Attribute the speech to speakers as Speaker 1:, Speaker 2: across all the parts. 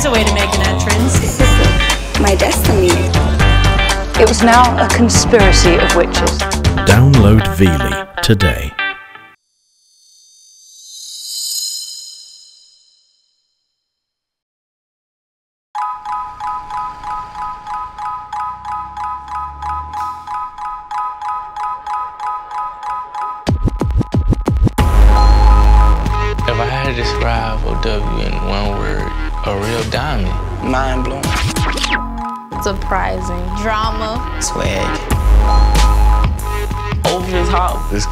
Speaker 1: There's a way to make an entrance.
Speaker 2: My destiny.
Speaker 3: It was now a conspiracy of witches.
Speaker 4: Download Veely today.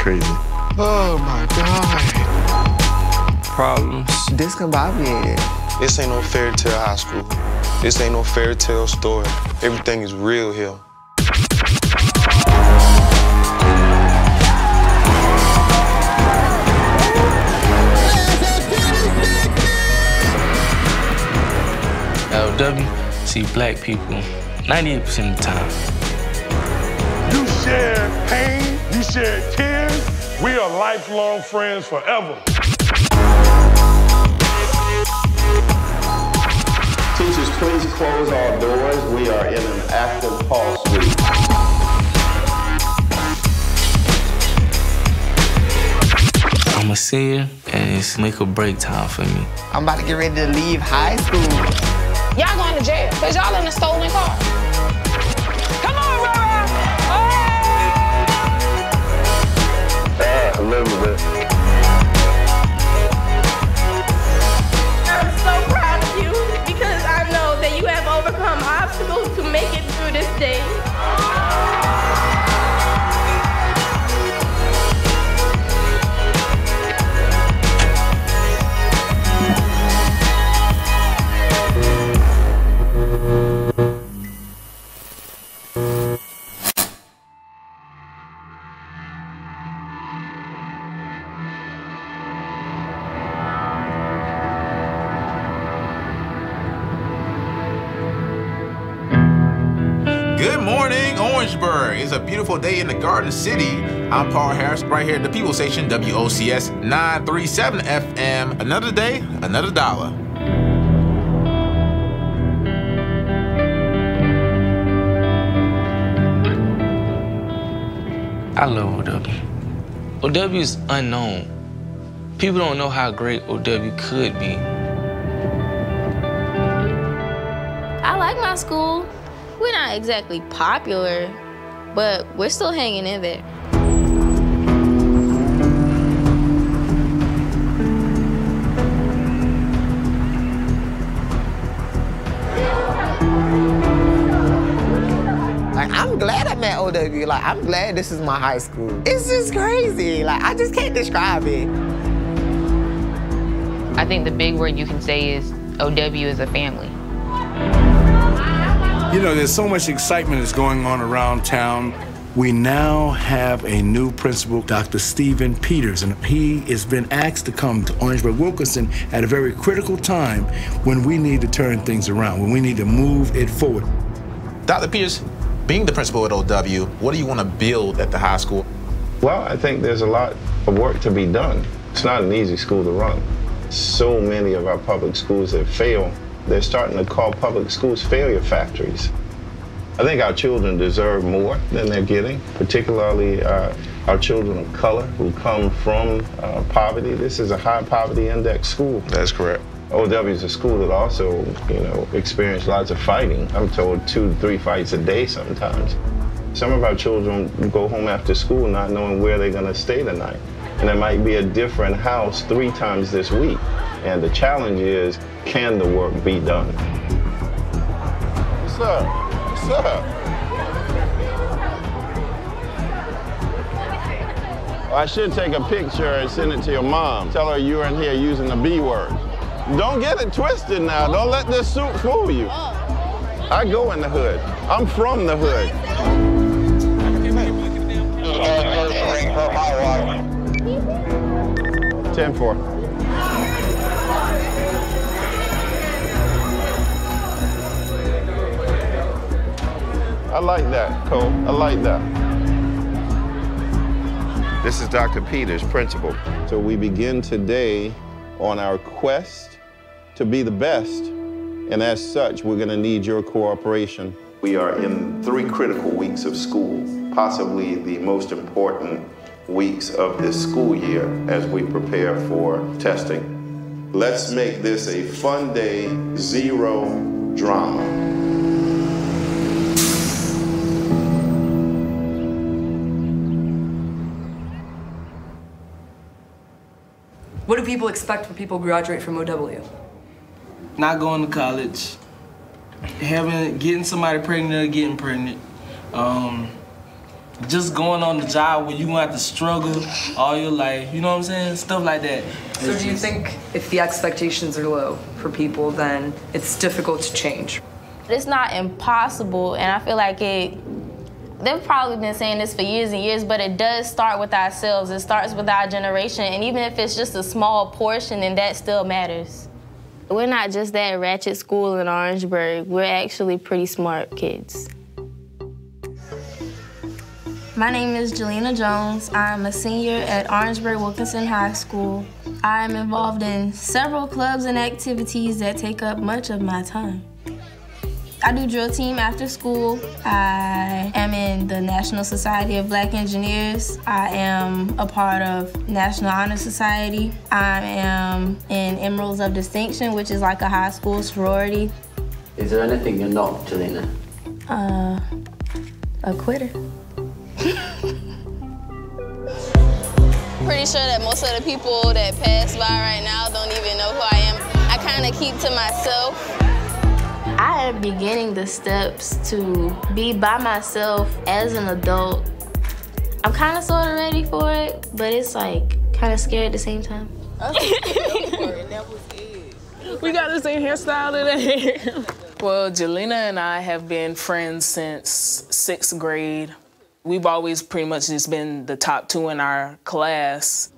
Speaker 5: Crazy.
Speaker 6: Oh my God.
Speaker 7: Problems.
Speaker 8: Discombobulated.
Speaker 6: This ain't no fairy tale high school. This ain't no fairy tale story. Everything is real here.
Speaker 7: LW see black people 98% of the time.
Speaker 9: You share pain, you share tears. We are lifelong friends forever.
Speaker 10: Teachers, please close all doors. We are in an active pulse week.
Speaker 7: I'm a senior, and it's make or break time for me.
Speaker 8: I'm about to get ready to leave high school.
Speaker 11: Y'all going to jail because y'all in a stolen car.
Speaker 12: Beautiful in the Garden City. I'm Paul Harris, right here at the People Station, WOCS 937 FM. Another day, another dollar.
Speaker 7: I love OW. OW is unknown. People don't know how great OW could be.
Speaker 11: I like my school. We're not exactly popular, but we're still hanging in there.
Speaker 8: Like, I'm glad I met OW. Like, I'm glad this is my high school. It's just crazy. Like, I just can't describe it.
Speaker 13: I think the big word you can say is OW is a family.
Speaker 14: You know, there's so much excitement that's going on around town. We now have a new principal, Dr. Stephen Peters, and he has been asked to come to Orangeburg Wilkinson at a very critical time when we need to turn things around, when we need to move it forward.
Speaker 12: Dr. Peters, being the principal at OW, what do you want to build at the high school?
Speaker 10: Well, I think there's a lot of work to be done. It's not an easy school to run. So many of our public schools have fail, they're starting to call public schools failure factories. I think our children deserve more than they're getting, particularly uh, our children of color who come from uh, poverty. This is a high poverty index school.
Speaker 6: That's correct.
Speaker 10: OW is a school that also, you know, experienced lots of fighting. I'm told two to three fights a day sometimes. Some of our children go home after school not knowing where they're going to stay tonight. And it might be a different house three times this week. And the challenge is, can the work be done? What's up? What's up? I should take a picture and send it to your mom. Tell her you're in here using the B word. Don't get it twisted now. Don't let this suit fool you. I go in the hood. I'm from the hood. 10-4. I like that, Cole. I like that. This is Dr. Peters, principal. So we begin today on our quest to be the best And as such, we're going to need your cooperation. We are in three critical weeks of school, possibly the most important weeks of this school year as we prepare for testing. Let's make this a fun day, zero drama.
Speaker 1: What do people expect when people graduate from OW?
Speaker 5: Not going to college, having getting somebody pregnant or getting pregnant, um, just going on the job where you gonna have to struggle all your life. You know what I'm saying? Stuff like that.
Speaker 1: So do you think if the expectations are low for people, then it's difficult to change?
Speaker 11: It's not impossible, and I feel like it. They've probably been saying this for years and years, but it does start with ourselves. It starts with our generation, and even if it's just a small portion, then that still matters. We're not just that ratchet school in Orangeburg. We're actually pretty smart kids. My name is Jelena Jones. I'm a senior at Orangeburg Wilkinson High School. I am involved in several clubs and activities that take up much of my time. I do drill team after school. I am in the National Society of Black Engineers. I am a part of National Honor Society. I am in Emeralds of Distinction, which is like a high school sorority.
Speaker 15: Is there anything you're not, Jelena?
Speaker 11: Uh, a quitter. Pretty sure that most of the people that pass by right now don't even know who I am. I kind of keep to myself. I am beginning the steps to be by myself as an adult. I'm kind of sort of ready for it, but it's like kind of scary at the same time.
Speaker 16: We got the same hairstyle today. well, Jelena and I have been friends since sixth grade. We've always pretty much just been the top two in our class.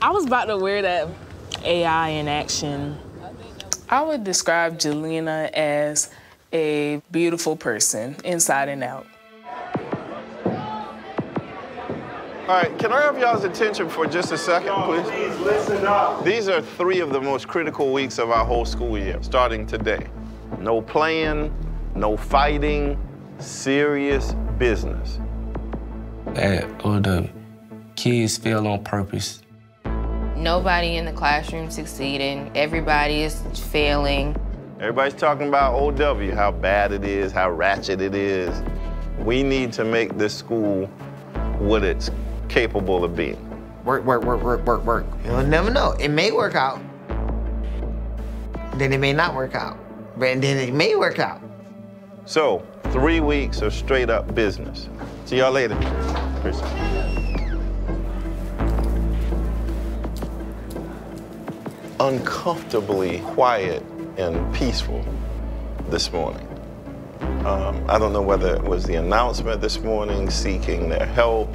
Speaker 16: I was about to wear that AI in action. I would describe Jelena as a beautiful person, inside and out.
Speaker 10: All right, can I have y'all's attention for just a second, please? Please listen up. These are three of the most critical weeks of our whole school year, starting today. No playing, no fighting, serious business.
Speaker 7: At the kids fail on purpose.
Speaker 13: Nobody in the classroom succeeding. Everybody is failing.
Speaker 10: Everybody's talking about OW, how bad it is, how ratchet it is. We need to make this school what it's capable of being.
Speaker 8: Work, work, work, work, work, work. You'll never know. It may work out. Then it may not work out. But then it may work out.
Speaker 10: So, three weeks of straight up business. See y'all later. Peace. Uncomfortably quiet and peaceful this morning. Um, I don't know whether it was the announcement this morning seeking their help,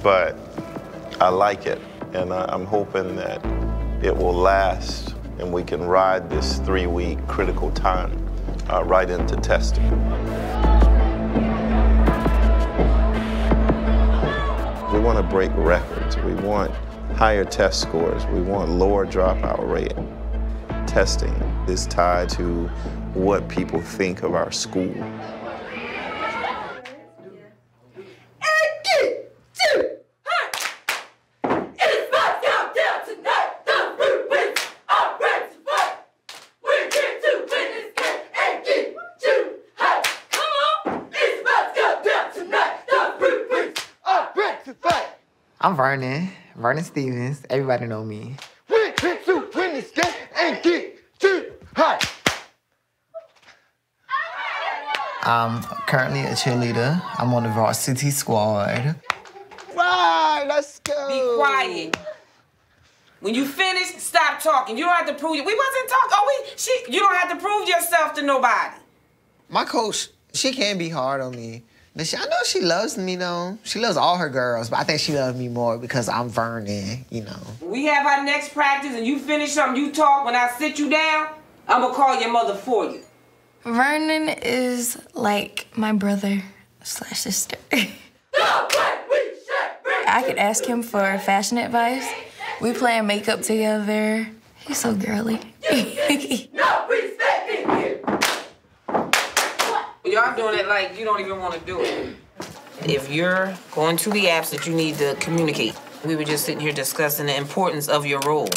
Speaker 10: but I like it. And I, I'm hoping that it will last and we can ride this three week critical time uh, right into testing. We want to break records. We want higher test scores. We want lower dropout rate. Testing is tied to what people think of our school.
Speaker 8: I'm Vernon, Vernon Stevens. Everybody know me.
Speaker 9: We hit to win this game and get too high.
Speaker 8: I'm currently a cheerleader. I'm on the varsity squad.
Speaker 17: Right, let's go.
Speaker 18: Be quiet. When you finish, stop talking. You don't have to prove it. We wasn't talking. Oh, we she you don't have to prove yourself to nobody.
Speaker 8: My coach, she can be hard on me. But she, I know she loves me though. She loves all her girls, but I think she loves me more because I'm Vernon, you know.
Speaker 18: We have our next practice and you finish something, you talk. When I sit you down, I'm gonna call your mother for you.
Speaker 11: Vernon is like my brother slash sister. I could ask him for fashion advice. We plan makeup together. He's so girly.
Speaker 9: no, we
Speaker 18: stop doing it like you don't even want to do it. If you're going to be absent, you need to communicate. We were just sitting here discussing the importance of your role.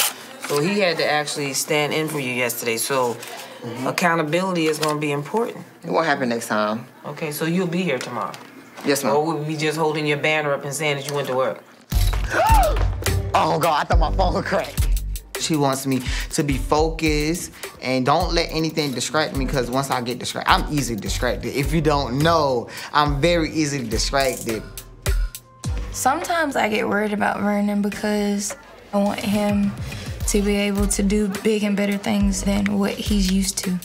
Speaker 18: So he had to actually stand in for you yesterday. So mm-hmm. accountability is going to be important.
Speaker 8: It won't happen next time.
Speaker 18: Okay, so you'll be here tomorrow.
Speaker 8: Yes, ma'am.
Speaker 18: Or we'll be just holding your banner up and saying that you went to work.
Speaker 8: Oh God, I thought my phone cracked. She wants me to be focused and don't let anything distract me because once I get distracted, I'm easily distracted. If you don't know, I'm very easily distracted.
Speaker 19: Sometimes I get worried about Vernon because I want him to be able to do big and better things than what he's used to.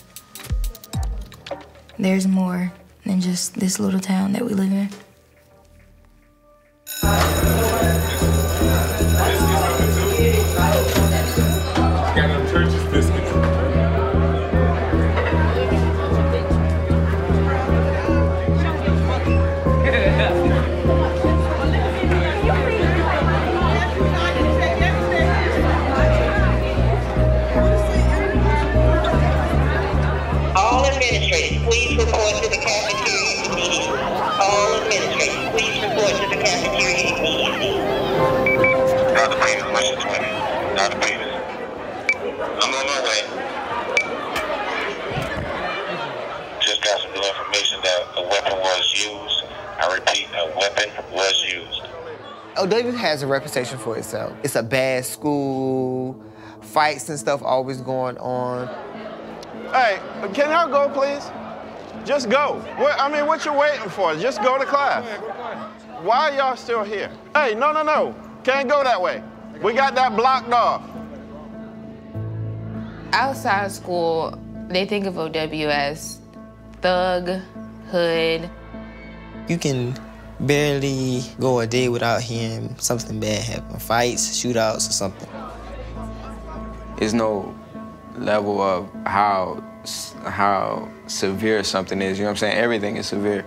Speaker 19: There's more than just this little town that we live in.
Speaker 20: Oh,
Speaker 8: OW has a reputation for itself. It's a bad school, fights and stuff always going on.
Speaker 10: Hey, can y'all go, please? Just go. What, I mean, what you waiting for? Just go to class. Why are y'all still here? Hey, no, no, no. Can't go that way. We got that blocked off.
Speaker 21: Outside of school, they think of OW as thug, hood.
Speaker 22: You can barely go a day without hearing something bad happen fights, shootouts, or something.
Speaker 23: There's no level of how how severe something is. You know what I'm saying? Everything is severe.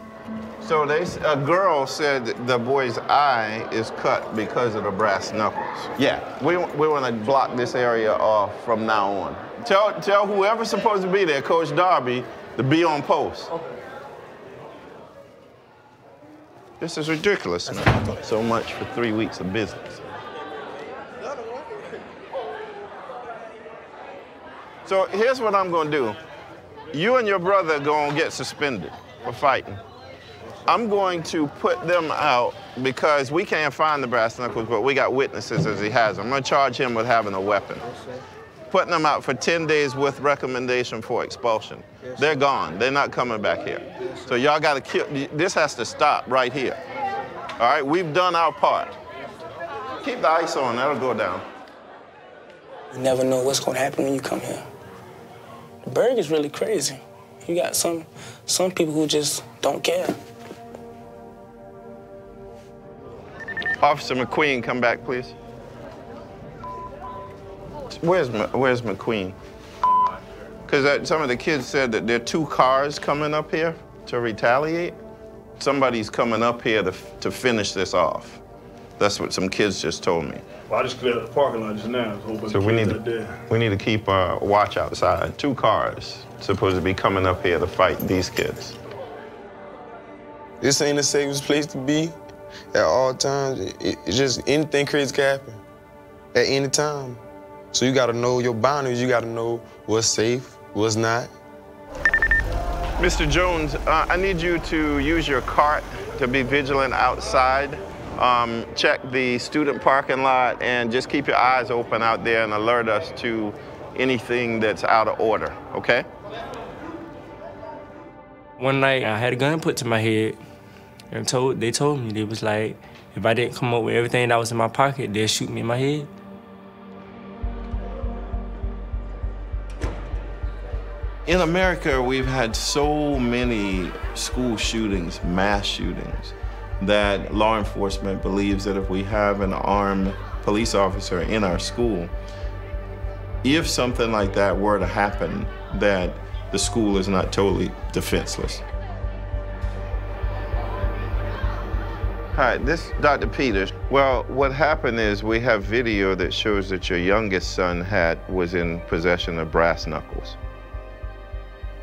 Speaker 10: So they, s- a girl said the boy's eye is cut because of the brass knuckles. Yeah, we, we want to block this area off from now on. Tell, tell whoever's supposed to be there, Coach Darby, to be on post. This is ridiculous, man. So much for three weeks of business. So here's what I'm gonna do. You and your brother are gonna get suspended for fighting. I'm going to put them out because we can't find the brass knuckles, but we got witnesses as he has them. I'm gonna charge him with having a weapon. Putting them out for 10 days with recommendation for expulsion. They're gone. They're not coming back here. So y'all gotta kill, this has to stop right here. All right, we've done our part. Keep the ice on, that'll go down.
Speaker 24: You never know what's gonna happen when you come here. The burg is really crazy. You got some some people who just don't care.
Speaker 10: Officer McQueen, come back, please. Where's Ma- Where's McQueen? Because some of the kids said that there are two cars coming up here to retaliate. Somebody's coming up here to, to finish this off. That's what some kids just told me.
Speaker 14: Well, I just cleared up the parking lot just now. There's a
Speaker 10: So we need to, we need to keep uh, watch outside. Two cars supposed to be coming up here to fight these kids.
Speaker 20: This ain't the safest place to be at all times. It, it- it's just anything crazy can happen at any time. So you gotta know your boundaries. You gotta know what's safe, what's not.
Speaker 10: Mr. Jones, uh, I need you to use your cart to be vigilant outside. Um, check the student parking lot and just keep your eyes open out there and alert us to anything that's out of order, okay?
Speaker 25: One night I had a gun put to my head and told they told me they was like if I didn't come up with everything that was in my pocket, they'd shoot me in my head.
Speaker 10: In America, we've had so many school shootings, mass shootings, that law enforcement believes that if we have an armed police officer in our school, if something like that were to happen, that the school is not totally defenseless. Hi, this is Dr. Peters. Well, what happened is we have video that shows that your youngest son had was in possession of brass knuckles.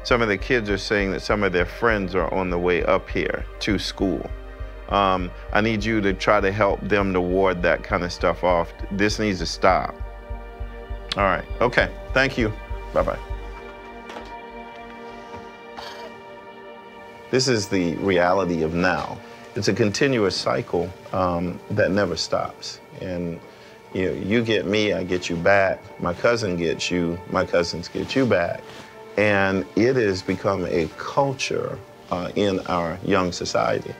Speaker 10: Some of the kids are saying that some of their friends are on the way up here to school. Um, I need you to try to help them to ward that kind of stuff off. This needs to stop. All right. Okay. Thank you. Bye bye. This is the reality of now. It's a continuous cycle um, that never stops. And you know, you get me, I get you back. My cousin gets you, my cousins get you back. And it has become a culture uh, in our young society.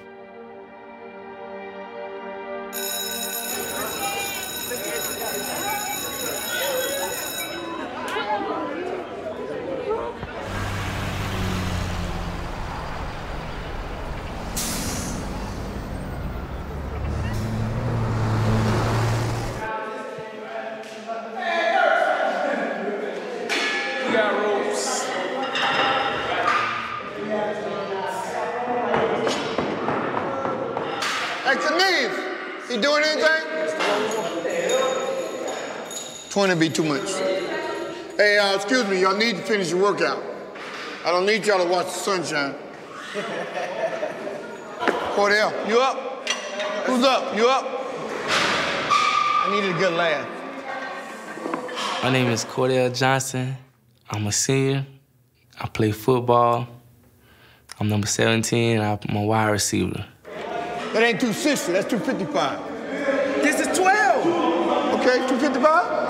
Speaker 17: Be too much. Hey, uh, excuse me, y'all need to finish your workout. I don't need y'all to watch the sunshine. Cordell, you up? Who's up? You up? I needed a good laugh.
Speaker 7: My name is Cordell Johnson. I'm a senior. I play football. I'm number 17. I'm a wide receiver.
Speaker 17: That ain't 260, that's 255.
Speaker 5: This is 12.
Speaker 17: Okay, 255?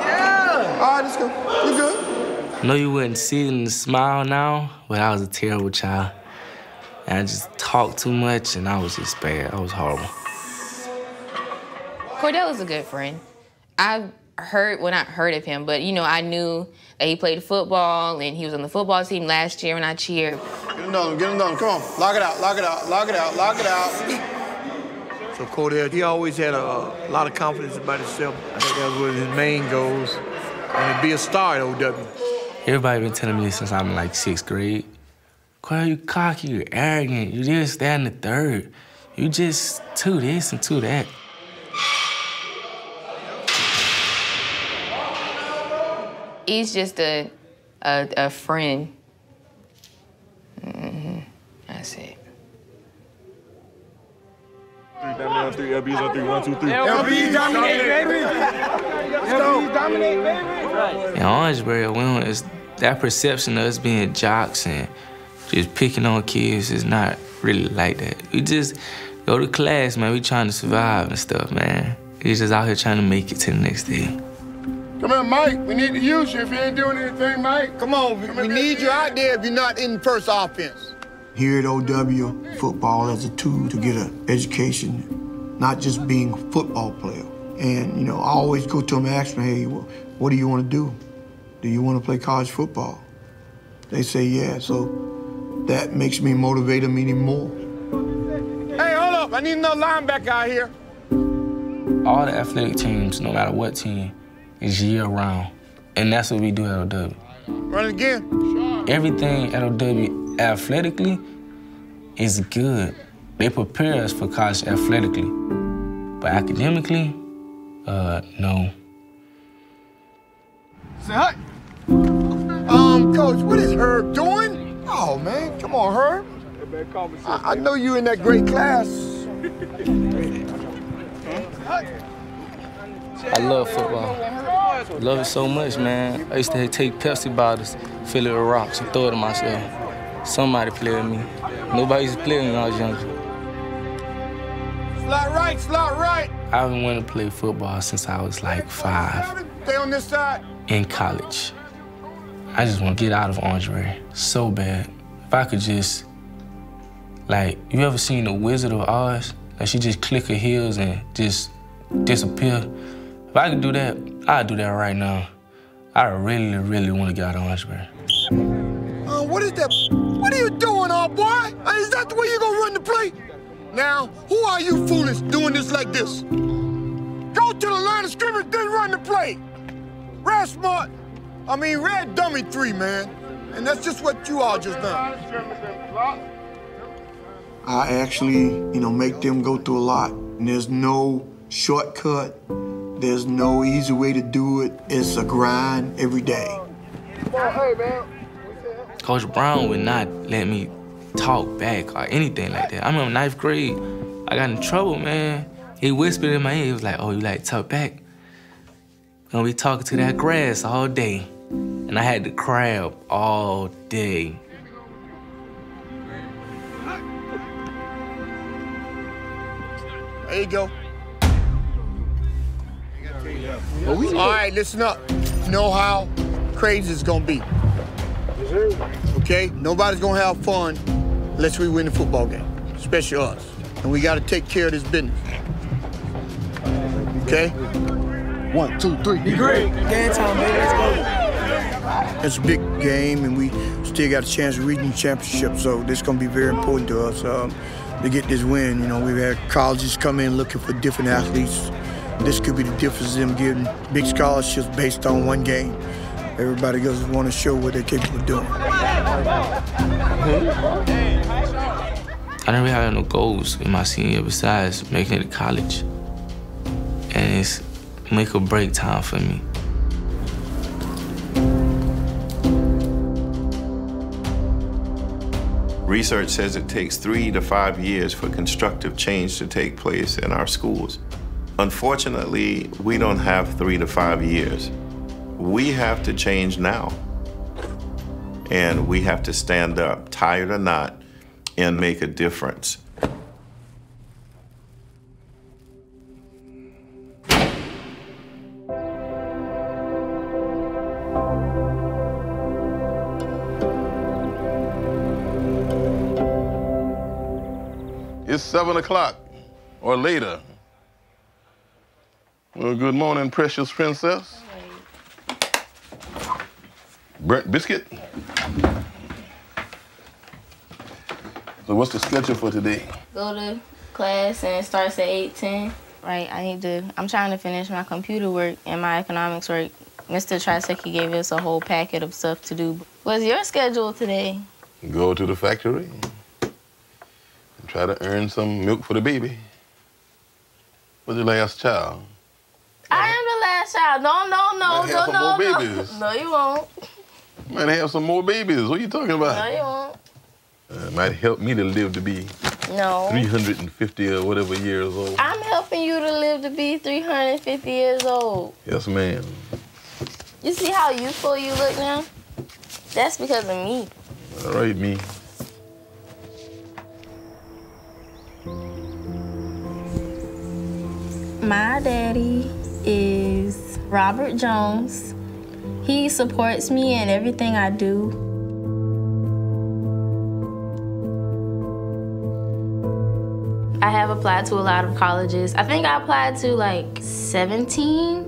Speaker 5: Yeah.
Speaker 17: All right, let's go. You good?
Speaker 7: I know you wouldn't see it in the smile now, but I was a terrible child. And I just talked too much, and I was just bad. I was horrible.
Speaker 13: Cordell is a good friend. I heard, well, not heard of him, but you know, I knew that he played football and he was on the football team last year when I cheered.
Speaker 17: Get him done, get him done. Come on, lock it out, lock it out, lock it out, lock it out. So Cordell, he always had a, a lot of confidence about himself. I think that was one of his main goals, and to be a star at OW.
Speaker 7: Everybody been telling me this since I'm like sixth grade. Cordell, you cocky, you arrogant, you just stand in the third. You just two this and two that.
Speaker 13: He's just a, a, a friend. hmm That's it.
Speaker 9: On three, LB's on three, one, two, three.
Speaker 17: LB dominate, baby. LB dominate, baby.
Speaker 7: In Orangeburg, we don't, it's, that perception of us being jocks and just picking on kids is not really like that. We just go to class, man. We trying to survive and stuff, man. We just out here trying to make it to the next day.
Speaker 17: Come here, Mike. We need to use you if you ain't doing anything, Mike. Come on, we, we need you out there if you're not in the first offense.
Speaker 26: Here at OW, football as a tool to get an education, not just being a football player. And, you know, I always go to them and ask them, hey, well, what do you want to do? Do you want to play college football? They say, yeah. So that makes me motivate them even more.
Speaker 17: Hey, hold up. I need another linebacker out here.
Speaker 7: All the athletic teams, no matter what team, is year round. And that's what we do at OW.
Speaker 17: Run it again.
Speaker 7: Everything at OW athletically is good. They prepare us for college athletically. But academically, uh, no.
Speaker 17: Say hi. Um, Coach, what is Herb doing? Oh, man, come on, Herb. I, I know you in that great class.
Speaker 7: I love football. Love it so much, man. I used to take Pepsi bottles, fill it with rocks, and throw it at myself. Somebody play with me. Nobody used to play with me when I was younger.
Speaker 17: Slot right, slot right.
Speaker 7: I've been wanting to play football since I was like five
Speaker 17: Stay on this side.
Speaker 7: in college. I just want to get out of Orangeburg so bad. If I could just, like, you ever seen The Wizard of Oz? Like, she just click her heels and just disappear. If I could do that, I'd do that right now. I really, really want to get out of Orangeburg.
Speaker 17: Uh, what is that? What are you doing, old boy? Uh, Is that the way you gonna run the play? Now, who are you foolish doing this like this? Go to the line of scrimmage, then run the play. Red smart. I mean, red dummy three, man. And that's just what you all just done.
Speaker 26: I actually, you know, make them go through a lot. And there's no shortcut. There's no easy way to do it. It's a grind every day.
Speaker 17: Hey, man.
Speaker 7: Coach Brown would not let me talk back or anything like that. I remember ninth grade, I got in trouble, man. He whispered in my ear, he was like, oh, you like to talk back? Gonna be talking to that grass all day. And I had to crab all day.
Speaker 17: There you go. All right, listen up. You know how crazy it's gonna be. Okay? Nobody's gonna have fun unless we win the football game, especially us. And we gotta take care of this business. Okay? One, two, three. Be great.
Speaker 24: Game time, baby. Let's go.
Speaker 17: It's a big game, and we still got a chance of reaching the championship. So this is gonna be very important to us um, to get this win. You know, we've had colleges come in looking for different athletes. This could be the difference in them getting big scholarships based on one game. Everybody just want to show what they're capable of doing.
Speaker 7: I never had no goals in my senior year besides making it to college. And it's make or break time for me.
Speaker 10: Research says it takes three to five years for constructive change to take place in our schools. Unfortunately, we don't have three to five years. We have to change now. And we have to stand up, tired or not, and make a difference.
Speaker 9: It's seven o'clock or later. Well, good morning, precious princess. Burnt biscuit. So what's the schedule for today?
Speaker 11: Go to class and it starts at 8:10. Right, I need to, I'm trying to finish my computer work and my economics work. Mr. Triseki gave us a whole packet of stuff to do. What's your schedule today?
Speaker 9: Go to the factory and try to earn some milk for the baby. What's your last child?
Speaker 11: I am the last child. No, no, no, no, no, no. No, you won't.
Speaker 9: Might have some more babies. What are you talking about?
Speaker 11: No, you won't.
Speaker 9: Uh, might help me to live to be
Speaker 11: No.
Speaker 9: 350 or whatever years old.
Speaker 11: I'm helping you to live to be 350 years old.
Speaker 9: Yes, ma'am.
Speaker 11: You see how youthful you look now? That's because of me.
Speaker 9: All right, me.
Speaker 11: My daddy is Robert Jones. He supports me in everything I do. I have applied to a lot of colleges. I think I applied to like 17.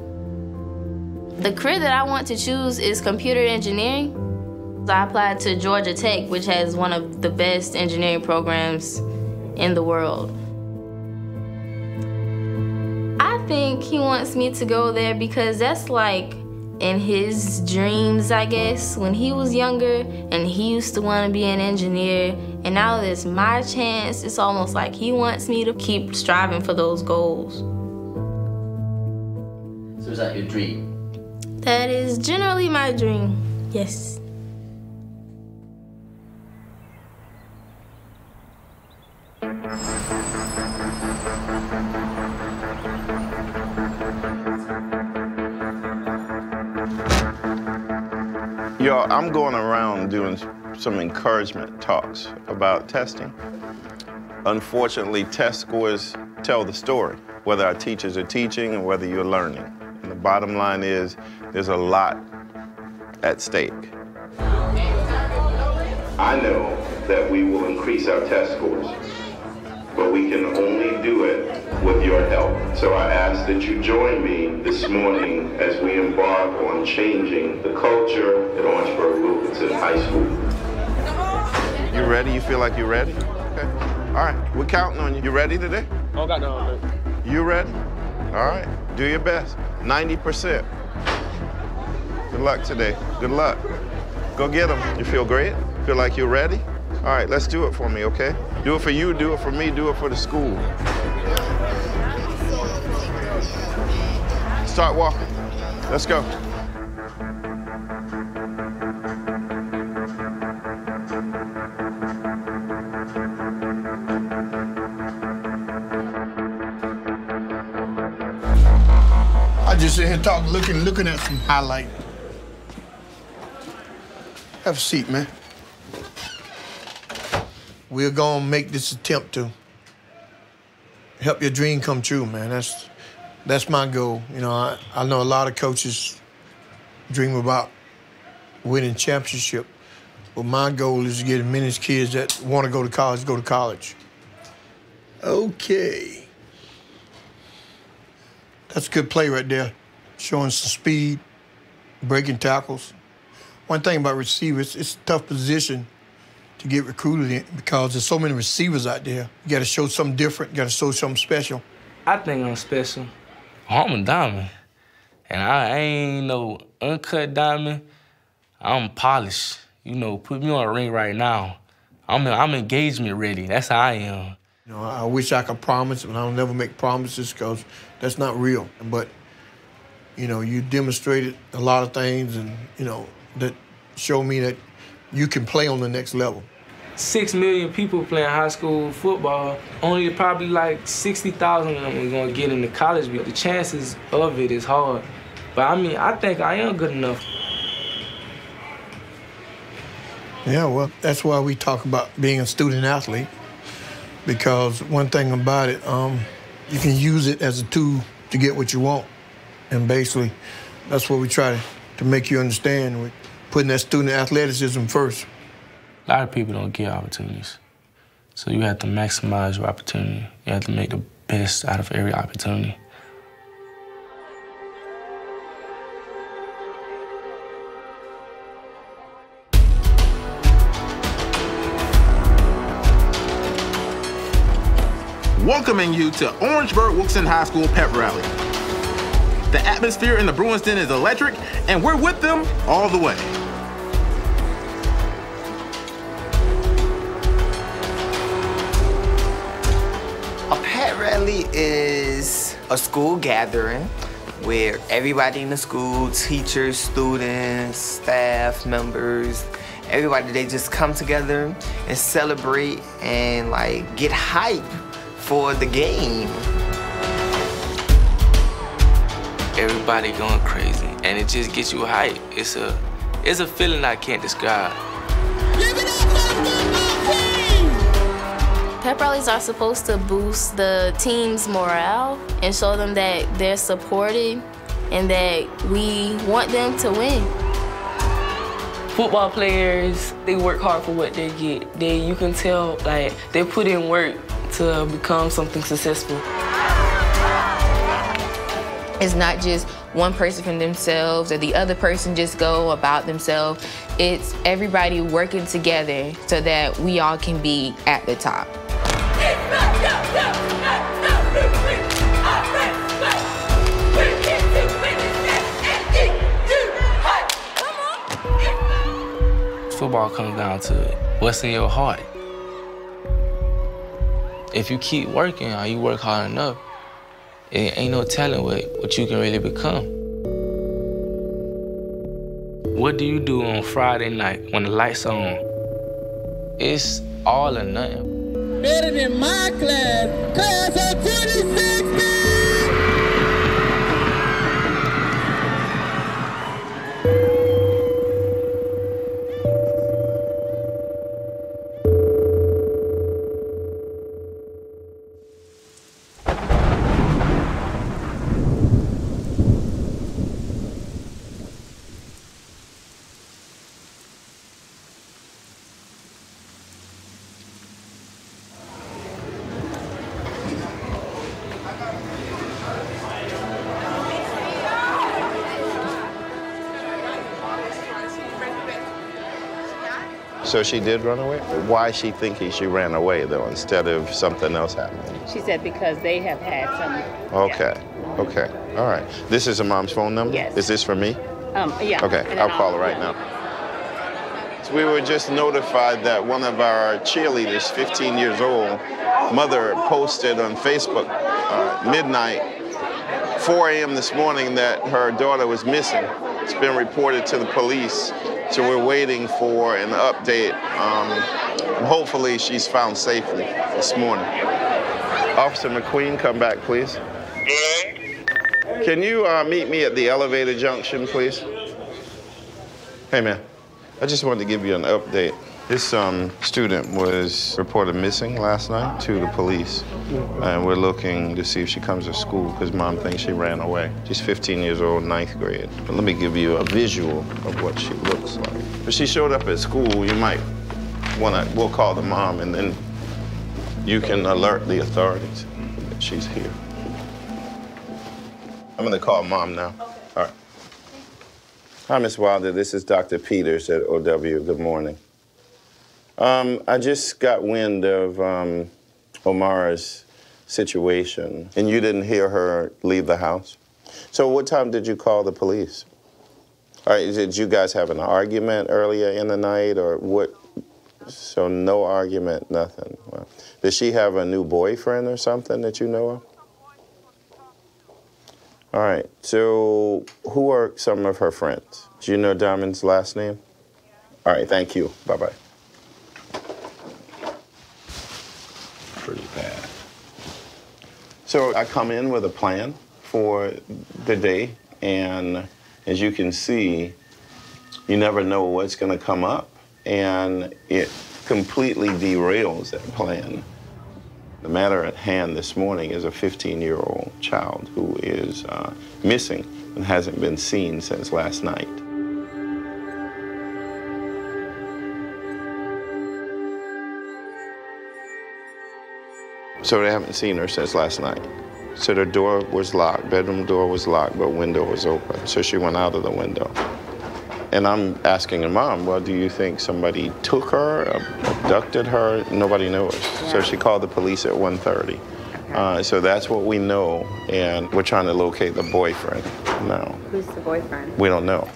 Speaker 11: The career that I want to choose is computer engineering. I applied to Georgia Tech, which has one of the best engineering programs in the world. I think he wants me to go there because that's like in his dreams, I guess, when he was younger and he used to want to be an engineer. And now that it's my chance, it's almost like he wants me to keep striving for those goals.
Speaker 15: So is that your dream?
Speaker 11: That is generally my dream, yes.
Speaker 10: Y'all, I'm going around doing some encouragement talks about testing. Unfortunately, test scores tell the story, whether our teachers are teaching or whether you're learning. And the bottom line is there's a lot at stake. I know that we will increase our test scores, but we can only do it with your help. So I ask that you join me this morning as we embark on changing the culture at Orangeburg Wilkinson High School. You ready? You feel like you're ready? Okay. All right, we're counting on you. You ready today?
Speaker 25: Oh, got no.
Speaker 10: You ready? All right, do your best. 90%. Good luck today. Good luck. Go get them. You feel great? Feel like you're ready? All right, let's do it for me, okay? Do it for you, do it for me, do it for the school. Start walking. Let's go.
Speaker 17: I just sit here talking, looking, looking at some highlight. Have a seat, man. We're gonna make this attempt to help your dream come true, man. That's that's my goal. You know, I, I know a lot of coaches dream about winning championship, but my goal is to get as many kids that want to go to college go to college. Okay. That's a good play right there, showing some speed, breaking tackles. One thing about receivers, it's a tough position to get recruited in because there's so many receivers out there. You got to show something different. You got to show something special.
Speaker 7: I think I'm special. I'm a diamond. And I ain't no uncut diamond. I'm polished. You know, put me on a ring right now. I'm, I'm engagement ready. That's how I am.
Speaker 17: You know, I wish I could promise, but I'll never make promises because that's not real. But, you know, you demonstrated a lot of things and, you know, that show me that you can play on the next level.
Speaker 7: Six million people playing high school football. Only probably like 60,000 of them are gonna get into college, but the chances of it is hard. But I mean, I think I am good enough.
Speaker 17: Yeah, well, that's why we talk about being a student athlete. Because one thing about it, um, you can use it as a tool to get what you want. And basically, that's what we try to, to make you understand with putting that student athleticism first.
Speaker 7: A lot of people don't get opportunities. So you have to maximize your opportunity. You have to make the best out of every opportunity.
Speaker 12: Welcoming you to Orangeburg Wilkinson High School Pep Rally. The atmosphere in the Bruins Den is electric, and we're with them all the way.
Speaker 8: Pet rally is a school gathering where everybody in the school, teachers, students, staff members, everybody, they just come together and celebrate and like get hype for the game.
Speaker 7: Everybody going crazy, and it just gets you hype. It's a, it's a feeling I can't describe.
Speaker 11: Pep rallies are supposed to boost the team's morale and show them that they're supported and that we want them to win.
Speaker 27: Football players, they work hard for what they get. They, you can tell, like, they put in work to become something successful.
Speaker 21: It's not just one person from themselves or the other person just go about themselves. It's everybody working together so that we all can be at the top.
Speaker 7: Football comes down to what's in your heart. If you keep working or you work hard enough, it ain't no telling what, what you can really become. What do you do on Friday night when the lights are on? It's all or nothing.
Speaker 28: Better than my class, class of 2016!
Speaker 10: So she did run away? Why is she thinking she ran away, though, instead of something else happening?
Speaker 29: She said because they have had some.
Speaker 10: Okay, okay, all right. This is a mom's phone number?
Speaker 29: Yes.
Speaker 10: Is this for me?
Speaker 29: Um, yeah.
Speaker 10: Okay,
Speaker 29: and then
Speaker 10: I'll call her right now. So we were just notified that one of our cheerleaders, 15 years old, mother posted on Facebook uh, midnight, 4 a.m. this morning that her daughter was missing. It's been reported to the police, so we're waiting for an update. Um, and hopefully she's found safely this morning. Officer McQueen, come back, please. Can you uh, meet me at the elevator junction, please? Hey, man. I just wanted to give you an update. This um, student was reported missing last night to the police, and we're looking to see if she comes to school because mom thinks she ran away. She's 15 years old, ninth grade. But let me give you a visual of what she looks like. If she showed up at school, you might want to, we'll call the mom, and then you can alert the authorities that she's here. I'm gonna call mom now. All right. Hi, Miss Wilder. This is Dr. Peters at OW. Good morning. Um, I just got wind of um, Omara's situation, and you didn't hear her leave the house. So, what time did you call the police? All right, did you guys have an argument earlier in the night, or what? So, no argument, nothing. Well, does she have a new boyfriend or something that you know of? All right, so who are some of her friends? Do you know Diamond's last name? All right, thank you. Bye bye.
Speaker 9: Pretty bad.
Speaker 10: So I come in with a plan for the day, and as you can see, you never know what's going to come up, and it completely derails that plan. The matter at hand this morning is a 15 year old child who is uh, missing and hasn't been seen since last night. So they haven't seen her since last night. So the door was locked, bedroom door was locked, but window was open. So she went out of the window. And I'm asking her mom, well, do you think somebody took her, abducted her? Nobody knows. So she called the police at 1.30. Uh, so that's what we know, and we're trying to locate the boyfriend now.
Speaker 30: Who's the boyfriend?
Speaker 10: We don't know.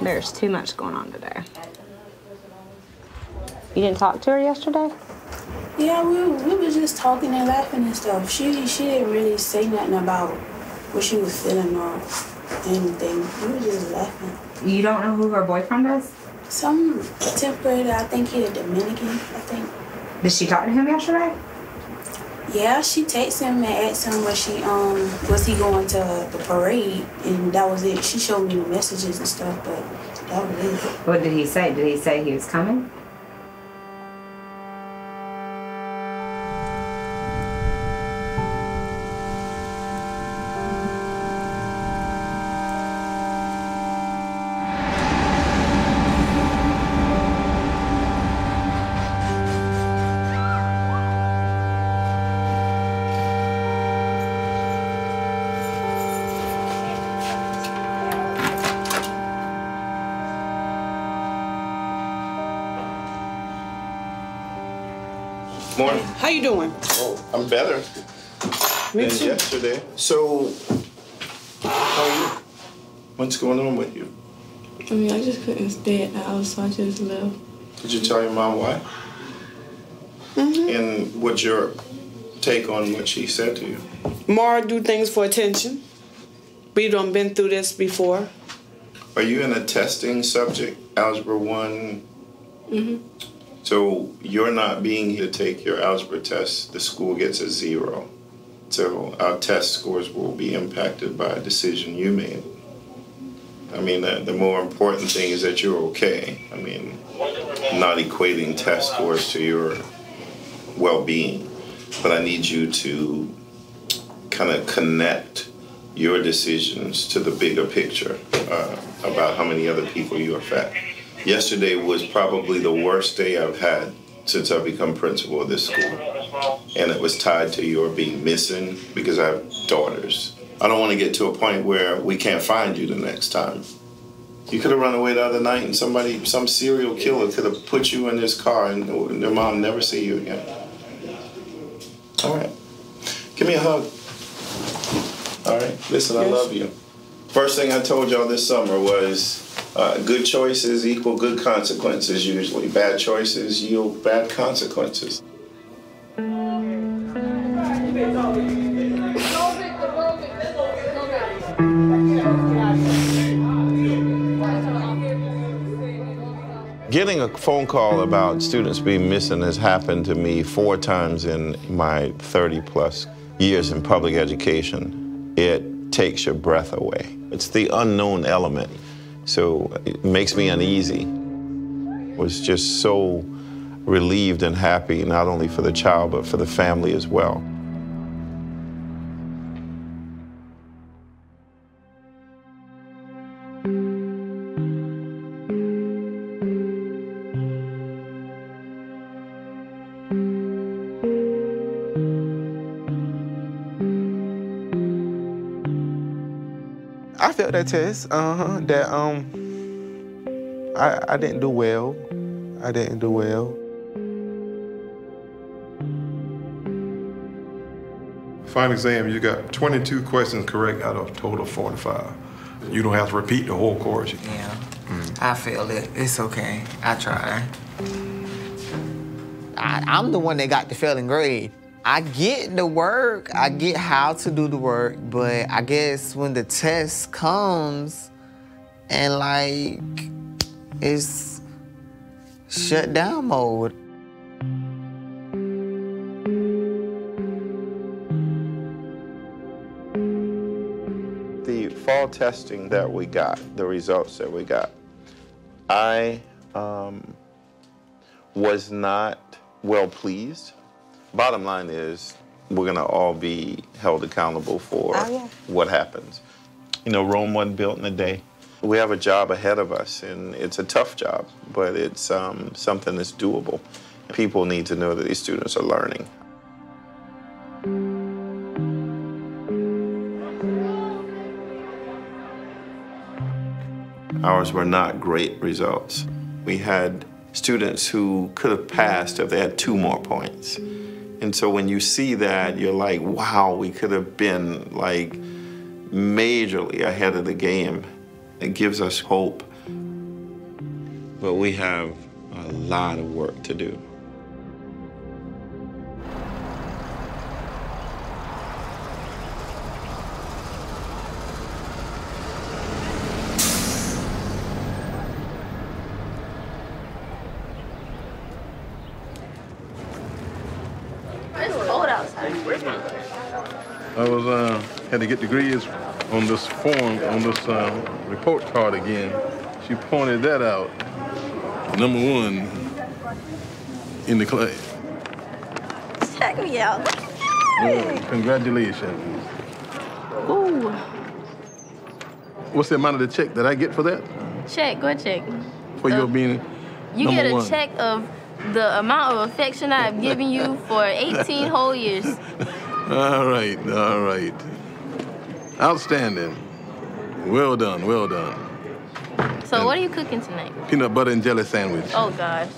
Speaker 30: There's too much going on today. You didn't talk to her yesterday?
Speaker 31: Yeah, we, we were just talking and laughing and stuff. She she didn't really say nothing about what she was feeling or anything. We were just laughing.
Speaker 30: You don't know who her boyfriend is?
Speaker 31: Some temporary, I think he's a Dominican, I think.
Speaker 30: Did she talk to him yesterday?
Speaker 31: Yeah, she texted him and asked him was she um was he going to the parade and that was it. She showed me the messages and stuff, but that was it.
Speaker 30: What did he say? Did he say he was coming?
Speaker 32: How you doing?
Speaker 10: Oh, I'm better
Speaker 32: Me
Speaker 10: than
Speaker 32: too.
Speaker 10: yesterday. So, how are you? What's going on with you?
Speaker 33: I mean, I just couldn't stay at the house, so I just left.
Speaker 10: Did you tell your mom why?
Speaker 32: Mm-hmm.
Speaker 10: And what's your take on what she said to you?
Speaker 32: Mara do things for attention. We done been through this before.
Speaker 10: Are you in a testing subject, Algebra 1?
Speaker 33: Mm-hmm.
Speaker 10: So you're not being here to take your algebra test. The school gets a zero. So our test scores will be impacted by a decision you made. I mean, the, the more important thing is that you're okay. I mean, not equating test scores to your well being, but I need you to kind of connect your decisions to the bigger picture uh, about how many other people you affect. Yesterday was probably the worst day I've had since I've become principal of this school. And it was tied to your being missing because I have daughters. I don't want to get to a point where we can't find you the next time. You could have run away the other night and somebody, some serial killer could have put you in this car and your mom never see you again. All right. Give me a hug. All right. Listen, I love you. First thing I told y'all this summer was uh, good choices equal good consequences usually. Bad choices yield bad consequences. Getting a phone call about students being missing has happened to me four times in my 30 plus years in public education. It takes your breath away. It's the unknown element, so it makes me uneasy. Was just so relieved and happy, not only for the child, but for the family as well.
Speaker 20: Failed that test. Uh huh. That um, I I didn't do well. I didn't do well.
Speaker 34: Final exam, you got 22 questions correct out of a total of 45. You don't have to repeat the whole course.
Speaker 8: Yeah. I failed it. It's okay. I tried. I, I'm the one that got the failing grade. I get the work, I get how to do the work, but I guess when the test comes and like it's shut down mode.
Speaker 10: the fall testing that we got, the results that we got, I um, was not well pleased. Bottom line is, we're gonna all be held accountable for
Speaker 8: Oh, yeah.
Speaker 10: what happens. You know, Rome wasn't built in a day. We have a job ahead of us, and it's a tough job, but it's um, something that's doable. People need to know that these students are learning. Ours were not great results. We had students who could have passed if they had two more points. And so when you see that, you're like, wow, we could have been like majorly ahead of the game. It gives us hope. But we have a lot of work to do.
Speaker 11: It's cold outside.
Speaker 34: I was uh, had to get the grades on this form, on this uh, report card again. She pointed that out. Number one in the class.
Speaker 11: Check me out.
Speaker 34: Well, congratulations.
Speaker 11: Ooh.
Speaker 34: What's the amount of the check that I get for that?
Speaker 11: Check, go check.
Speaker 34: For your being
Speaker 11: You get a
Speaker 34: one?
Speaker 11: check of the amount of affection I've given you for 18 whole years.
Speaker 34: All right, all right. Outstanding. Well done, well done.
Speaker 11: So what are you cooking tonight?
Speaker 34: Peanut butter and jelly sandwich.
Speaker 11: Oh gosh.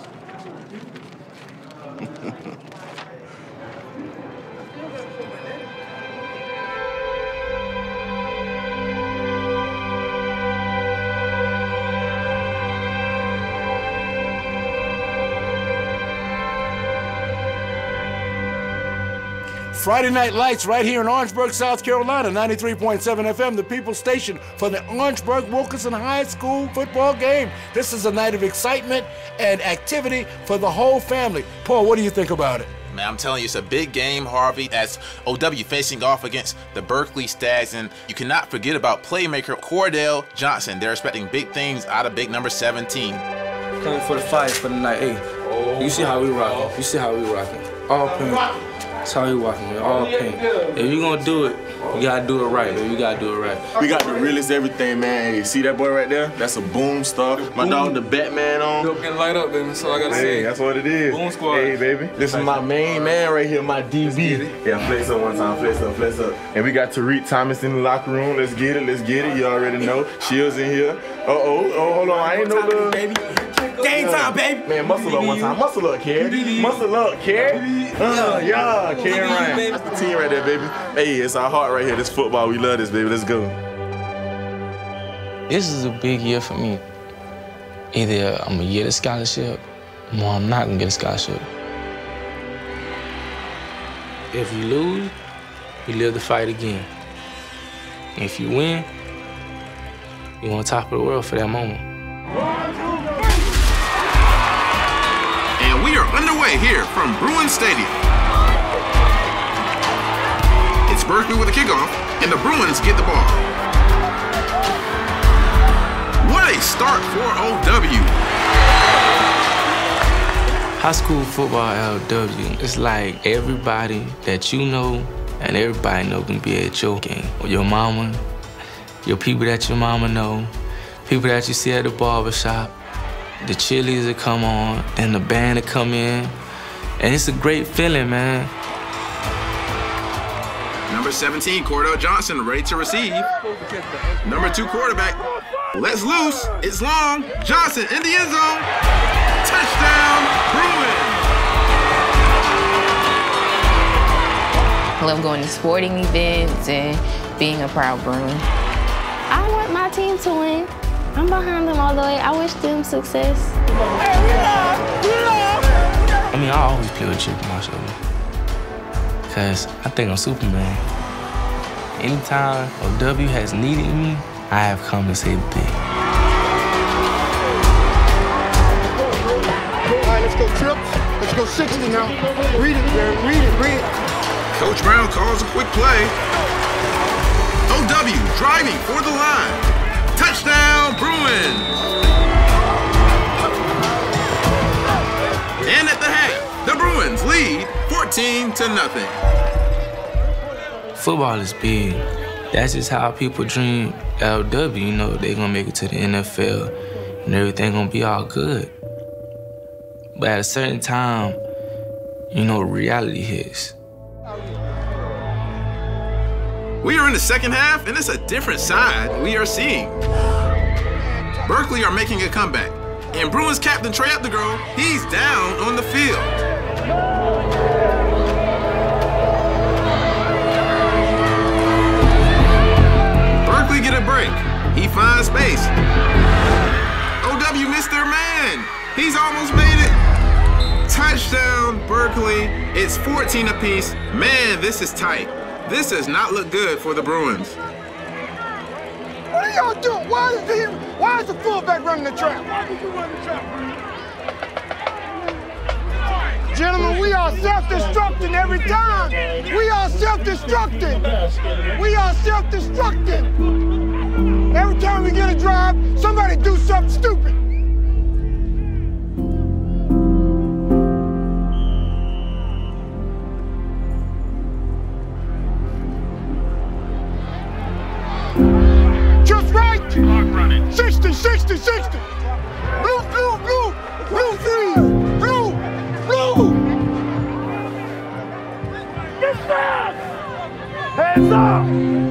Speaker 14: Friday Night Lights right here in Orangeburg, South Carolina, 93.7 FM, the People Station for the Orangeburg Wilkinson High School football game. This is a night of excitement and activity for the whole family. Paul, what do you think about it?
Speaker 12: Man, I'm telling you, it's a big game, Harvey, as OW facing off against the Berkeley Stags. And you cannot forget about playmaker Cordell Johnson. They're expecting big things out of big number 17.
Speaker 35: Coming for the fight for the night. Hey, you see how we rocking. You see how we rocking. All pink. That's how walking, man. All pink. If you gonna do it, you gotta do it right, man. You gotta do it right.
Speaker 36: We got the realest everything, man. Hey, see that boy right there? That's a boom star. My dog, the Batman on.
Speaker 5: Go get light up, baby. That's all I gotta
Speaker 36: Hey,
Speaker 5: say.
Speaker 36: that's what it is.
Speaker 5: Boom squad.
Speaker 36: Hey, baby. This is my main man right here, my DB. Yeah, flex up one time, flex up, flex up. And we got Tariq Thomas in the locker room. Let's get it, let's get it. You already know. Shields in here. Uh oh, oh, hold on. I ain't no little. Baby. Game time, baby. Man, muscle up one time. Muscle up, Kerry. Muscle up, Kerry. Uh, yeah, Kerry Ryan. That's the team right there, baby. Hey, it's our heart right here. This football. We love this, baby. Let's go.
Speaker 7: This is a big year for me. Either I'm gonna get a scholarship or I'm not gonna get a scholarship. If you lose, you live the fight again. If you win, you're on top of the world for that moment.
Speaker 12: And we are underway here from Bruin Stadium. Berkeley with a kickoff, and the Bruins get the ball. What a start for OW.
Speaker 7: High school football LW, it's like everybody that you know and everybody know can be at your game. Your mama, your people that your mama know, people that you see at the barbershop, the chilies that come on, and the band that come in. And it's a great feeling, man.
Speaker 12: Number 17, Cordell Johnson, ready to receive. Number two quarterback, let's loose. It's long. Johnson in the end zone. Touchdown, Bruins.
Speaker 21: I love going to sporting events and being a proud Bruin.
Speaker 11: I want my team to win. I'm behind them all the way. I wish them success.
Speaker 7: I mean, I always play with chip on my shoulder. Because I think I'm Superman. Anytime OW has needed me, I have come to save the day.
Speaker 17: All right, let's go trips. Let's go 60 now. Read it, Barry. Read it, read it.
Speaker 12: Coach Brown calls a quick play. OW driving for the line. Touchdown, Bruins. And at the half, the Bruins lead 14 to nothing.
Speaker 7: Football is big. That's just how people dream LW, you know, they gonna make it to the NFL and everything gonna be all good. But at a certain time, you know, reality hits.
Speaker 12: We are in the second half, and it's a different side we are seeing. Berkeley are making a comeback, and Bruins captain Trey Updegrove, he's down on the field. Get a break. He finds space. OW missed their man. He's almost made it. Touchdown, Berkeley. It's 14 apiece. Man, this is tight. This does not look good for the Bruins.
Speaker 17: What are y'all doing? Why is the why is the fullback running the trap? Why did you run the trap? Gentlemen, we are self-destructing every time. We are self-destructing. We are self-destructing. Every time we get a drive, somebody do something stupid. Just right. 60, 60, 60. Blue, blue, blue. Blue three. Blue, blue. Get back. Hands up.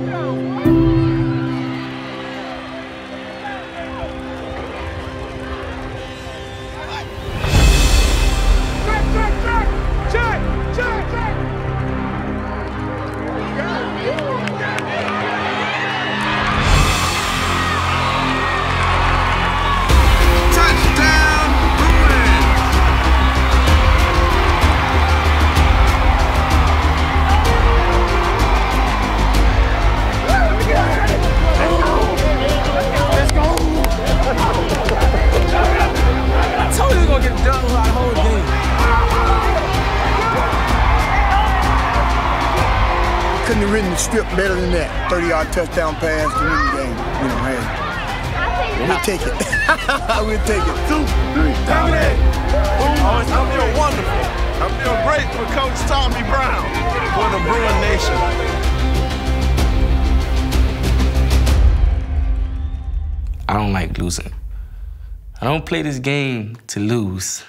Speaker 12: Touchdown
Speaker 17: pass to win the game. You know, hey. We'll take it. we'll take it. Two, three, dominate.
Speaker 10: Oh, I feel wonderful. I feel great for Coach Tommy Brown for the Bruin Nation.
Speaker 7: I don't like losing. I don't play this game to lose.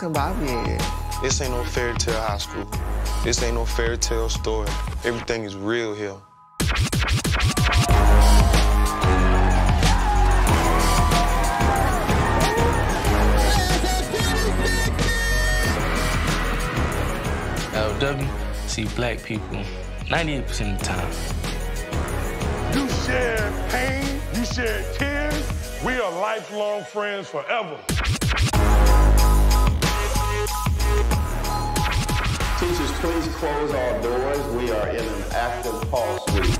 Speaker 8: Problems.
Speaker 20: Discombobulated. This ain't no fairy tale high school. This ain't no fairy tale story. Everything is real here.
Speaker 7: LW see black people 98% of the time.
Speaker 37: You shared pain, you shared tears. We are lifelong friends forever.
Speaker 10: Teachers, please close all doors. We are in an active pulse week.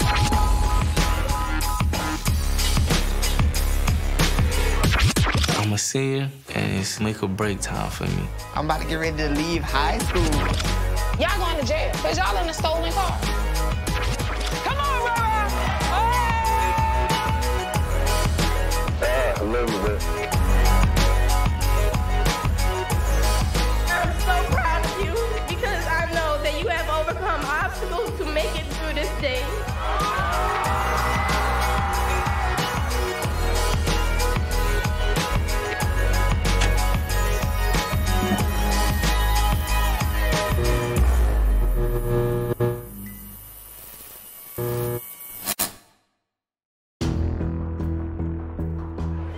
Speaker 7: I'm a senior, and it's make or break time for me.
Speaker 8: I'm about to get ready to leave high school.
Speaker 21: Y'all going to jail because y'all in a stolen car. Come on, Rara!
Speaker 10: Ah, Elizabeth.
Speaker 11: I'm it through this day.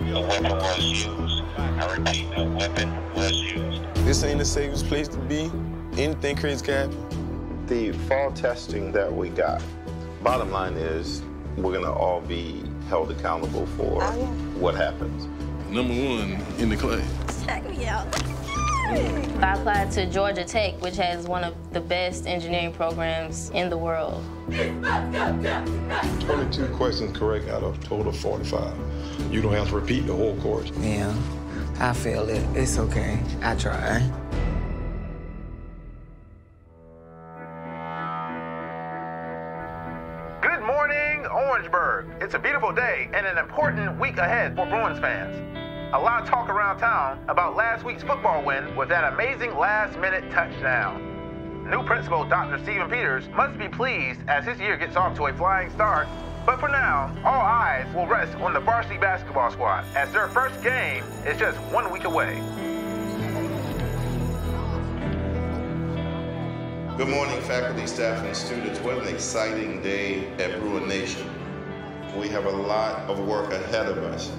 Speaker 10: A weapon was used. I repeat, a weapon was used.
Speaker 38: This ain't the safest place to be. Anything crazy can happen.
Speaker 10: The fall testing that we got, bottom line is we're going to all be held accountable for oh, what happens.
Speaker 39: Number one in the class.
Speaker 11: Check me out.
Speaker 40: I applied to Georgia Tech, which has one of the best engineering programs in the world.
Speaker 36: 22 questions correct out of total 45. You don't have to repeat the whole course.
Speaker 8: Yeah, I feel it. It's okay. I tried.
Speaker 12: Day and an important week ahead for Bruins fans. A lot of talk around town about last week's football win with that amazing last minute touchdown. New principal Dr. Stephen Peters must be pleased as his year gets off to a flying start. But for now, all eyes will rest on the varsity basketball squad as their first game is just one week away.
Speaker 10: Good morning, faculty, staff, and students. What an exciting day at Bruin Nation. We have a lot of work ahead of us.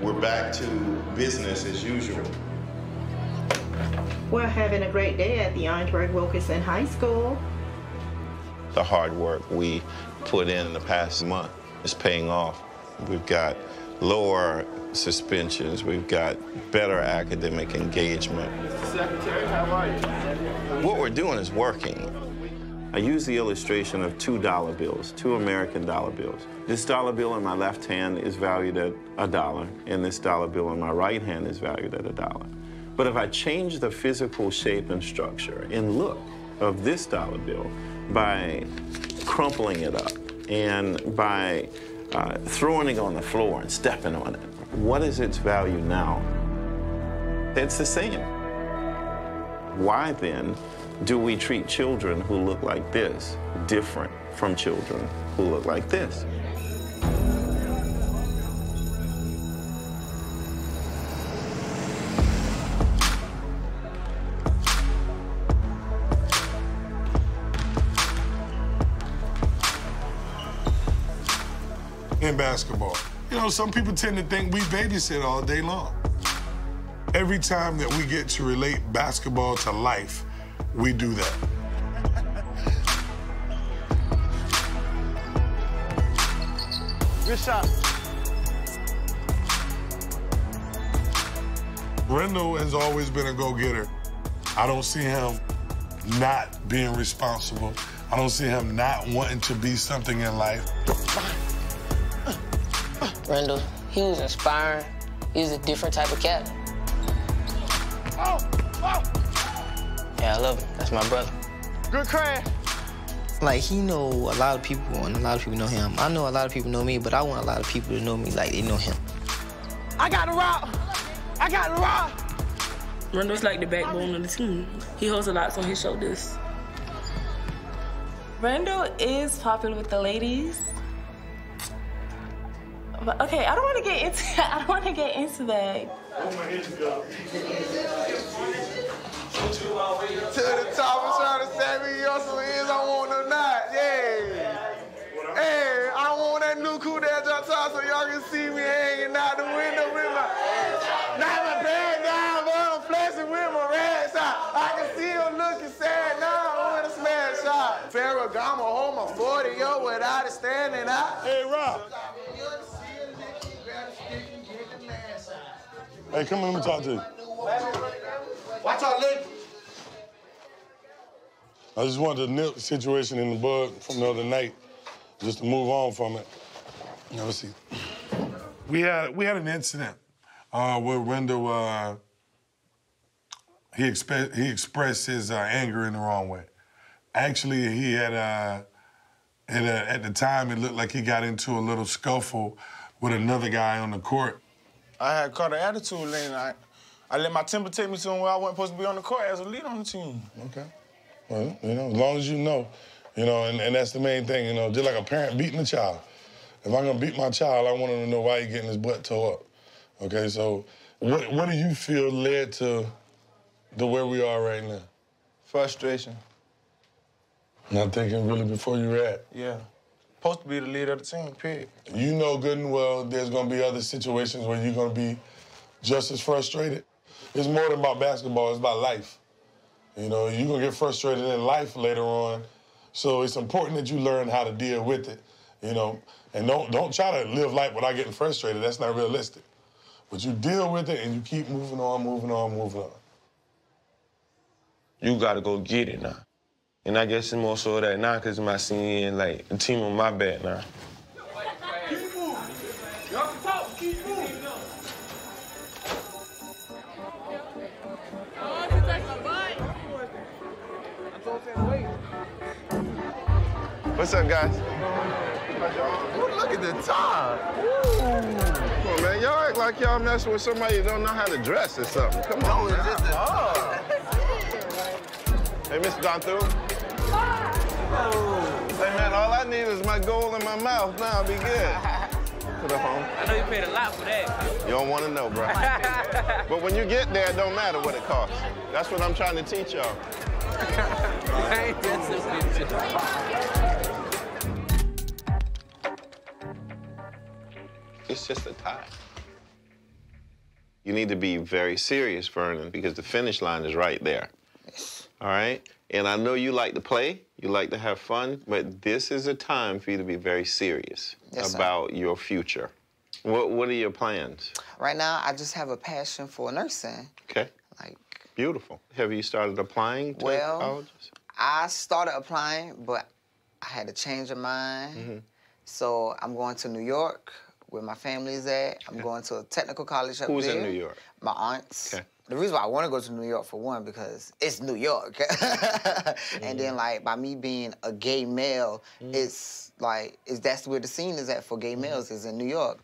Speaker 10: We're back to business as usual.
Speaker 41: We're having a great day at the Orangeburg Wilkinson High School.
Speaker 10: The hard work we put in the past month is paying off. We've got lower suspensions, we've got better academic engagement.
Speaker 20: Secretary, how are you?
Speaker 10: What we're doing is working. I use the illustration of two dollar bills, two American dollar bills. This dollar bill in my left hand is valued at a dollar, and this dollar bill in my right hand is valued at a dollar. But if I change the physical shape and structure and look of this dollar bill by crumpling it up and by uh, throwing it on the floor and stepping on it, what is its value now? It's the same. Why then do we treat children who look like this different from children who look like this?
Speaker 37: in basketball. You know, some people tend to think we babysit all day long. Every time that we get to relate basketball to life, we do that.
Speaker 20: Good shot.
Speaker 37: Rendell has always been a go-getter. I don't see him not being responsible. I don't see him not wanting to be something in life.
Speaker 42: Rendell, he was inspiring. He was a different type of cat. Oh, oh. Yeah, I love him. That's my brother.
Speaker 20: Good crash.
Speaker 8: Like he know a lot of people, and a lot of people know him. I know a lot of people know me, but I want a lot of people to know me like they know him.
Speaker 20: I got the rock. I got the rock.
Speaker 24: Rendell's like the backbone of the team. He holds a lot on his shoulders.
Speaker 27: Rendell is popular with the ladies. But okay, I don't want to get into I don't want to get into that.
Speaker 20: To the top, I'm trying to set me up some ends. I want them not. Yeah. Hey, I want that new cool that drop top so y'all can see me hanging out the window with my. Not my bag down, but I'm flexing with my rags out. I can see them looking sad now. I want a smash shot.
Speaker 8: Ferragamo, hold my 40, yo, without it standing out.
Speaker 37: Hey, Rob. Hey, come on, let me talk to you.
Speaker 8: Watch out, leg.
Speaker 37: I just wanted to nip the situation in the bud from the other night, just to move on from it. Now, let's see. We had we had an incident uh, where Rendell uh, he expe- he expressed his uh, anger in the wrong way. Actually, he had uh, at, uh, at the time it looked like he got into a little scuffle with another guy on the court.
Speaker 43: I had caught an attitude late night. I let my temper take me somewhere I wasn't supposed to be on the court as a leader on the team.
Speaker 37: Okay. Well, you know, as long as you know, you know, and, and that's the main thing, you know, just like a parent beating a child. If I'm gonna beat my child, I want him to know why he's getting his butt tore up. Okay, so what what do you feel led to the where we are right now?
Speaker 43: Frustration.
Speaker 37: Not thinking really before you react.
Speaker 43: Yeah. Supposed to be the leader of the team, period.
Speaker 37: You know good and well there's gonna be other situations where you're gonna be just as frustrated. It's more than about basketball, it's about life. You know, you're gonna get frustrated in life later on. So it's important that you learn how to deal with it, you know, and don't don't try to live life without getting frustrated. That's not realistic. But you deal with it and you keep moving on, moving on, moving on.
Speaker 20: You gotta go get it now. And I guess it's more so that now because my senior like the team on my back now.
Speaker 10: What's up, guys?
Speaker 43: Ooh, look at the time.
Speaker 10: Come on, man. Y'all act like y'all messing with somebody who don't know how to dress or something. Come on, man. Hey, Mr. Dontu. Hey, man, all I need is my gold in my mouth. Now I'll be good. Put it home.
Speaker 44: I know you paid a lot for that.
Speaker 10: You don't want to know, bro. but when you get there, it don't matter what it costs. That's what I'm trying to teach y'all. It's just a tie. You need to be very serious, Vernon, because the finish line is right there. Yes. All right? And I know you like to play, you like to have fun, but this is a time for you to be very serious
Speaker 8: Yes, sir.
Speaker 10: about your future. What, what are your plans?
Speaker 8: Right now, I just have a passion for nursing.
Speaker 10: Okay.
Speaker 8: Like,
Speaker 10: Beautiful. Have you started applying to
Speaker 8: Well,
Speaker 10: colleges?
Speaker 8: I started applying, but I had to change of mind.
Speaker 10: Mm-hmm.
Speaker 8: So I'm going to New York, where my family is at. I'm going to a technical college up
Speaker 10: Who's
Speaker 8: there.
Speaker 10: in New York?
Speaker 8: My aunts.
Speaker 10: Okay.
Speaker 8: The reason why I want to go to New York for one because it's New York, and then mm. like by me being a gay male, mm. it's like is that's where the scene is at for gay mm-hmm. males is in New York.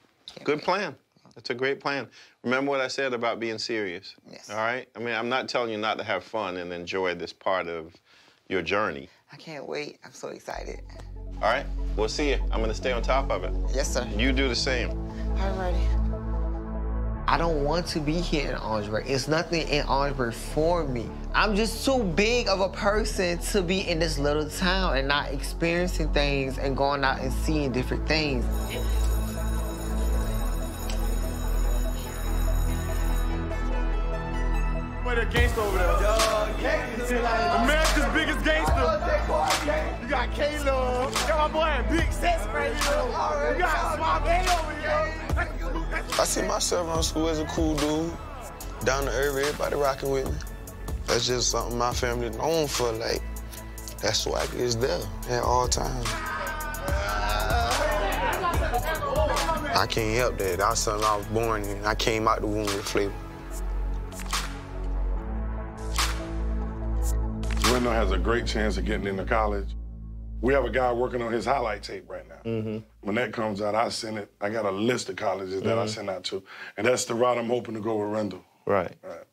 Speaker 10: Good plan. That's a great plan. Remember what I said about being serious.
Speaker 8: Yes.
Speaker 10: All right? I mean, I'm not telling you not to have fun and enjoy this part of your journey.
Speaker 8: I can't wait. I'm so excited.
Speaker 10: All right? We'll see you. I'm going to stay on top of it.
Speaker 8: Yes, sir.
Speaker 10: You do the same.
Speaker 8: Alrighty. I don't want to be here in Orangeburg. It's nothing in Orangeburg for me. I'm just too big of a person to be in this little town and not experiencing things and going out and seeing different things.
Speaker 43: What a gangster over there. America's biggest gangster. You got Caleb. You got my boy Big Sets right here. You got Suave over here.
Speaker 20: I see myself around school as a cool dude, down to earth, everybody rocking with me. That's just something my family known for. Like, that swag is there at all times. I can't help that. That's something I was born in. I came out the womb with flavor.
Speaker 37: Rendell has a great chance of getting into college. We have a guy working on his highlight tape right now.
Speaker 10: Mm-hmm.
Speaker 37: When that comes out, I send it. I got a list of colleges that I
Speaker 10: Mhm.
Speaker 37: send out to, and that's the route I'm hoping to go with Rendell.
Speaker 10: Right.
Speaker 37: Right.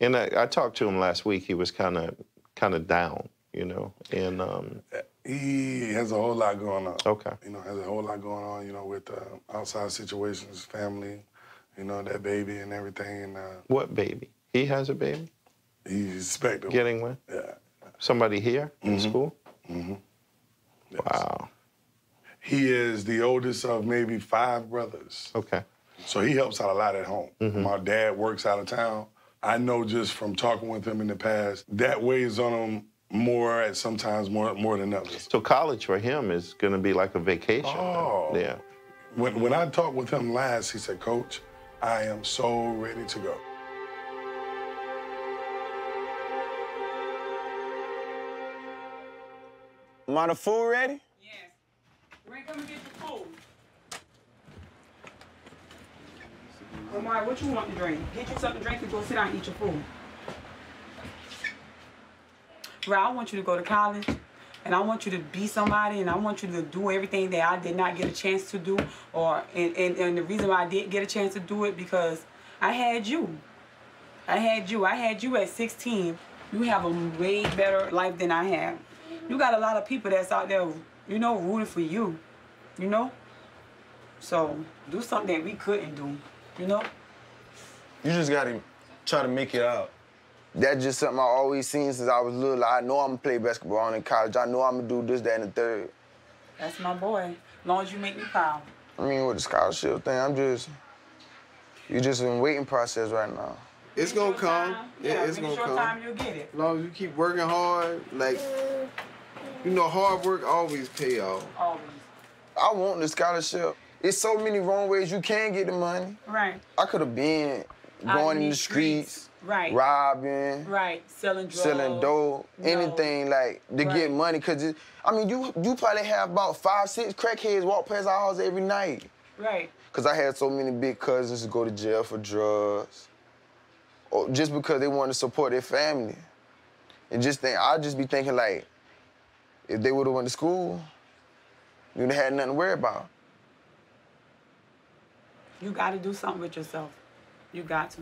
Speaker 10: And I, I talked to him last week. He was kind of kind of down, you know. And um,
Speaker 37: He has a whole lot going on.
Speaker 10: Okay.
Speaker 37: You know, has a whole lot going on. You know, with uh, outside situations, family, you know, that baby and everything. And uh,
Speaker 10: what baby? He has a baby.
Speaker 37: he's expecting.
Speaker 10: Getting one?
Speaker 37: Yeah.
Speaker 10: Somebody here in
Speaker 37: Mhm.
Speaker 10: school?
Speaker 37: Mm-hmm.
Speaker 10: Wow.
Speaker 37: He is the oldest of maybe five brothers.
Speaker 10: Okay.
Speaker 37: So he helps out a lot at home.
Speaker 10: Mhm.
Speaker 37: My dad works out of town. I know just from talking with him in the past, that weighs on him
Speaker 45: more at sometimes more more than others.
Speaker 10: So college for him is going to be like a vacation.
Speaker 45: Oh.
Speaker 10: Yeah.
Speaker 45: When, when I talked with him last, he said, Coach, I am so ready to go.
Speaker 20: Am I the food ready?
Speaker 46: Ray, come and get your food. Omar, what you want to drink? Get you something to drink and go sit down and eat your food. Ray, I want you to go to college and I want you to be somebody and I want you to do everything that I did not get a chance to do or and, and, and the reason why I didn't get a chance to do it because I had you. I had you. I had you at 16. You have a way better life than I have. You got a lot of people that's out there, you know, rooting for you. You know? So do something that we couldn't do. You know?
Speaker 20: You just gotta try to make it out. That's just something I always seen since I was little. I know I'm gonna play basketball in college. I know I'm gonna do this, that, and the third.
Speaker 46: That's my boy. As long as you make me proud.
Speaker 20: I mean, with the scholarship thing, I'm just, you're just in waiting process right now.
Speaker 47: It's gonna come.
Speaker 46: Yeah,
Speaker 47: Yeah, it's
Speaker 46: in
Speaker 47: gonna
Speaker 46: short
Speaker 47: come.
Speaker 46: time you'll get it.
Speaker 47: As long as you keep working hard, like you know, hard work always pay off.
Speaker 46: Always.
Speaker 20: I want the scholarship. It's so many wrong ways you can get the money.
Speaker 46: Right.
Speaker 20: I could have been going in the
Speaker 46: these
Speaker 20: streets,
Speaker 46: Right.
Speaker 20: robbing,
Speaker 46: Right. Selling drugs.
Speaker 20: selling dope,
Speaker 46: No.
Speaker 20: anything like to
Speaker 46: Right.
Speaker 20: get money. Cause it, I mean, you you probably have about five, six crackheads walk past our house every night.
Speaker 46: Right.
Speaker 20: Cause I had so many big cousins go to jail for drugs, or just because they want to support their family. And just think, I just be thinking like, if they would have went to school, you'd have had nothing to worry about.
Speaker 46: You got to do something with yourself. You got to.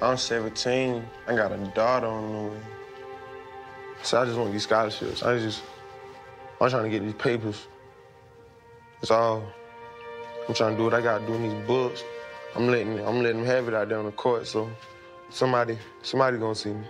Speaker 20: I'm 17. I got a daughter on the way. So I just want these scholarships. I just, I'm trying to get these papers. That's all. I'm trying to do what I got to do in these books. I'm letting, I'm letting them have it out there on the court. So somebody, somebody gonna see me.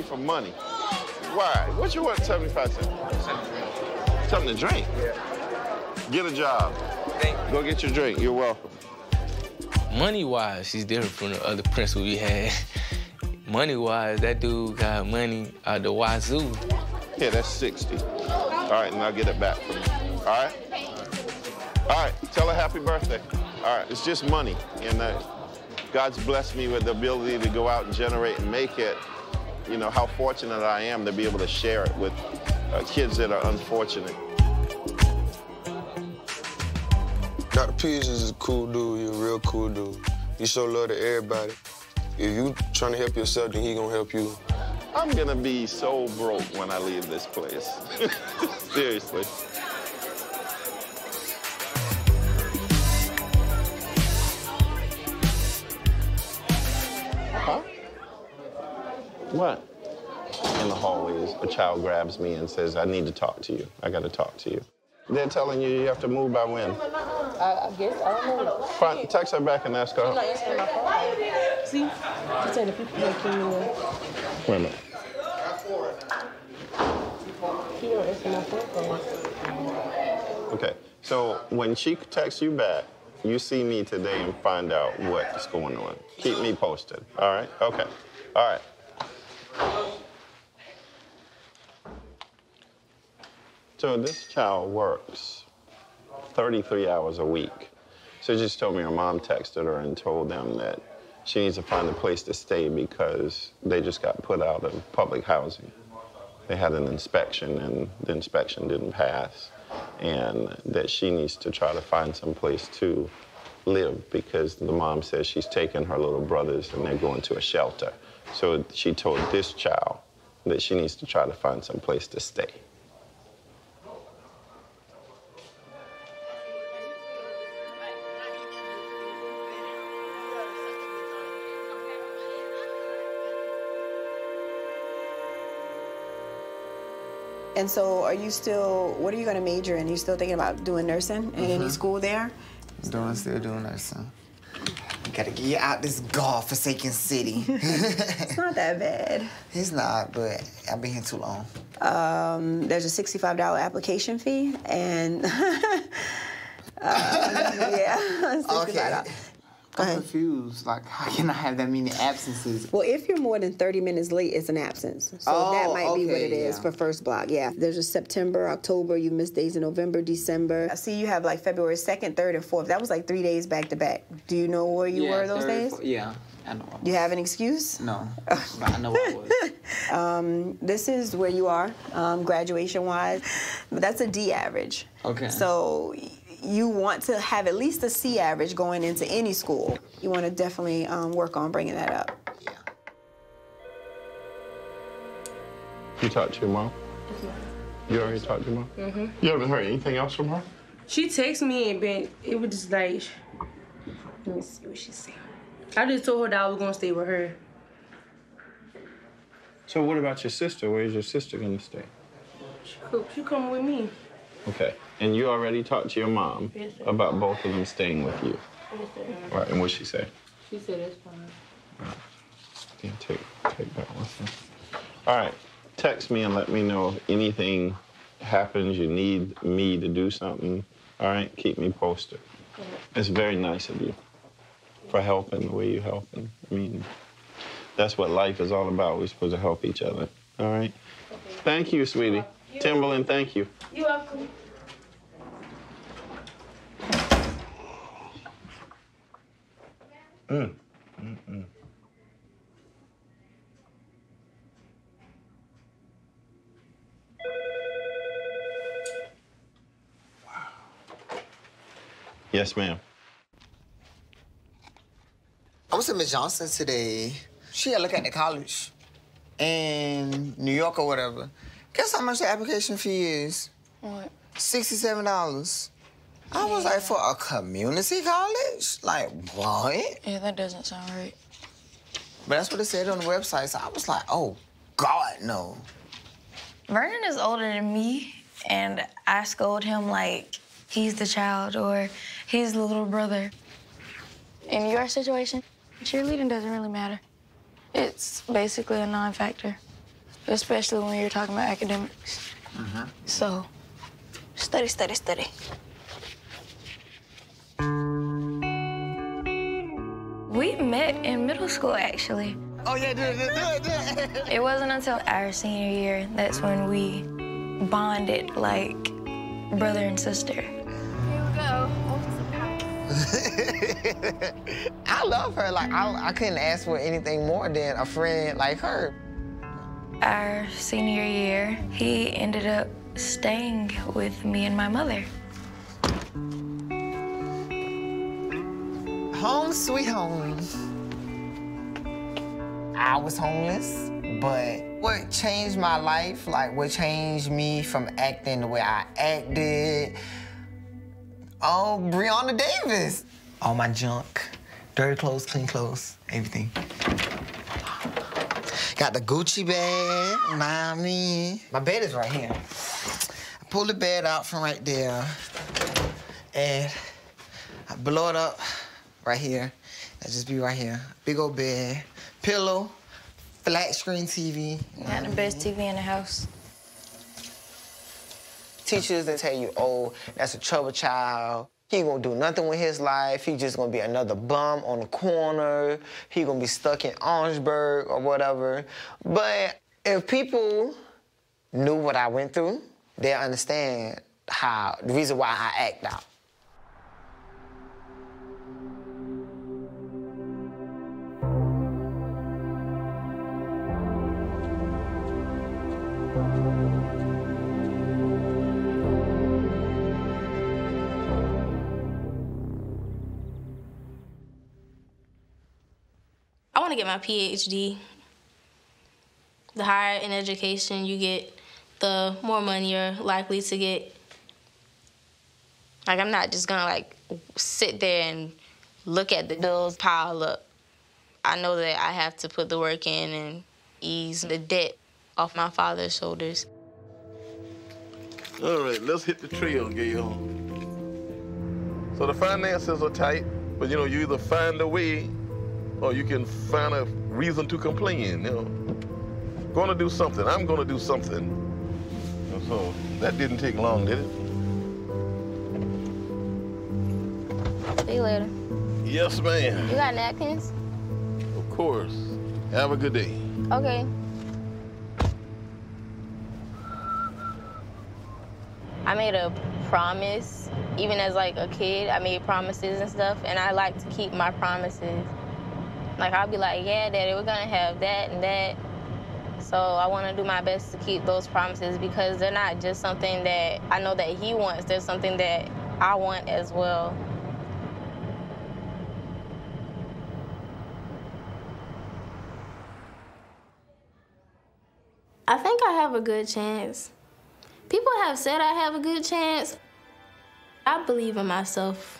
Speaker 10: Me for money. Why? What you want 75 cents? Something to drink? Yeah. Get a job. Go get your drink. You're welcome.
Speaker 7: Money wise, she's different from the other principal we had. money wise, that dude got money out the wazoo.
Speaker 10: Yeah, that's 60. All right, and I'll get it back you. All right? All right, tell her happy birthday. All right, it's just money. And uh, God's blessed me with the ability to go out and generate and make it. You know, how fortunate I am to be able to share it with uh, kids that are unfortunate.
Speaker 20: Dr. Peace is a cool dude. You're a real cool dude. He show love to everybody. If you trying to help yourself, then he gonna help you.
Speaker 10: I'm gonna be so broke when I leave this place. Seriously. What? In the hallways, a child grabs me and says, I need to talk to you. I gotta talk to you. They're telling you you have to move by when?
Speaker 48: I, I guess, I don't know.
Speaker 10: Fine, text her back and ask
Speaker 48: She's not
Speaker 10: her.
Speaker 48: answering my phone. See? She said the people that came in,
Speaker 10: Wait a minute.
Speaker 48: she don't answer my phone.
Speaker 10: Okay, so when she texts you back, you see me today and find out what's going on. Keep me posted, all right? Okay, all right. So this child works 33 hours a week. So she just told me her mom texted her and told them that she needs to find a place to stay because they just got put out of public housing. They had an inspection and the inspection didn't pass, and that she needs to try to find some place to live because the mom says she's taking her little brothers and they're going to a shelter. So she told this child that she needs to try to find some place to stay.
Speaker 49: And so, are you still? What are you going to major in? Are you still thinking about doing nursing in any
Speaker 8: Mhm.
Speaker 49: school there?
Speaker 8: Doing, still doing nursing. Gotta get out this God-forsaken city.
Speaker 49: it's not that bad.
Speaker 8: It's not, but I've been here too long.
Speaker 49: Um, there's a sixty-five dollar application fee, and uh, yeah, $65.
Speaker 8: I'm confused. Like, how can I have that many absences?
Speaker 49: Well, if you're more than 30 minutes late, it's an absence. So
Speaker 8: Oh,
Speaker 49: that might be what it is
Speaker 8: yeah.
Speaker 49: for first block. Yeah. There's a September, October, you missed days in November, December. I see you have like February 2nd, 3rd, and 4th. That was like three days back to back. Do you know where you
Speaker 8: Yeah,
Speaker 49: were those
Speaker 8: third,
Speaker 49: days?
Speaker 8: fourth- yeah, I know.
Speaker 49: Do you have an excuse?
Speaker 8: No, but I know I was.
Speaker 49: Um, this is where you are, um, graduation wise. But that's a D average.
Speaker 8: Okay.
Speaker 49: So y- you want to have at least a C average going into any school. You want to definitely um, work on bringing that up. Yeah.
Speaker 10: You talked to your mom? You already talked to your mom?
Speaker 27: Mm-hmm.
Speaker 10: You haven't heard anything else from her?
Speaker 27: She texted me and been it was just like let me see what she said. I just told her that I was gonna stay with her.
Speaker 10: So what about your sister? Where's your sister gonna stay?
Speaker 27: She, co- she coming with me.
Speaker 10: Okay. And you already talked to your mom
Speaker 27: Yes,
Speaker 10: about both of them staying with you. Right, and what'd she say?
Speaker 27: She said it's fine. Right.
Speaker 10: Yeah, take take that one. All right. Text me and let me know if anything happens. You need me to do something. All right. Keep me posted. It's very nice of you for helping the way you're helping. I mean, that's what life is all about. We're supposed to help each other. All right. Thank you, sweetie. Timberland, thank you.
Speaker 27: You're welcome.
Speaker 10: Mm. Mm-mm. Yes, ma'am.
Speaker 8: I was at Miss Johnson today. She had look at the college in New York or whatever. Guess how much the application fee is?
Speaker 31: What?
Speaker 8: Sixty-seven dollars. I was like, for a community college? Like what?
Speaker 31: Yeah, that doesn't sound right.
Speaker 8: But that's what it said on the website. So I was like, oh God, no.
Speaker 50: Vernon is older than me, and I scold him like he's the child or he's the little brother.
Speaker 31: In your situation, cheerleading doesn't really matter. It's basically a non-factor, especially when you're talking about academics. Mm-hmm. So, study, study, study.
Speaker 50: We met in middle school, actually.
Speaker 8: Oh, yeah, do it, do it, do it.
Speaker 50: It wasn't until our senior year that's when we bonded like brother and sister.
Speaker 31: Here we go.
Speaker 8: I love her. Like I, I couldn't ask for anything more than a friend like her.
Speaker 50: Our senior year, he ended up staying with me and my mother.
Speaker 8: Home sweet home. I was homeless, but what changed my life, like what changed me from acting the way I acted, oh, Breonna Davis. All my junk, dirty clothes, clean clothes, everything. Got the Gucci bag, mommy. My bed is right here. I pull the bed out from right there, and I blow it up right here. That just be right here. Big old bed, pillow, flat screen TV.
Speaker 50: Got the best TV in the house.
Speaker 8: Teachers that tell you, oh, that's a trouble child. He ain't gonna do nothing with his life. He just gonna be another bum on the corner. He gonna be stuck in Orangeburg or whatever. But if people knew what I went through, they'll understand how the reason why I act out.
Speaker 11: Want to get my PhD. The higher in education you get, the more money you're likely to get. Like I'm not just gonna like sit there and look at the bills pile up. I know that I have to put the work in and ease the debt off my father's shoulders.
Speaker 36: All right, let's hit the trail, Gail. So the finances are tight, but you know, you either find a way or you can find a reason to complain, you know. Gonna do something, I'm gonna do something. And so that didn't take long, did it?
Speaker 11: See you later.
Speaker 36: Yes, ma'am.
Speaker 11: You got napkins?
Speaker 36: Of course. Have a good day.
Speaker 11: Okay. I made a promise, even as like a kid, I made promises and stuff, and I like to keep my promises. Like I'll be like, yeah, daddy, we're gonna have that and that. So I wanna do my best to keep those promises because they're not just something that I know that he wants, they're something that I want as well. I think I have a good chance. People have said I have a good chance. I believe in myself.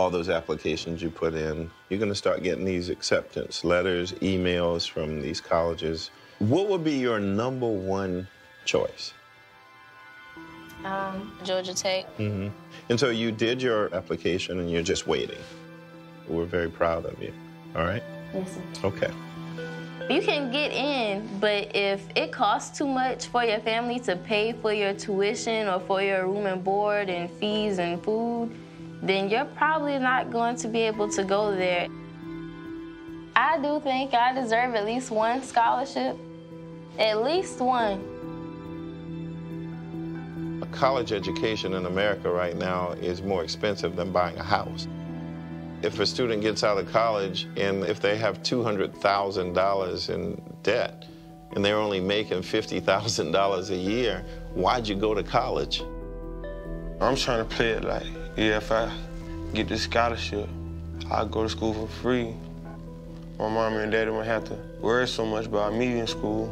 Speaker 10: All those applications you put in, you're going to start getting these acceptance letters, emails from these colleges. What would be your number one choice?
Speaker 11: Um, Georgia Tech.
Speaker 10: Mm -hmm. And so you did your application and you're just waiting. We're very proud of you. All right?
Speaker 11: Yes, sir.
Speaker 10: Okay.
Speaker 11: You can get in, but if it costs too much for your family to pay for your tuition or for your room and board and fees and food, then you're probably not going to be able to go there. I do think I deserve at least one scholarship. At least one.
Speaker 10: A college education in America right now is more expensive than buying a house. If a student gets out of college and if they have $200,000 in debt and they're only making $50,000 a year, why'd you go to college?
Speaker 20: I'm trying to play it like, yeah, if I get this scholarship, I'll go to school for free. My mom and daddy won't have to worry so much about me in school.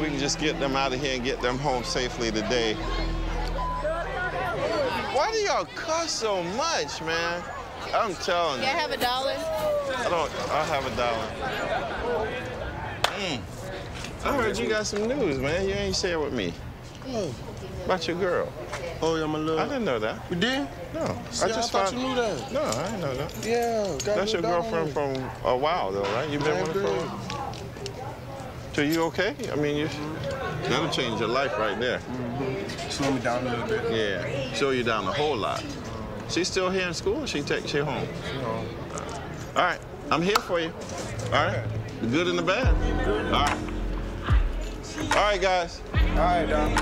Speaker 10: We can just get them out of here and get them home safely today. Why do y'all cuss so much, man? I'm telling you.
Speaker 11: Can I have a dollar?
Speaker 10: I don't, I'll have a dollar. I heard you got some news, man. You ain't share with me.
Speaker 51: Oh.
Speaker 10: About your girl.
Speaker 51: Oh, yeah, my love.
Speaker 10: I didn't know that.
Speaker 51: You did?
Speaker 10: No.
Speaker 51: See, I,
Speaker 10: just
Speaker 51: thought
Speaker 10: found-
Speaker 51: you knew that.
Speaker 10: No, I didn't know that.
Speaker 51: Yeah. got
Speaker 10: That's your girlfriend from a while, though, right? You've been with her for a while? So you okay? I mean, you, mm-hmm. that'll change your life right there. Mm-hmm.
Speaker 51: Slow me down a little bit.
Speaker 10: Yeah, slow you down a whole lot. She's still here in school she takes you home? All right, I'm here for you. All right? The good and the bad. All right. All right, guys.
Speaker 51: All right, Dom.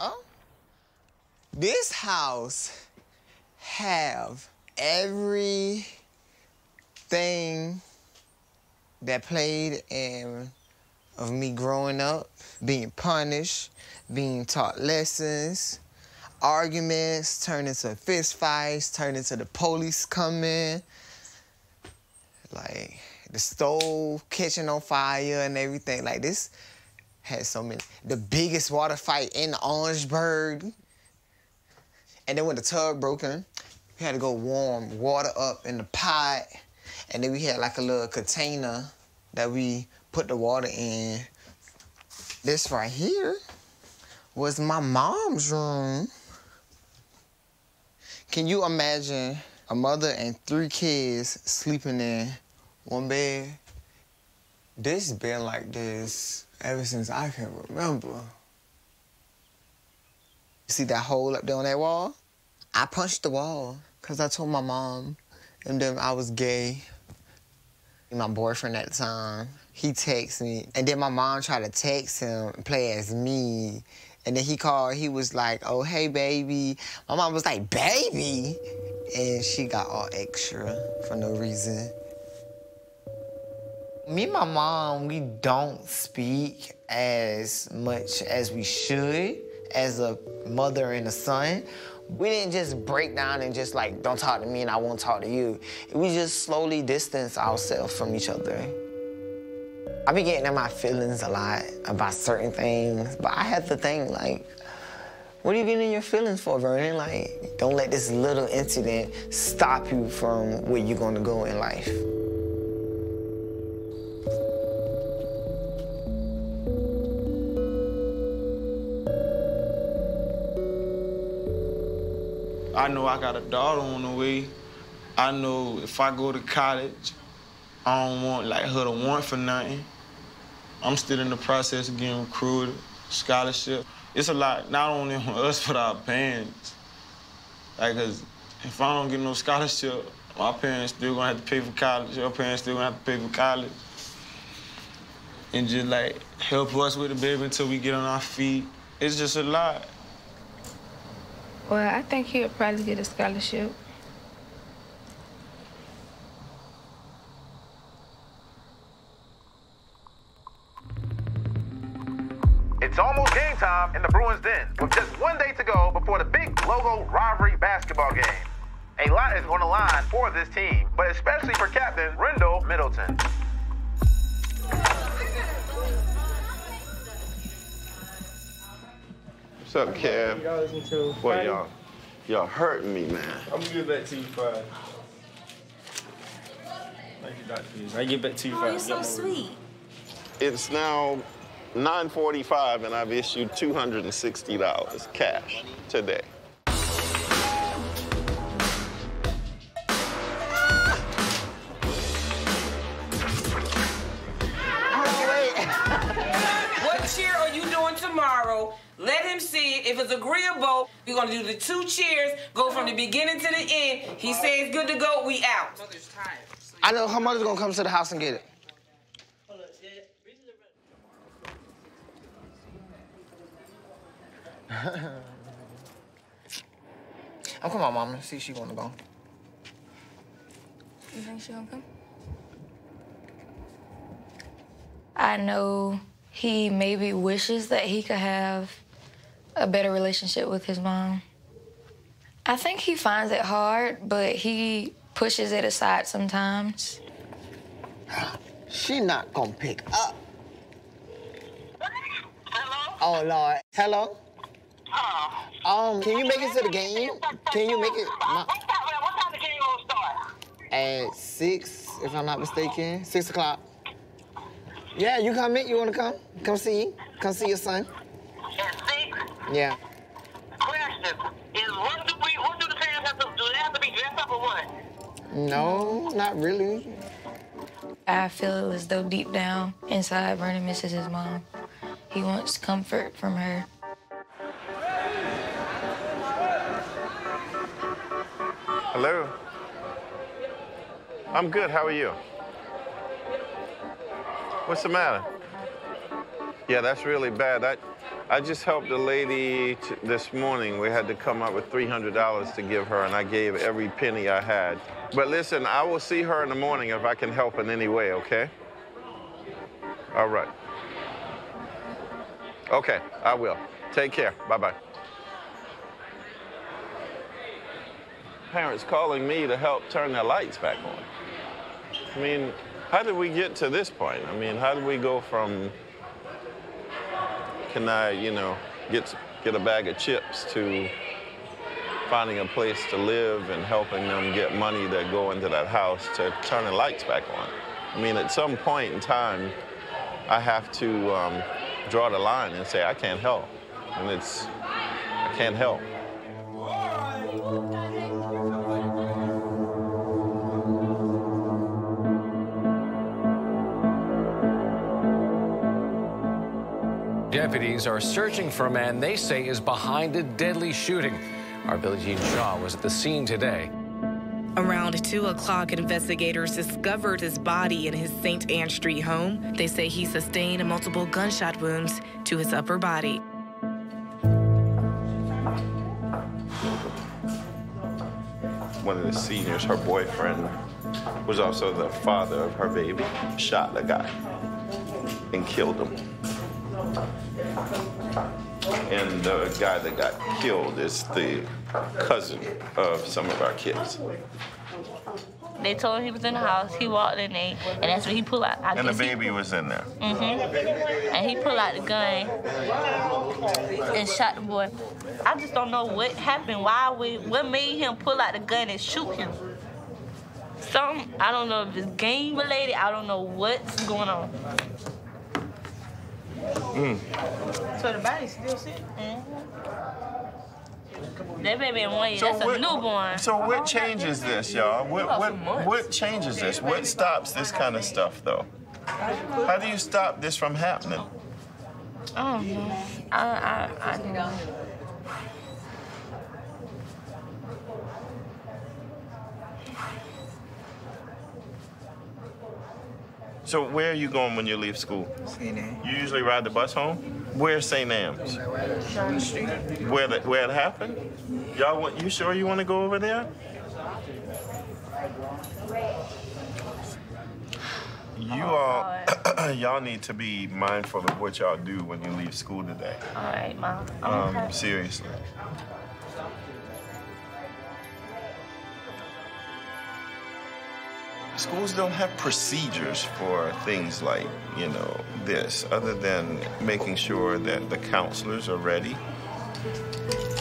Speaker 8: Oh, this house have everything that played in of me growing up, being punished, being taught lessons, arguments turn into fist fights, turn into the police coming, like the stove catching on fire and everything. Like this had so many. The biggest water fight in Orangeburg. And then when the tub broke in, we had to go warm water up in the pot. And then we had like a little container that we put the water in. This right here was my mom's room. Can you imagine a mother and three kids sleeping in one bed? This been like this ever since I can remember. See that hole up there on that wall? I punched the wall because I told my mom and them I was gay. My boyfriend at the time, he texted me. And then my mom tried to text him play as me. And then he called, he was like, oh, hey, baby. My mom was like, baby? And she got all extra for no reason. Me and my mom, we don't speak as much as we should. as a mother and a son. We didn't just break down and just like, don't talk to me and I won't talk to you. We just slowly distance ourselves from each other. I be getting in my feelings a lot about certain things, but I have to think like, what are you getting in your feelings for, Vernon? Like, don't let this little incident stop you from where you're gonna go in life.
Speaker 20: I know I got a daughter on the way. I know if I go to college, I don't want like her to want for nothing. I'm still in the process of getting recruited, scholarship. It's a lot, not only on us, but our parents. Like, cause if I don't get no scholarship, my parents still gonna have to pay for college. Your parents still gonna have to pay for college. And just like help us with the baby until we get on our feet. It's just a lot.
Speaker 31: Well, I think he'll probably get a scholarship.
Speaker 12: It's almost game time in the Bruins Den, with just one day to go before the big logo rivalry basketball game. A lot is on the line for this team, but especially for captain Rendell Middleton.
Speaker 10: What's up, Kev? Boy, y'all, y'all hurting me, man.
Speaker 20: I'm gonna get back to you Friday. Thank you, Dr. Hughes. I get back to you,
Speaker 10: Oh, you're so sweet. It's now 9:45, and I've issued $260 cash today.
Speaker 52: Let him see it. If it's agreeable, we're gonna do the two cheers, go from the beginning to the end. He says good to go, we out.
Speaker 8: I know her mother's gonna come to the house and get it. I'm calling my mom and see if she wanna go.
Speaker 50: You think she gonna come? I know he maybe wishes that he could have a better relationship with his mom. I think he finds it hard, but he pushes it aside sometimes.
Speaker 8: She not gonna pick up. Hello? Oh Lord. Hello? Um, can you make it to the game? Can you make it? My... What time the game gonna start? At six, if I'm not mistaken. Six o'clock. Yeah, you come in. You wanna come? Come see. Come see your son.
Speaker 52: At six?
Speaker 8: Yeah.
Speaker 52: Question. Is what do we what do the parents have to do? They have to be dressed up or what?
Speaker 8: No, not really.
Speaker 50: I feel as though deep down inside, Vernon misses his mom. He wants comfort from her.
Speaker 10: Hello. I'm good. How are you? What's the matter? Yeah, that's really bad. I, I just helped a lady this morning. We had to come up with $300 to give her, and I gave every penny I had. But listen, I will see her in the morning if I can help in any way, okay? All right. Okay, I will. Take care. Bye bye. Parents calling me to help turn their lights back on. I mean, how did we get to this point? I mean, how did we go from can I, you know, get get a bag of chips to finding a place to live and helping them get money that go into that house to turn the lights back on. I mean, at some point in time, I have to um, draw the line and say I can't help, and it's I can't help.
Speaker 53: Deputies are searching for a man they say is behind a deadly shooting. Our Billie Jean Shaw was at the scene today.
Speaker 21: Around 2 o'clock, investigators discovered his body in his St. Anne Street home. They say he sustained multiple gunshot wounds to his upper body.
Speaker 10: One of the seniors, her boyfriend, was also the father of her baby, shot a guy and killed him. And the guy that got killed is the cousin of some of our kids.
Speaker 27: They told him he was in the house. He walked in there, and that's when he pulled out. I
Speaker 10: And the
Speaker 27: guess he-
Speaker 10: baby was in there.
Speaker 27: Mm-hmm. And he pulled out the gun and shot the boy. I just don't know what happened. Why we? What made him pull out the gun and shoot him? Some I don't know if it's gang related. I don't know what's going on.
Speaker 10: Mm.
Speaker 27: So the body's still sitting. That baby in one year.
Speaker 10: So
Speaker 27: That's
Speaker 10: what-
Speaker 27: a newborn.
Speaker 10: So what changes this, y'all? What what what changes this? What stops this kind of stuff, though? How do you stop this from happening?
Speaker 27: I don't know. I I I don't
Speaker 10: So where are you going when you leave school? St. You usually ride the bus home. Where's St. Am's? Where the, where it happened? Y'all, want, you sure you want to go over there? You all, y'all need to be mindful of what y'all do when you leave school today.
Speaker 27: All right, mom.
Speaker 10: Um,
Speaker 27: okay.
Speaker 10: seriously. Schools don't have procedures for things like, you know, this, other than making sure that the counselors are ready.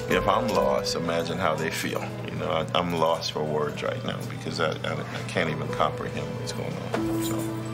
Speaker 10: If I'm lost, imagine how they feel. You know, I, I'm lost for words right now because I, I, I can't even comprehend what's going on. So.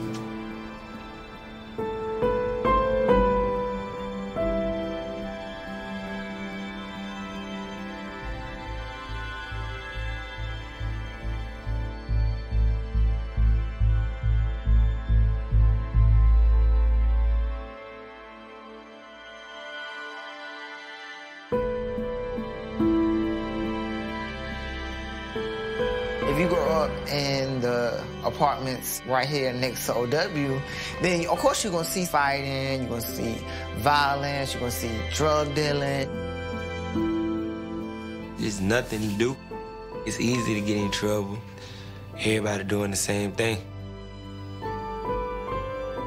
Speaker 8: Apartments right here next to OW, then of course you're gonna see fighting, you're gonna see violence, you're gonna see drug dealing.
Speaker 54: There's nothing to do. It's easy to get in trouble. Everybody doing the same thing.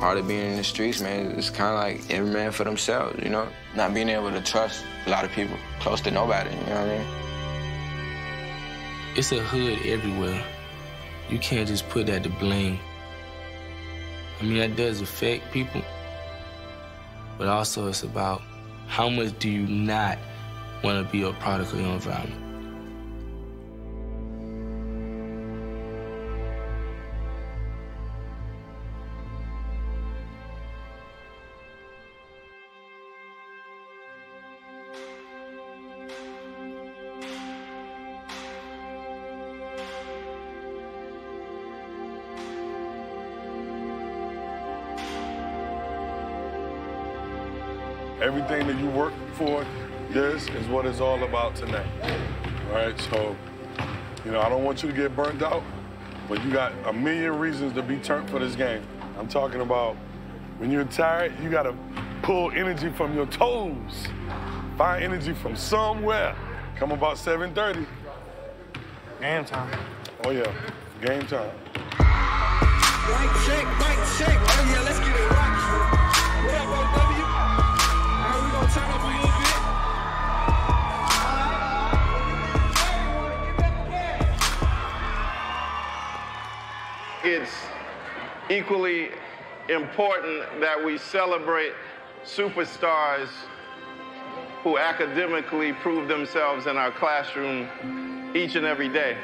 Speaker 18: Part of being in the streets, man, it's kind of like every man for themselves, you know? Not being able to trust a lot of people, close to nobody, you know what I mean?
Speaker 7: It's a hood everywhere. You can't just put that to blame. I mean, that does affect people, but also it's about how much do you not want to be a product of your environment.
Speaker 37: This is all about tonight. All right, so, you know, I don't want you to get burnt out, but you got a million reasons to be turned for this game. I'm talking about when you're tired, you gotta pull energy from your toes. Find energy from somewhere. Come about 7.30.
Speaker 55: Game time.
Speaker 37: Oh yeah, game time.
Speaker 56: Mic check, mic check. Oh yeah, let's get it rocking.
Speaker 10: It's equally important that we celebrate superstars who academically prove themselves in our classroom each and every day.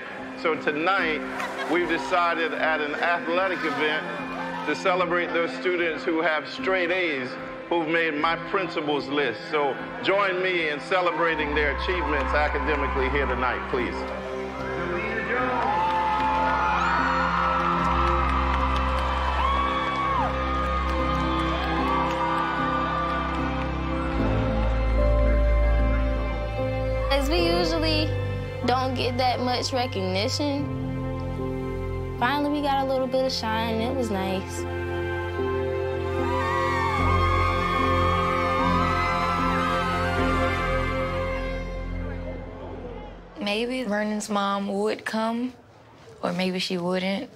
Speaker 10: So tonight, we've decided at an athletic event to celebrate those students who have straight A's who've made my principals list. So join me in celebrating their achievements academically here tonight, please.
Speaker 11: Don't get that much recognition, finally we got a little bit of shine. It was nice.
Speaker 50: Maybe Vernon's mom would come, or maybe she wouldn't.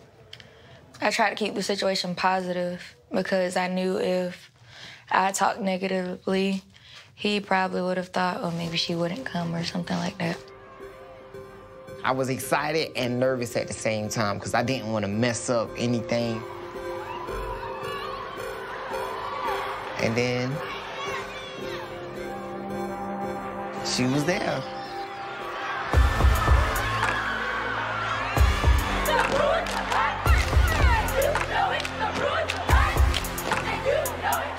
Speaker 50: I tried to keep the situation positive because I knew if I talked negatively,
Speaker 57: he probably would have thought, oh, maybe she wouldn't come or something like that.
Speaker 8: I was excited and nervous at the same time because I didn't want to mess up anything. And then she was there.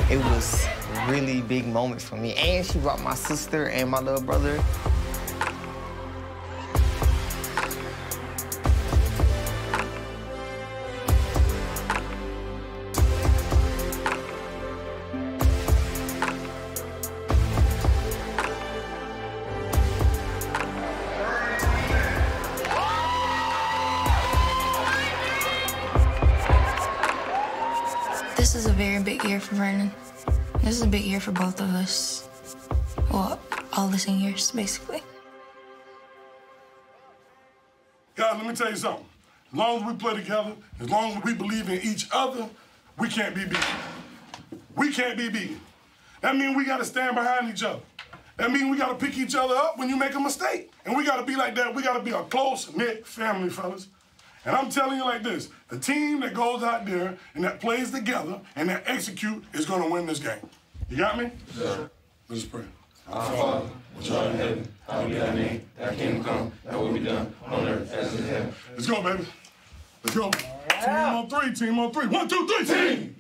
Speaker 8: It was really big moment for me. And she brought my sister and my little brother.
Speaker 24: For both of us. Well, all the seniors, basically.
Speaker 37: Guys, let me tell you something. As long as we play together, as long as we believe in each other, we can't be beaten. We can't be beaten. That means we gotta stand behind each other. That means we gotta pick each other up when you make a mistake. And we gotta be like that. We gotta be a close-knit family, fellas. And I'm telling you like this, the team that goes out there and that plays together and that execute is gonna win this game. You got me?
Speaker 58: Sir.
Speaker 37: Let's pray.
Speaker 58: Our Father, which art in heaven, hallowed be thy name. Thy kingdom come, thy will be done on earth as in heaven.
Speaker 37: Let's go, baby. Let's go. Team on three, team on three. One, two, three, team!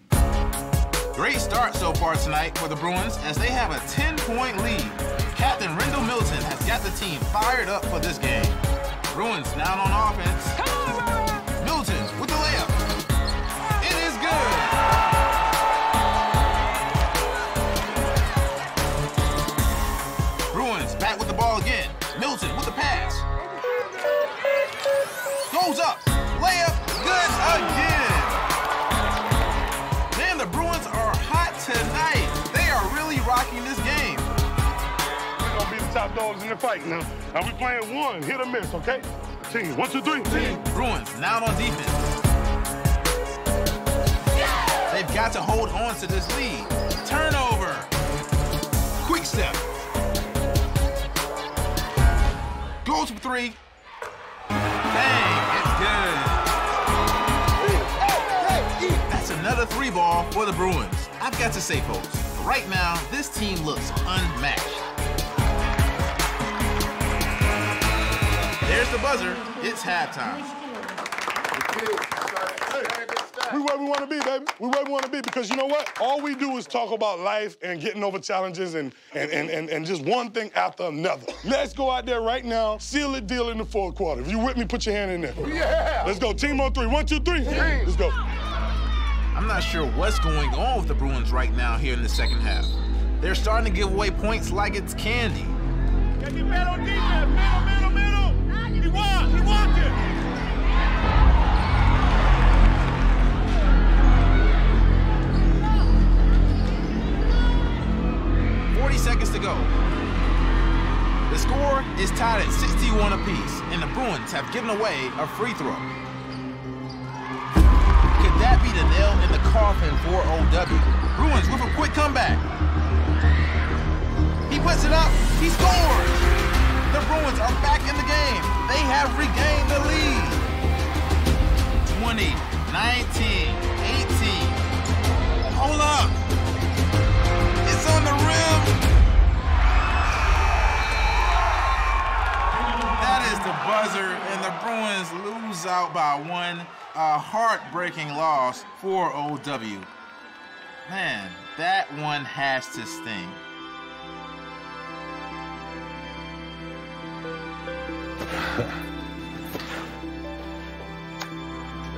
Speaker 12: Great start so far tonight for the Bruins as they have a 10-point lead. Captain Rendell Middleton has got the team fired up for this game. Bruins down on offense.
Speaker 37: Top dogs in the fight now. Now we playing one, hit or miss, okay? Team, one, two, three, team.
Speaker 12: Bruins now on defense. They've got to hold on to this lead. Turnover. Quick step. Goes for three. Bang, it's good. That's another three ball for the Bruins. I've got to say, folks, right now, this team looks unmatched. There's the buzzer. It's halftime.
Speaker 37: We where we want to be, baby. We where we want to be because you know what? All we do is talk about life and getting over challenges and and, and, and and just one thing after another. Let's go out there right now, seal the deal in the fourth quarter. If you with me, put your hand in there.
Speaker 58: Yeah.
Speaker 37: Let's go. Team on three. One, two, three. Let's go.
Speaker 12: I'm not sure what's going on with the Bruins right now here in the second half. They're starting to give away points like it's candy.
Speaker 58: Get the man on defense. Middle, middle, middle.
Speaker 12: 40 seconds to go. The score is tied at 61 apiece, and the Bruins have given away a free throw. Could that be the nail in the coffin for OW? Bruins with a quick comeback. He puts it up. He scores. The Bruins are back in the game. They have regained the lead. 20, 19, 18. Hold up. It's on the rim. That is the buzzer, and the Bruins lose out by one. A heartbreaking loss for OW. Man, that one has to sting.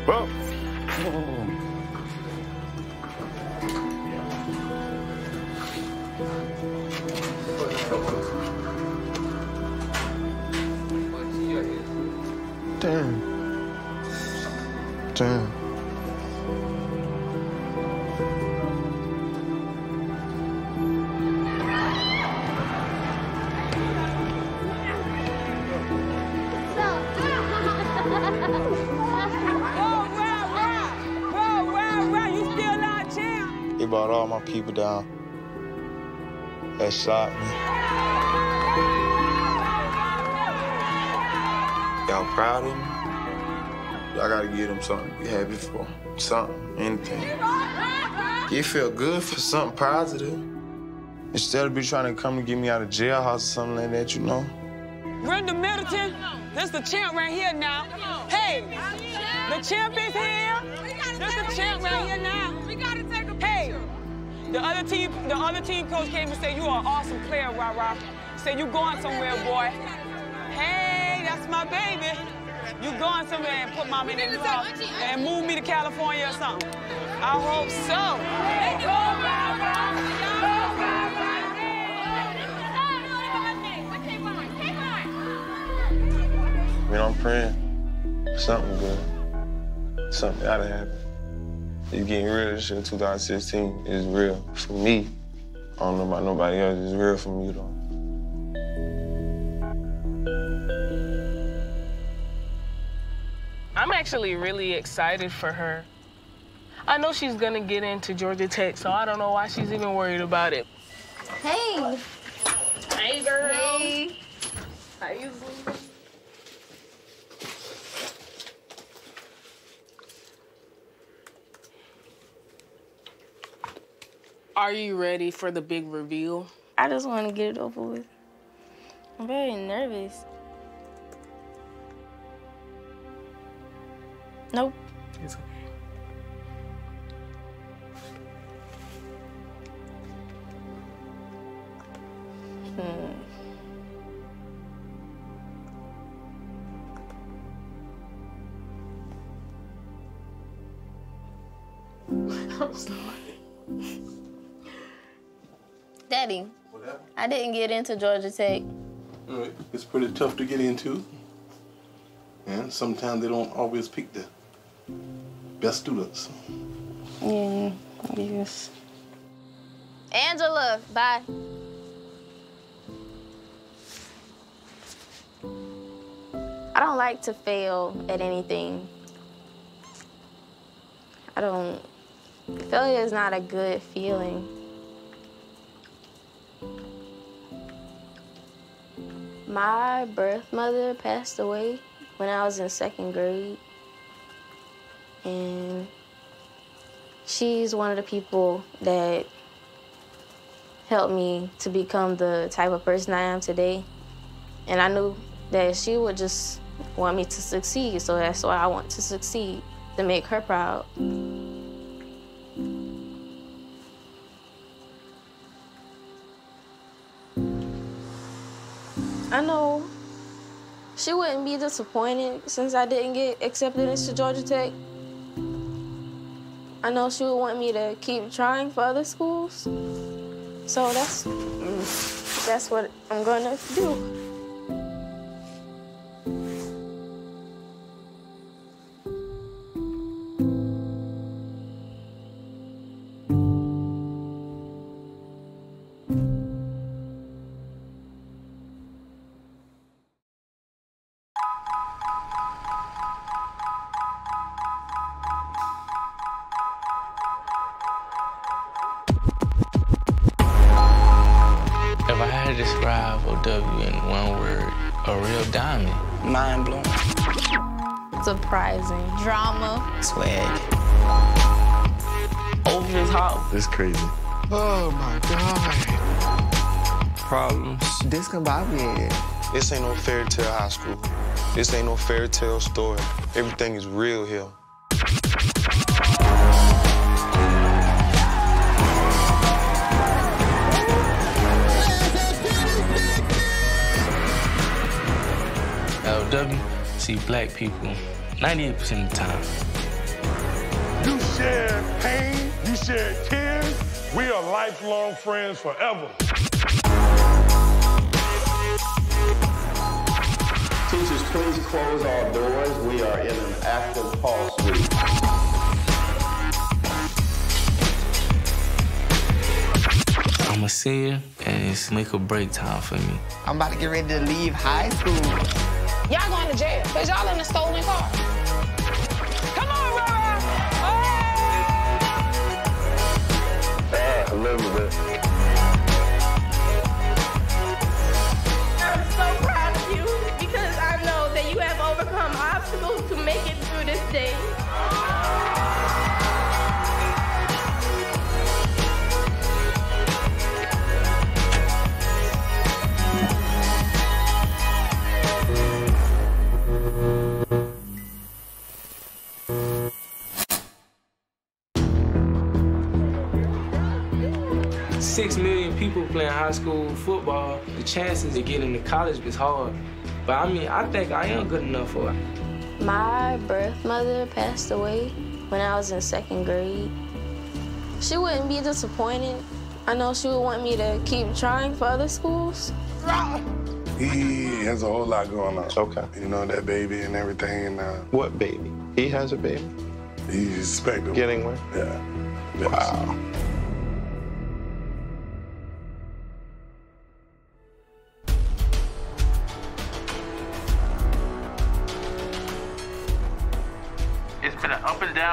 Speaker 37: Well.
Speaker 20: Damn. Damn.
Speaker 59: People down.
Speaker 20: that shot me. Y'all proud of me? Y'all gotta give them something to be happy for. Something, anything. You feel good for something positive. Instead of be trying to come and get me out of jailhouse or something like that, you know?
Speaker 46: Brenda Middleton, this the champ right here now. Hey, the champ is here. This the champ right here now. The other team, the other team coach came and said you are an awesome player, Rah Rah. Said you going somewhere, boy. Hey, that's my baby. You going somewhere and put mama in the new house and move me to California or something. I hope so.
Speaker 20: I mean, I'm praying for something good. Something gotta happen. It's getting real. This shit in 2016 is real for me. I don't know about nobody else. It's real for me, though.
Speaker 16: I'm actually really excited for her. I know she's gonna get into Georgia Tech, so I don't know why she's even worried about it.
Speaker 11: Hey.
Speaker 16: Hey, girl.
Speaker 11: Hey.
Speaker 16: How you doing? Are you ready for the big reveal?
Speaker 11: I just want to get it over with. I'm very nervous. Nope.
Speaker 16: It's okay.
Speaker 11: Hmm.
Speaker 16: I'm sorry.
Speaker 11: Daddy, I didn't get into Georgia Tech.
Speaker 36: All right, It's pretty tough to get into. And sometimes they don't always pick the best students.
Speaker 11: Yeah, yes. Angela, bye. I don't like to fail at anything. I don't. Failure is not a good feeling. My birth mother passed away when I was in second grade. And she's one of the people that helped me to become the type of person I am today. And I knew that she would just want me to succeed, so that's why I want to succeed, to make her proud. Wouldn't be disappointed since I didn't get accepted into Georgia Tech. I know she would want me to keep trying for other schools. So that's mm, that's what I'm gonna do.
Speaker 20: This ain't no fairy tale high school. This ain't no fairy tale story. Everything is real here.
Speaker 7: LW see black people 98% of the time.
Speaker 37: You share pain, you share tears. We are lifelong friends forever.
Speaker 10: Please close all doors. We are in an active pulse week.
Speaker 7: I'm a senior, and it's make or break time for me.
Speaker 8: I'm about to get ready to leave high school.
Speaker 46: Y'all going to jail because y'all in a stolen car. Come on, Rara.
Speaker 10: Ah, Elizabeth.
Speaker 60: Birthday.
Speaker 7: Six million people playing high school football. The chances of getting to college is hard. But I mean, I think I am good enough for it.
Speaker 11: My birth mother passed away when I was in second grade. She wouldn't be disappointed. I know she would want me to keep trying for other schools.
Speaker 37: He has a whole lot going on. Okay. You know, that baby and everything. And, uh,
Speaker 10: what baby? He has a baby?
Speaker 37: He's expecting
Speaker 10: Getting one?
Speaker 37: Yeah.
Speaker 10: Wow.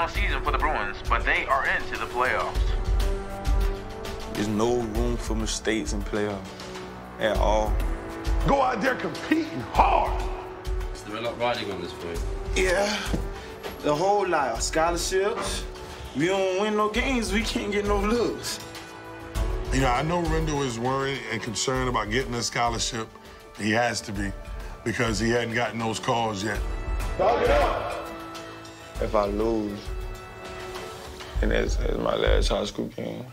Speaker 12: Down season for the Bruins, but they are into the playoffs.
Speaker 20: There's no room for mistakes in playoffs at all.
Speaker 37: Go out there competing hard.
Speaker 35: Is there a lot riding on this point?
Speaker 20: Yeah, the whole lot. Scholarships. We don't win no games, we can't get no looks.
Speaker 37: You know, I know Rendell is worried and concerned about getting a scholarship. He has to be because he hadn't gotten those calls yet. Dog it up.
Speaker 20: If I lose, and it's, it's my last high school game,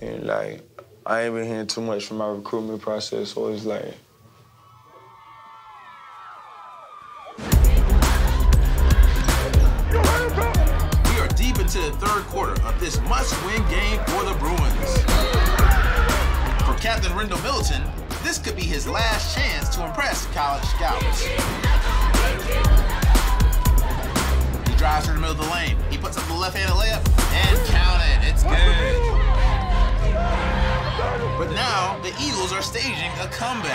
Speaker 20: and like, I ain't been hearing too much from my recruitment process, so it's like,
Speaker 12: We are deep into the third quarter of this must-win game for the Bruins. For Captain Rendell Middleton, this could be his last chance to impress college scouts. He drives through the middle of the lane. Puts up the left-handed layup and count it. It's good. But now the Eagles are staging a comeback.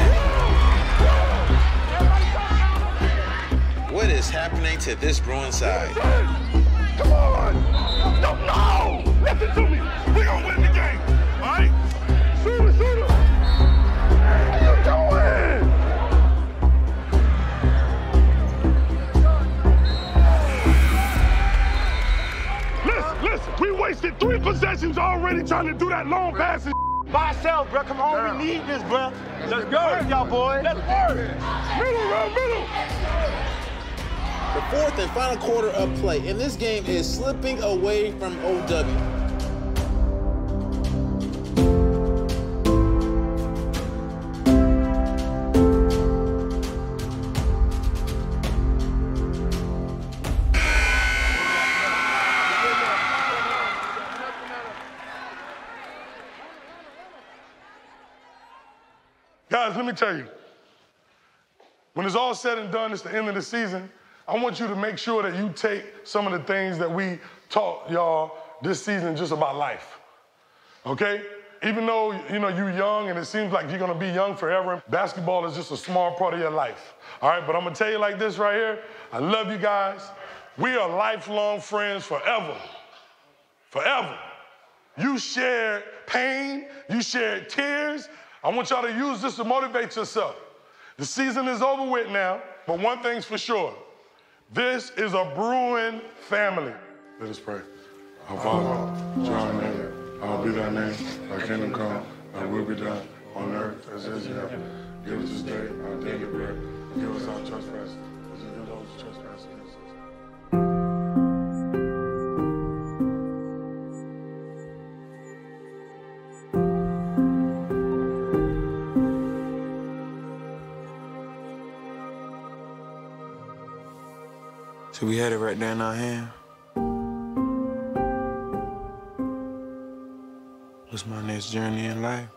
Speaker 12: What is happening to this Bruin side?
Speaker 37: Come on! No, no! Listen to me! We're gonna win wasted three possessions already trying to do that long pass and
Speaker 36: By ourselves, bro. Come on, we need this, bro. Let's go, y'all boys. Let's go.
Speaker 37: Middle, round, middle.
Speaker 12: The fourth and final quarter of play, and this game is slipping away from OW.
Speaker 37: Tell you. When it's all said and done, it's the end of the season. I want you to make sure that you take some of the things that we taught y'all this season just about life. Okay? Even though you know you're young and it seems like you're gonna be young forever, basketball is just a small part of your life. All right, but I'm gonna tell you like this right here. I love you guys. We are lifelong friends forever. Forever. You shared pain, you shared tears. I want y'all to use this to motivate yourself. The season is over with now, but one thing's for sure. This is a Bruin family. Let us pray. Our Father, John Mary, I'll be thy name, thy kingdom come, thy will be done on earth as it is in heaven. Give us this day our daily bread. Give us our trespasses,
Speaker 20: had it right there in our hand. What's my next journey in life?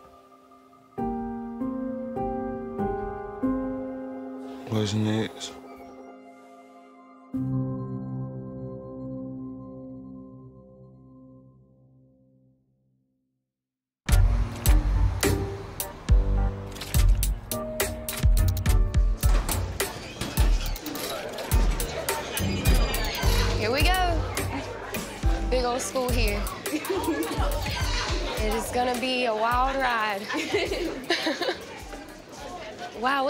Speaker 20: What's next?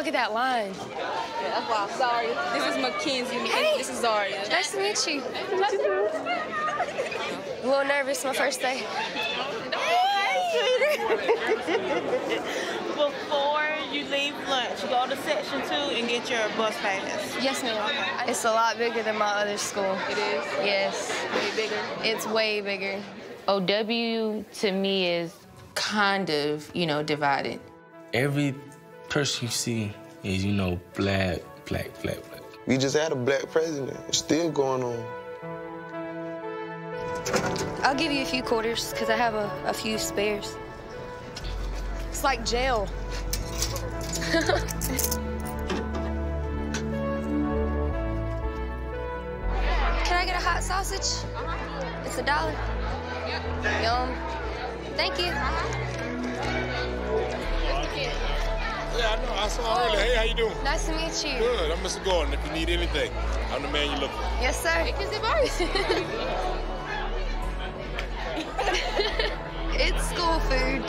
Speaker 61: Look at that line.
Speaker 62: Yeah, that's why I'm sorry. This is Mackenzie.
Speaker 61: Hey.
Speaker 62: This is Zaria.
Speaker 61: Nice to meet you. A little nervous, my first day.
Speaker 63: Before you leave lunch, go to section two and get your bus pass.
Speaker 61: Yes, ma'am. It's a lot bigger than my other school.
Speaker 62: It is?
Speaker 61: Yes.
Speaker 62: Way bigger?
Speaker 61: It's way bigger.
Speaker 21: OW to me is kind of, you know, divided.
Speaker 7: Every person you see is, you know, black, black, black, black.
Speaker 20: We just had a black president. It's still going on.
Speaker 64: I'll give you a few quarters because I have a, a few spares.
Speaker 61: It's like jail.
Speaker 64: Can I get a hot sausage? It's a dollar. Yum. Thank you.
Speaker 36: Yeah, I know. I saw her earlier. Hey, how you doing?
Speaker 64: Nice to meet you.
Speaker 36: Good. I'm Mr. Gordon. If you need anything, I'm the man you look for.
Speaker 64: Yes, sir. it's school food.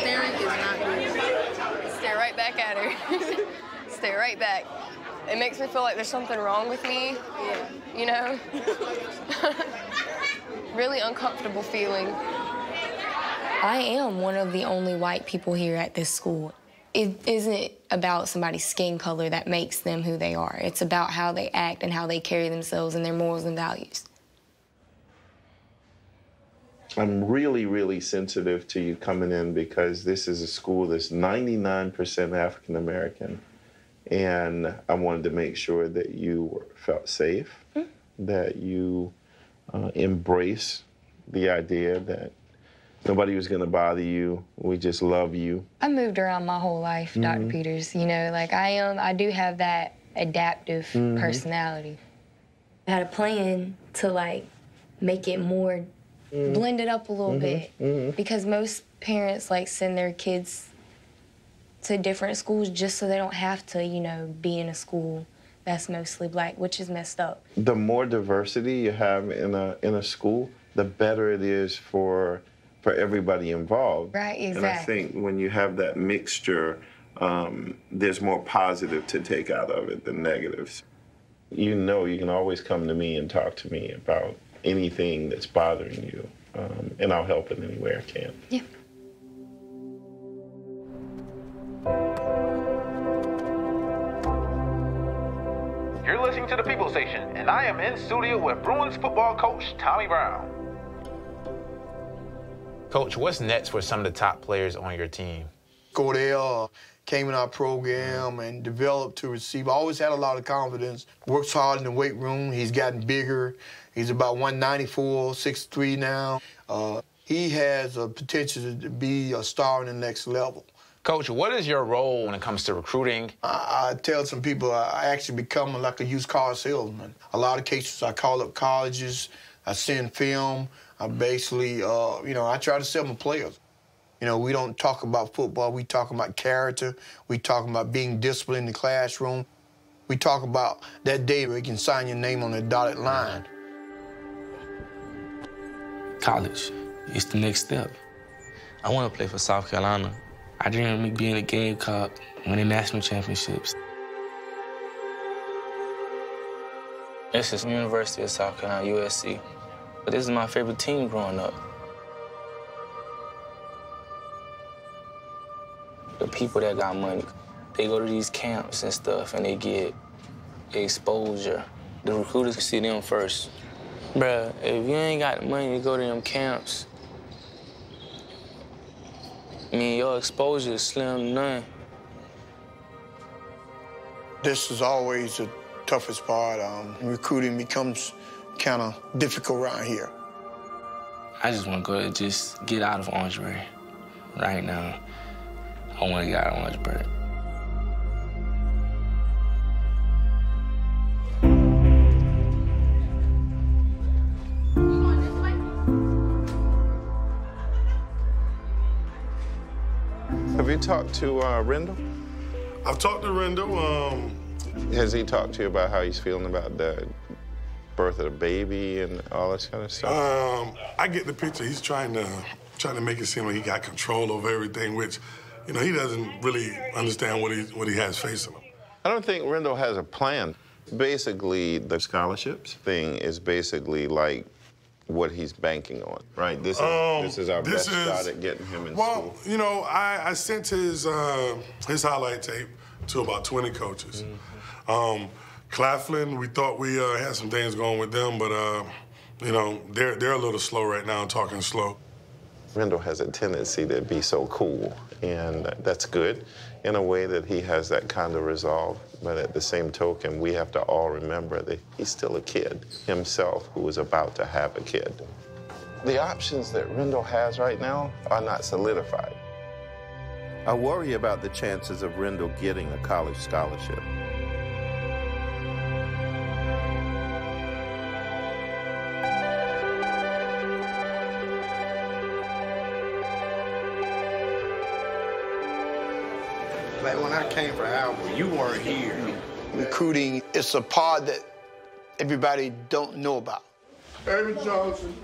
Speaker 61: Staring is not good. Stare right back at her. Stare right back. It makes me feel like there's something wrong with me. Yeah. You know? really uncomfortable feeling.
Speaker 50: I am one of the only white people here at this school. It isn't about somebody's skin color that makes them who they are. It's about how they act and how they carry themselves and their morals and values.
Speaker 10: I'm really, really sensitive to you coming in because this is a school that's 99% African American. And I wanted to make sure that you were, felt safe, that you uh, embrace the idea that nobody was going to bother you. We just love you.
Speaker 50: I moved around my whole life, Dr.
Speaker 10: Mhm.
Speaker 50: Peters. You know, like I am, I do have that adaptive
Speaker 10: Mhm.
Speaker 50: personality. I had a plan to like make it more,
Speaker 10: Mhm.
Speaker 50: blend it up a little
Speaker 10: Mhm.
Speaker 50: bit.
Speaker 10: Mhm.
Speaker 50: Because most parents like send their kids to different schools just so they don't have to, you know, be in a school that's mostly black, which is messed up.
Speaker 10: The more diversity you have in a in a school, the better it is for for everybody involved.
Speaker 50: Right, exactly.
Speaker 10: And I think when you have that mixture, um, there's more positive to take out of it than negatives. You know, you can always come to me and talk to me about anything that's bothering you, um, and I'll help in any way I can.
Speaker 50: Yeah.
Speaker 12: You're listening to the People Station, and I am in studio with Bruins football coach Tommy Brown. Coach, what's next for some of the top players on your team?
Speaker 17: Cordell uh, came in our program and developed to receive. Always had a lot of confidence. Works hard in the weight room. He's gotten bigger. He's about 194, 6'3 now. Uh, he has a potential to be a star in the next level.
Speaker 12: Coach, what is your role when it comes to recruiting?
Speaker 17: I, I tell some people I actually become like a used car salesman. A lot of cases I call up colleges, I send film. I basically, uh, you know, I try to sell my players. You know, we don't talk about football. We talk about character. We talk about being disciplined in the classroom. We talk about that day where you can sign your name on the dotted line.
Speaker 7: College, it's the next step. I want to play for South Carolina. I dream of me being a Gamecock, winning national championships. This is University of South Carolina, USC. But this is my favorite team growing up. The people that got money, they go to these camps and stuff and they get exposure. The recruiters see them first. Bruh, if you ain't got the money to go to them camps, I mean, your exposure is slim to none.
Speaker 17: This is always the toughest part. Um, recruiting becomes kind of difficult around here.
Speaker 7: I just want to go to just get out of Orangeburg right now. I want to get out of Orangeburg.
Speaker 10: Have you talked to uh, Rendell?
Speaker 37: I've talked to Rendell. Um,
Speaker 10: Has he talked to you about how he's feeling about the birth of the baby and all this kind of stuff?
Speaker 37: Um, I get the picture. He's trying to trying to make it seem like he got control over everything, which, you know, he doesn't really understand what he what he has facing him.
Speaker 10: I don't think Rendell has a plan. Basically, the scholarships thing is basically like what he's banking on, right? This is
Speaker 37: Um,
Speaker 10: this is our
Speaker 37: this
Speaker 10: best
Speaker 37: is-
Speaker 10: shot at getting him in
Speaker 37: Well,
Speaker 10: school.
Speaker 37: you know, I, I sent his uh, his highlight tape to about 20 coaches. Um, Claflin, we thought we uh, had some things going with them, but uh, you know, they're they're a little slow right now, talking slow.
Speaker 10: Rendell has a tendency to be so cool, and that's good in a way that he has that kind of resolve. But at the same token, we have to all remember that he's still a kid himself who is about to have a kid. The options that Rendell has right now are not solidified.
Speaker 65: I worry about the chances of Rendell getting a college scholarship.
Speaker 17: Like when I came for Albert, you weren't here. Recruiting, it's a part that everybody don't know about.
Speaker 66: Urban Johnson.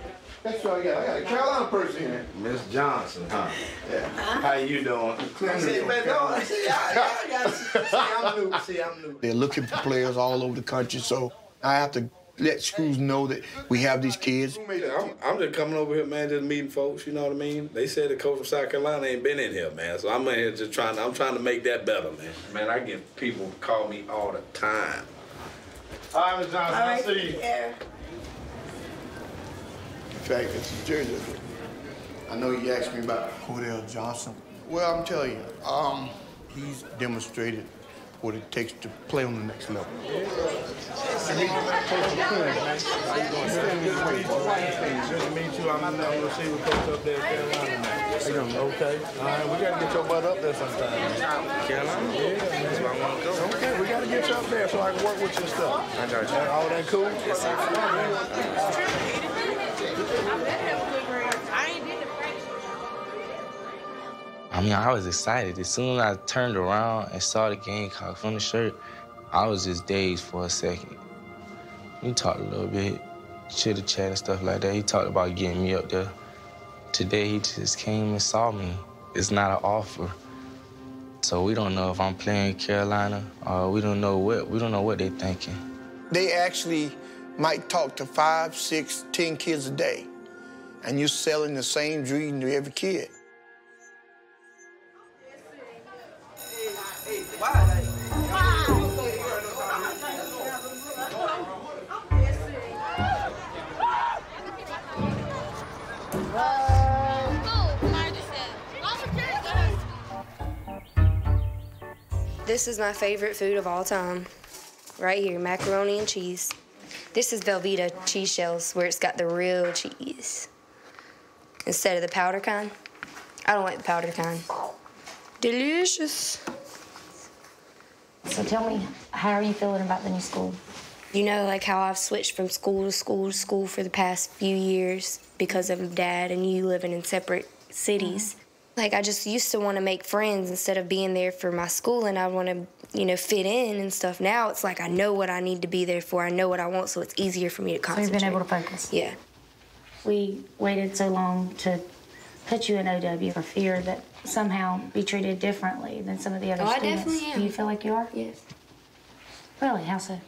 Speaker 66: That's what I got. I got a Carolina person here.
Speaker 65: Miss Johnson, huh?
Speaker 66: Yeah.
Speaker 65: How you doing?
Speaker 66: I said, man, no, I said, I, I got see, I'm new. See, I'm new.
Speaker 17: They're looking for players all over the country, so I have to let schools know that we have these kids.
Speaker 36: I'm, I'm just coming over here, man, just meeting folks. You know what I mean? They said the coach from South Carolina ain't been in here, man. So I'm in here just trying. I'm trying to make that better, man. Man, I get people call me all the time.
Speaker 66: All right, Miss Johnson, I'll see you.
Speaker 17: In fact, it's a jersey. I know you asked me about Cordell Johnson. Well, I'm telling you, um, he's demonstrated what it takes to play on the next level.
Speaker 65: Okay. All right, we gotta get your butt up there sometime. Carolina? Yeah, that's where I wanna go. Okay, we gotta get you up there so I can work with your stuff. All that cool? Yes,
Speaker 7: I mean, I was excited. As soon as I turned around and saw the Gamecock from the shirt, I was just dazed for a second. We talked a little bit, chitter chat and stuff like that. He talked about getting me up there. Today, he just came and saw me. It's not an offer. So we don't know if I'm playing Carolina or we don't know what we don't know what they're thinking.
Speaker 17: They actually might talk to five, six, ten kids a day, and you're selling the same dream to every kid.
Speaker 50: This is my favorite food of all time. Right here, macaroni and cheese. This is Velveeta cheese shells, where it's got the real cheese. Instead of the powder kind. I don't like the powder kind. Delicious.
Speaker 67: So tell me, how are you feeling about the new school?
Speaker 50: You know, like how I've switched from school to school to school for the past few years because of dad and you living in separate cities. Mm-hmm. Like, I just used to want to make friends instead of being there for my school and I want to, you know, fit in and stuff. Now it's like I know what I need to be there for, I know what I want, so it's easier for me to
Speaker 67: So you've
Speaker 50: concentrate.
Speaker 67: been able to focus?
Speaker 50: Yeah.
Speaker 67: We waited so long to put you in OW for fear that somehow be treated differently than some of the other
Speaker 50: Oh, I
Speaker 67: students.
Speaker 50: definitely am.
Speaker 67: Do you feel like you are?
Speaker 50: Yes.
Speaker 67: Really? How so?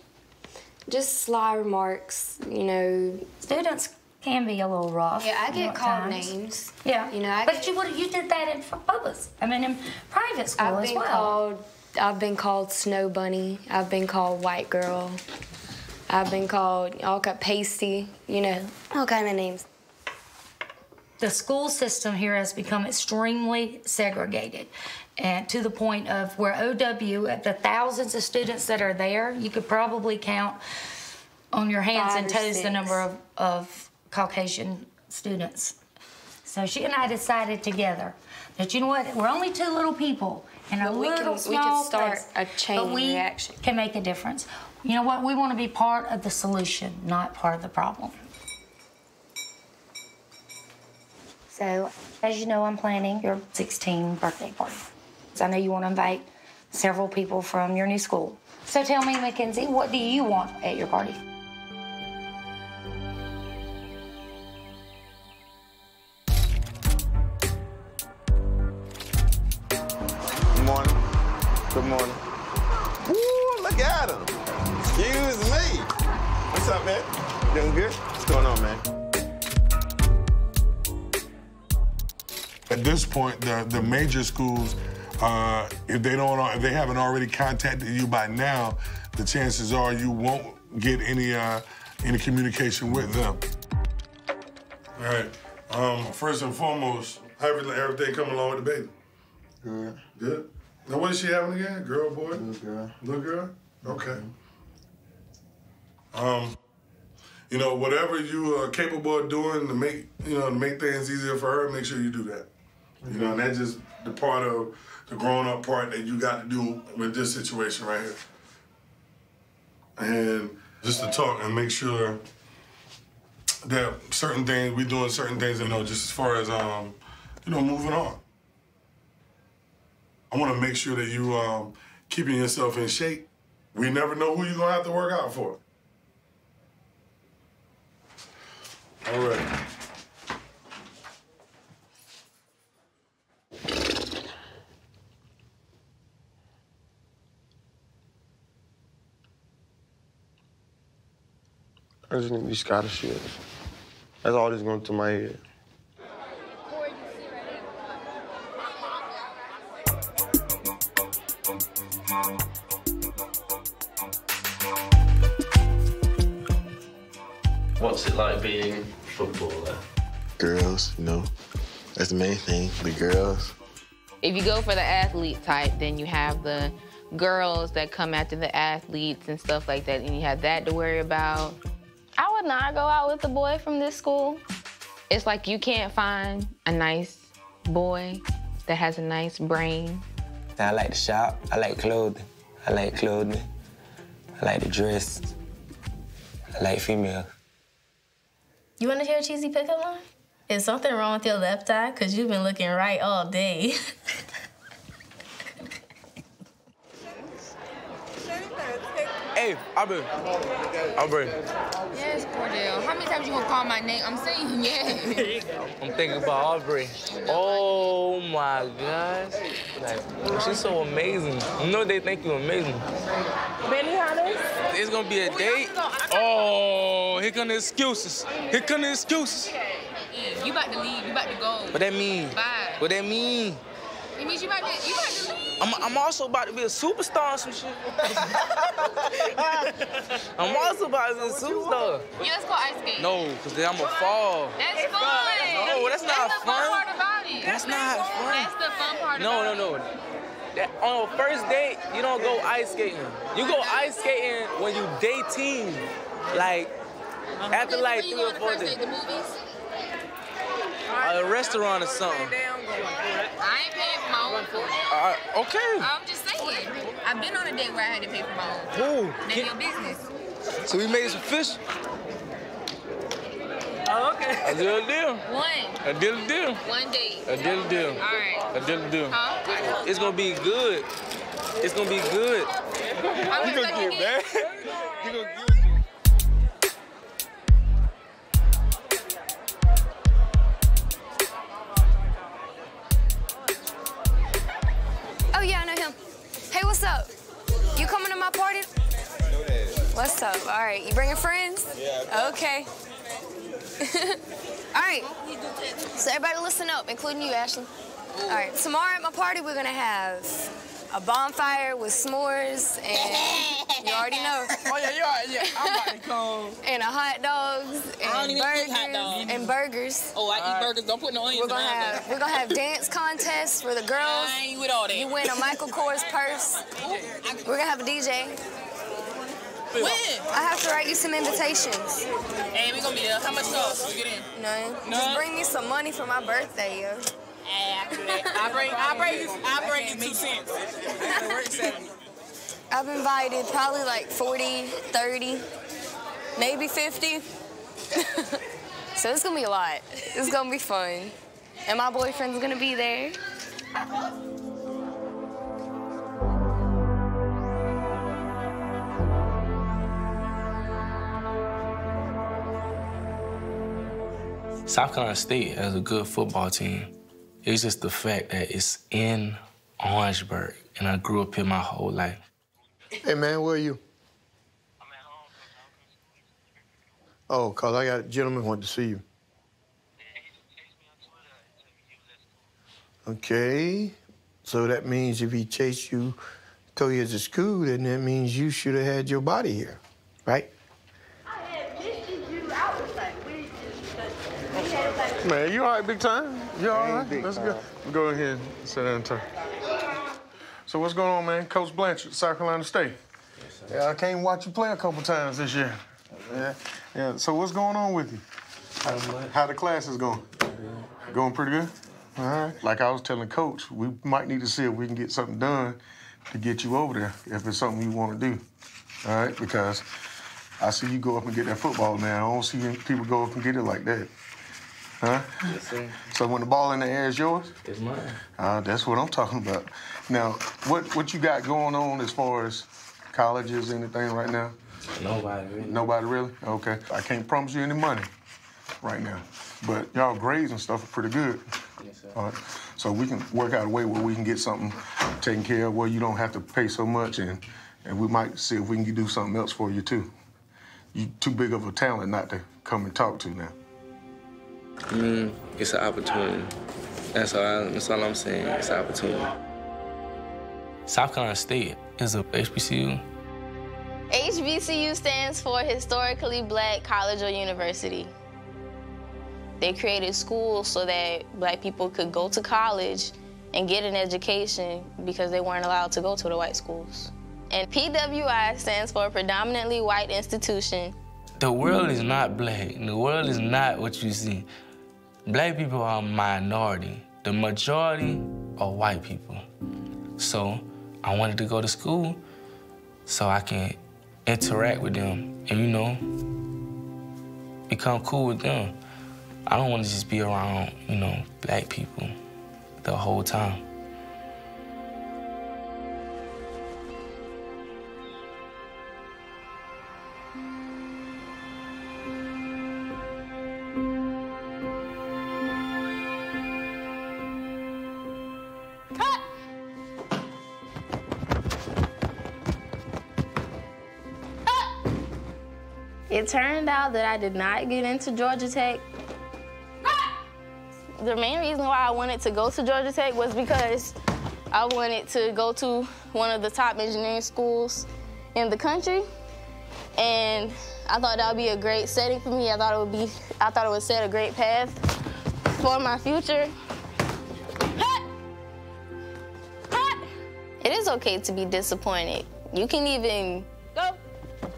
Speaker 50: Just sly remarks, you know.
Speaker 67: Students can be a little rough.
Speaker 50: Yeah, I get called
Speaker 67: times.
Speaker 50: names.
Speaker 67: Yeah.
Speaker 50: You know, I
Speaker 67: but
Speaker 50: get-
Speaker 67: you would you did that in public. I mean, in private school
Speaker 50: I've
Speaker 67: as
Speaker 50: been
Speaker 67: well.
Speaker 50: called I've been called snow bunny. I've been called white girl. I've been called all kind pasty, you know, all kind of names.
Speaker 67: The school system here has become extremely segregated and to the point of where OW, at the thousands of students that are there, you could probably count on your hands
Speaker 50: Five
Speaker 67: and toes the number of, of Caucasian students. So she and I decided together that you know what, we're only two little people in a
Speaker 50: we
Speaker 67: little
Speaker 50: can- we
Speaker 67: small
Speaker 50: can start
Speaker 67: place,
Speaker 50: a chain
Speaker 67: but we
Speaker 50: reaction.
Speaker 67: can make a difference. You know what? We want to be part of the solution, not part of the problem. So, as you know, I'm planning your 16th birthday party. So I know you want to invite several people from your new school. So tell me, Mackenzie, what do you want at your party?
Speaker 20: Good morning. Good morning. Ooh, look at him. Excuse me. What's up, man? Doing good?
Speaker 37: This point, the, the major schools, uh, if they don't, if they haven't already contacted you by now, the chances are you won't get any uh, any communication with them. All right. Um, first and foremost, everything, everything coming along with the baby?
Speaker 20: Good.
Speaker 37: Good. Now, what is she having again? Girl, boy?
Speaker 20: Little girl.
Speaker 37: Little girl? Okay. Um, you know, whatever you are capable of doing to make, you know, to make things easier for her, make sure you do that. You know, and that's just the part of the grown up part that you got to do with this situation right here. And just to talk and make sure that certain things, we doing certain things, you know, just as far as, um, you know, moving on. I want to make sure that you um, keeping yourself in shape. We never know who you're gonna have to work out for. All right.
Speaker 20: I just need these scholarships. That's all that's going through my head.
Speaker 35: What's it like being a footballer?
Speaker 20: Girls, you know, that's the main thing. The girls.
Speaker 68: If you go for the athlete type, then you have the girls that come after the athletes and stuff like that, and you have that to worry about. I would not go out with a boy from this school. It's like you can't find a nice boy that has a nice brain.
Speaker 7: I like to shop. I like clothing. I like clothing. I like to dress. I like female.
Speaker 69: You want to hear a cheesy pickup line? Is something wrong with your left eye? Because you've been looking right all day.
Speaker 7: Hey, Aubrey. Aubrey.
Speaker 68: Yes, Cordell. How many times you gonna call my name? I'm saying yes.
Speaker 7: I'm thinking about Aubrey. Oh my gosh. Like, she's so amazing. You know they think you're amazing.
Speaker 70: Benihana's?
Speaker 7: It's gonna be a date. Oh, here come the excuses. Here come the excuses.
Speaker 68: You about to leave. You about to go.
Speaker 7: What that mean?
Speaker 68: Bye.
Speaker 7: What that mean?
Speaker 68: It means you about to, you about to leave.
Speaker 7: I'm, I'm also about to be a superstar or some shit. I'm also about to be a superstar.
Speaker 68: Yeah, let's go ice skating.
Speaker 7: No, because then I'm going to fall.
Speaker 68: That's fun.
Speaker 7: No, that's not
Speaker 68: That's the fun
Speaker 7: fun.
Speaker 68: part about it.
Speaker 7: That's not fun.
Speaker 68: That's the fun part
Speaker 7: No,
Speaker 68: about
Speaker 7: no, no. That, on a first date, you don't go ice skating. You go ice skating when you dating. Like, uh-huh. after like three or four days.
Speaker 68: The movies?
Speaker 7: A restaurant or something.
Speaker 68: I ain't paying for my own food.
Speaker 7: Uh, okay.
Speaker 68: I'm just saying. I've been on a date where I had to pay for my own.
Speaker 7: Who?
Speaker 68: None of your business.
Speaker 7: So we made some fish.
Speaker 70: Oh, okay.
Speaker 7: A deal, a deal.
Speaker 68: One.
Speaker 7: A deal, a deal.
Speaker 68: One date.
Speaker 7: A deal, a deal.
Speaker 68: All right.
Speaker 7: A deal, a deal.
Speaker 68: Huh?
Speaker 7: It's gonna be good. It's gonna be good.
Speaker 68: How
Speaker 7: You
Speaker 68: much
Speaker 7: gonna get
Speaker 68: get?
Speaker 7: mad? You gonna get
Speaker 50: What's up? All right, you bringing friends? Yeah. Okay. All right. So everybody listen up, including you, Ashley. All right. Tomorrow at my party, we're gonna have a bonfire with s'mores and you already know.
Speaker 70: Oh, yeah, you already, yeah. I'm about to come.
Speaker 50: And a hot dogs and
Speaker 70: I don't even
Speaker 50: burgers
Speaker 70: eat hot dogs.
Speaker 50: and burgers.
Speaker 70: Oh, I eat burgers. Don't put no onions
Speaker 50: We're gonna
Speaker 70: in mine,
Speaker 50: have we're gonna have dance contests for the girls.
Speaker 70: I ain't with all that.
Speaker 50: You win a Michael Kors purse. We're gonna have a DJ.
Speaker 70: When?
Speaker 50: I have to write you some invitations.
Speaker 70: Hey, we gonna be there. How much cost to get in?
Speaker 50: None.
Speaker 70: None?
Speaker 50: Just bring me some money for my birthday, yo.
Speaker 70: I bring, I bring, I bring you two cents.
Speaker 50: I've invited probably like 40, 30, maybe 50. so it's gonna be a lot. It's gonna be fun. And my boyfriend's gonna be there.
Speaker 7: South Carolina State has a good football team. It's just the fact that it's in Orangeburg and I grew up here my whole life.
Speaker 17: Hey, man, where are you? I'm at home. Oh, cause I got a gentleman want to see you. Okay, so that means if he chased you, told you to school, then that means you should have had your body here, right?
Speaker 66: Man, you all right, big time? You all right? Let's go. Go ahead and sit down and talk. So what's going on, man? Coach Blanchard, South Carolina State. Yeah, I came watch you play a couple times this year. Yeah, yeah. So what's going on with you? How the classes going? Going pretty good. All right. Like I was telling Coach, we might need to see if we can get something done to get you over there if it's something you want to do. All right, because I see you go up and get that football now. I don't see people go up and get it like that. Huh?
Speaker 7: Yes, sir.
Speaker 66: So when the ball in the air is yours?
Speaker 7: It's mine.
Speaker 66: Uh, that's what I'm talking about. Now, what what you got going on as far as colleges, anything right now?
Speaker 7: Nobody really.
Speaker 66: Nobody really? Okay. I can't promise you any money right now, but y'all grades and stuff are pretty good.
Speaker 7: Yes, sir.
Speaker 66: All right. So we can work out a way where we can get something taken care of where you don't have to pay so much, and and we might see if we can do something else for you too. You too big of a talent not to come and talk to now.
Speaker 7: I mean, it's an opportunity. That's all, I, that's all I'm saying. It's an opportunity. South Carolina State is a HBCU.
Speaker 11: HBCU stands for Historically Black College or University. They created schools so that black people could go to college and get an education because they weren't allowed to go to the white schools. And PWI stands for Predominantly White Institution.
Speaker 7: The world is not black. The world is not what you see. Black people are a minority. The majority are white people. So I wanted to go to school so I can interact with them and, you know, become cool with them. I don't want to just be around, you know, black people the whole time.
Speaker 11: It turned out that I did not get into Georgia Tech. The main reason why I wanted to go to Georgia Tech was because I wanted to go to one of the top engineering schools in the country. And I thought that would be a great setting for me. I thought it would be, I thought it would set a great path for my future. It is okay to be disappointed. You can even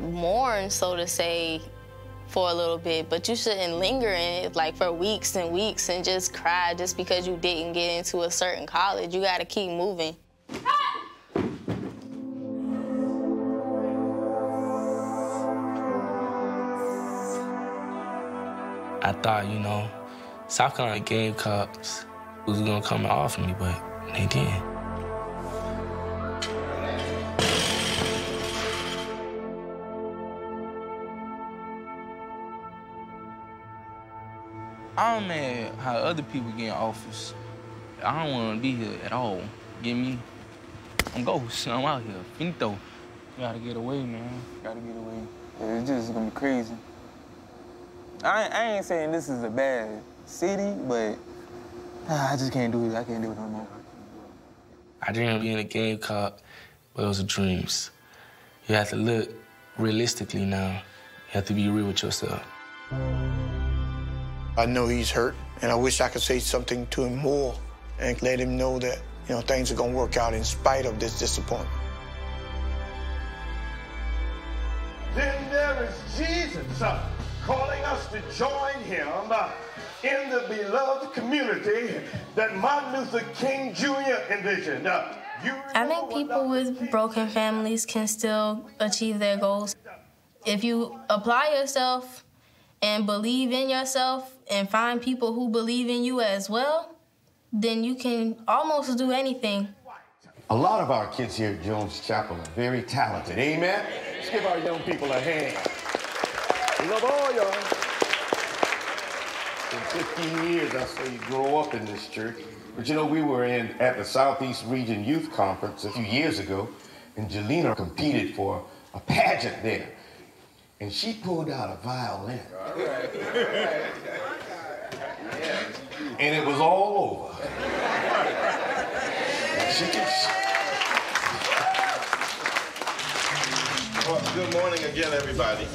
Speaker 11: mourn, so to say, for a little bit, but you shouldn't linger in it like for weeks and weeks and just cry just because you didn't get into a certain college. You gotta keep moving.
Speaker 7: I thought, you know, South Carolina Gamecocks was gonna come offer me, but they didn't.
Speaker 71: I'm mad how other people getting office. I don't want to be here at all. Get me? I'm ghost. I'm out here. Finito. Gotta get away, man. Gotta get away.
Speaker 20: It's just gonna be crazy. I, I ain't saying this is a bad city, but ah, I just can't do it. I can't do it no more.
Speaker 7: I dreamed of being a Gamecock, but those are dreams. You have to look realistically now. You have to be real with yourself.
Speaker 17: I know he's hurt, and I wish I could say something to him more and let him know that, you know, things are gonna work out in spite of this disappointment.
Speaker 72: Then there is Jesus uh, calling us to join him uh, in the beloved community that Martin Luther King Jr. envisioned. Uh, you
Speaker 73: I think people with broken families can still achieve their goals. If you apply yourself and believe in yourself and find people who believe in you as well, then you can almost do anything.
Speaker 72: A lot of our kids here at Jones Chapel are very talented. Amen? Let's give our young people a hand. We love all y'all.
Speaker 74: In 15 years, I saw you grow up in this church. But you know, we were in at the Southeast Region Youth Conference a few years ago, and Jelena competed for a pageant there. And she pulled out a violin. And it was all over. She could,
Speaker 10: good morning again, everybody.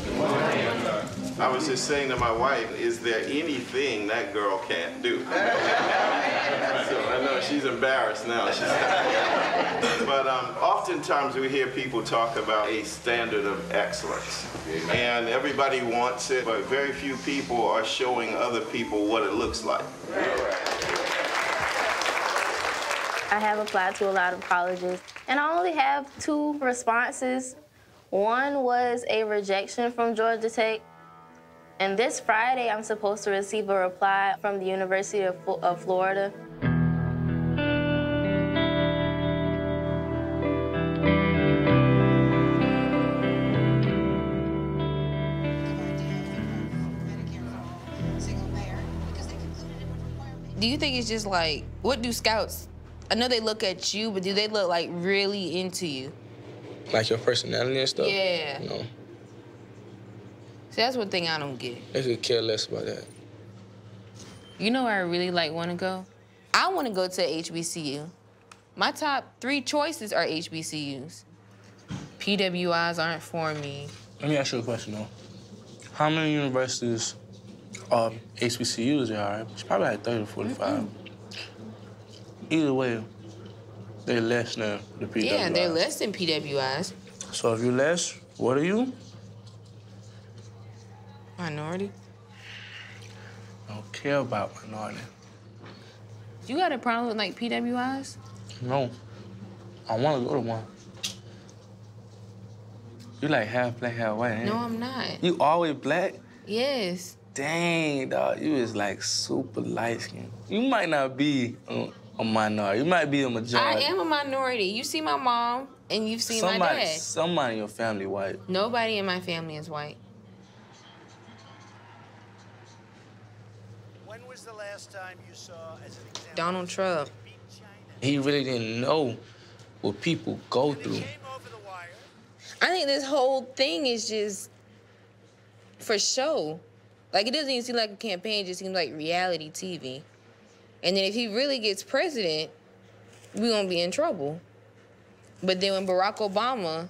Speaker 10: I was just saying to my wife, is there anything that girl can't do? so I know she's embarrassed now. She's but um, oftentimes we hear people talk about a standard of excellence. And everybody wants it, but very few people are showing other people what it looks like.
Speaker 68: I have applied to a lot of colleges, and I only have two responses. One was a rejection from Georgia Tech, and this Friday I'm supposed to receive a reply from the University of, of Florida.
Speaker 21: Do you think it's just like, what do scouts? I know they look at you, but do they look like really into you?
Speaker 7: Like your personality and stuff?
Speaker 21: Yeah.
Speaker 7: No.
Speaker 21: See, that's one thing I don't get.
Speaker 7: They could care less about that.
Speaker 21: You know where I really like want to go? I want to go to HBCU. My top three choices are HBCUs. PWIs aren't for me.
Speaker 7: Let me ask you a question though. How many universities are HBCUs there are? It's probably like 30 or 45. Either way, they're less than the PWIs.
Speaker 21: Yeah, they're less than PWIs.
Speaker 7: So if you're less, what are you?
Speaker 21: Minority.
Speaker 7: I don't care about minority.
Speaker 21: You got a problem with like PWIs?
Speaker 7: No. I want to go to one. You like half black, half white, ain't
Speaker 21: No. I'm not.
Speaker 7: You always black?
Speaker 21: Yes.
Speaker 7: Dang, dog, you is like super light skinned. You might not be a, a minority. You might be a majority.
Speaker 21: I am a minority. You see my mom and you've seen
Speaker 7: somebody,
Speaker 21: my dad.
Speaker 7: somebody in your family white.
Speaker 21: Nobody in my family is white.
Speaker 75: When was the last time you saw, as an example,
Speaker 21: Donald Trump.
Speaker 7: He really didn't know what people go through.
Speaker 21: I think this whole thing is just for show. Like it doesn't even seem like a campaign, it just seems like reality TV. And then if he really gets president, we're gonna be in trouble. But then when Barack Obama,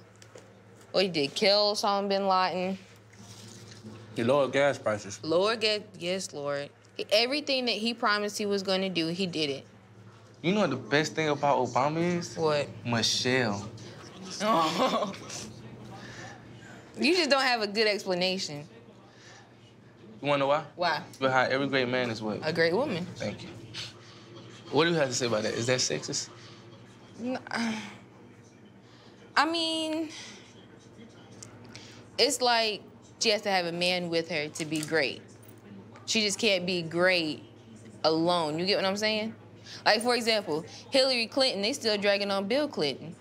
Speaker 21: what he did, kill Osama bin Laden,
Speaker 7: He lowered gas prices.
Speaker 21: Lord get yes, Lord. Everything that he promised he was gonna do, he did it.
Speaker 7: You know what the best thing about Obama is?
Speaker 21: What?
Speaker 7: Michelle. Oh.
Speaker 21: you just don't have a good explanation.
Speaker 7: You wanna know why?
Speaker 21: Why?
Speaker 7: Behind every great man is what?
Speaker 21: A great woman.
Speaker 7: Thank you. What do you have to say about that? Is that sexist?
Speaker 21: I mean, it's like she has to have a man with her to be great. She just can't be great alone. You get what I'm saying? Like, for example, Hillary Clinton, they still dragging on Bill Clinton.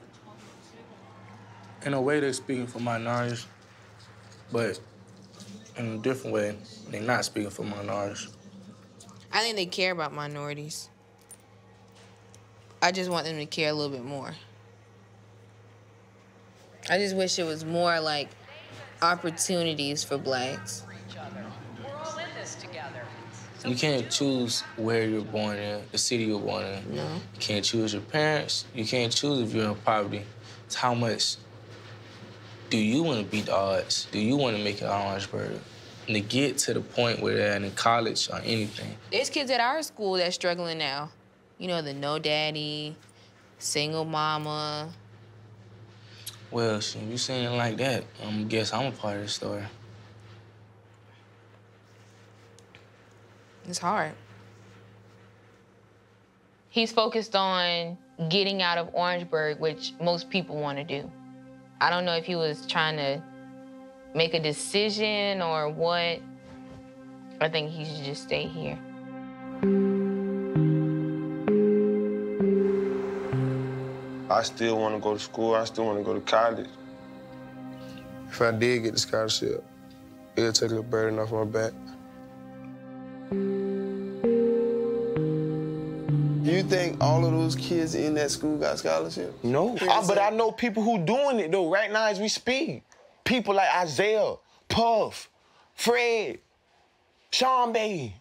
Speaker 7: In a way, they're speaking for minorities, but in a different way, they're not speaking for minorities.
Speaker 21: I think they care about minorities. I just want them to care a little bit more. I just wish it was more like opportunities for blacks.
Speaker 7: You can't choose where you're born in, the city you're born in.
Speaker 21: No.
Speaker 7: You can't choose your parents. You can't choose if you're in poverty. It's how much do you want to beat the odds? Do you want to make it on Orangeburg? And to get to the point where they're in college or anything.
Speaker 21: There's kids at our school that's struggling now. You know, the no daddy, single mama.
Speaker 7: Well, shit, if you saying it like that, I guess I'm a part of the story.
Speaker 21: It's hard. He's focused on getting out of Orangeburg, which most people want to do. I don't know if he was trying to make a decision or what. I think he should just stay here.
Speaker 20: I still want to go to school. I still want to go to college. If I did get the scholarship, it'll take a little burden off my back.
Speaker 76: You think all of those kids in that school got scholarships?
Speaker 20: No, Uh, but I know people who are doing it though right now as we speak. People like Isaiah, Puff, Fred, Sean Bay.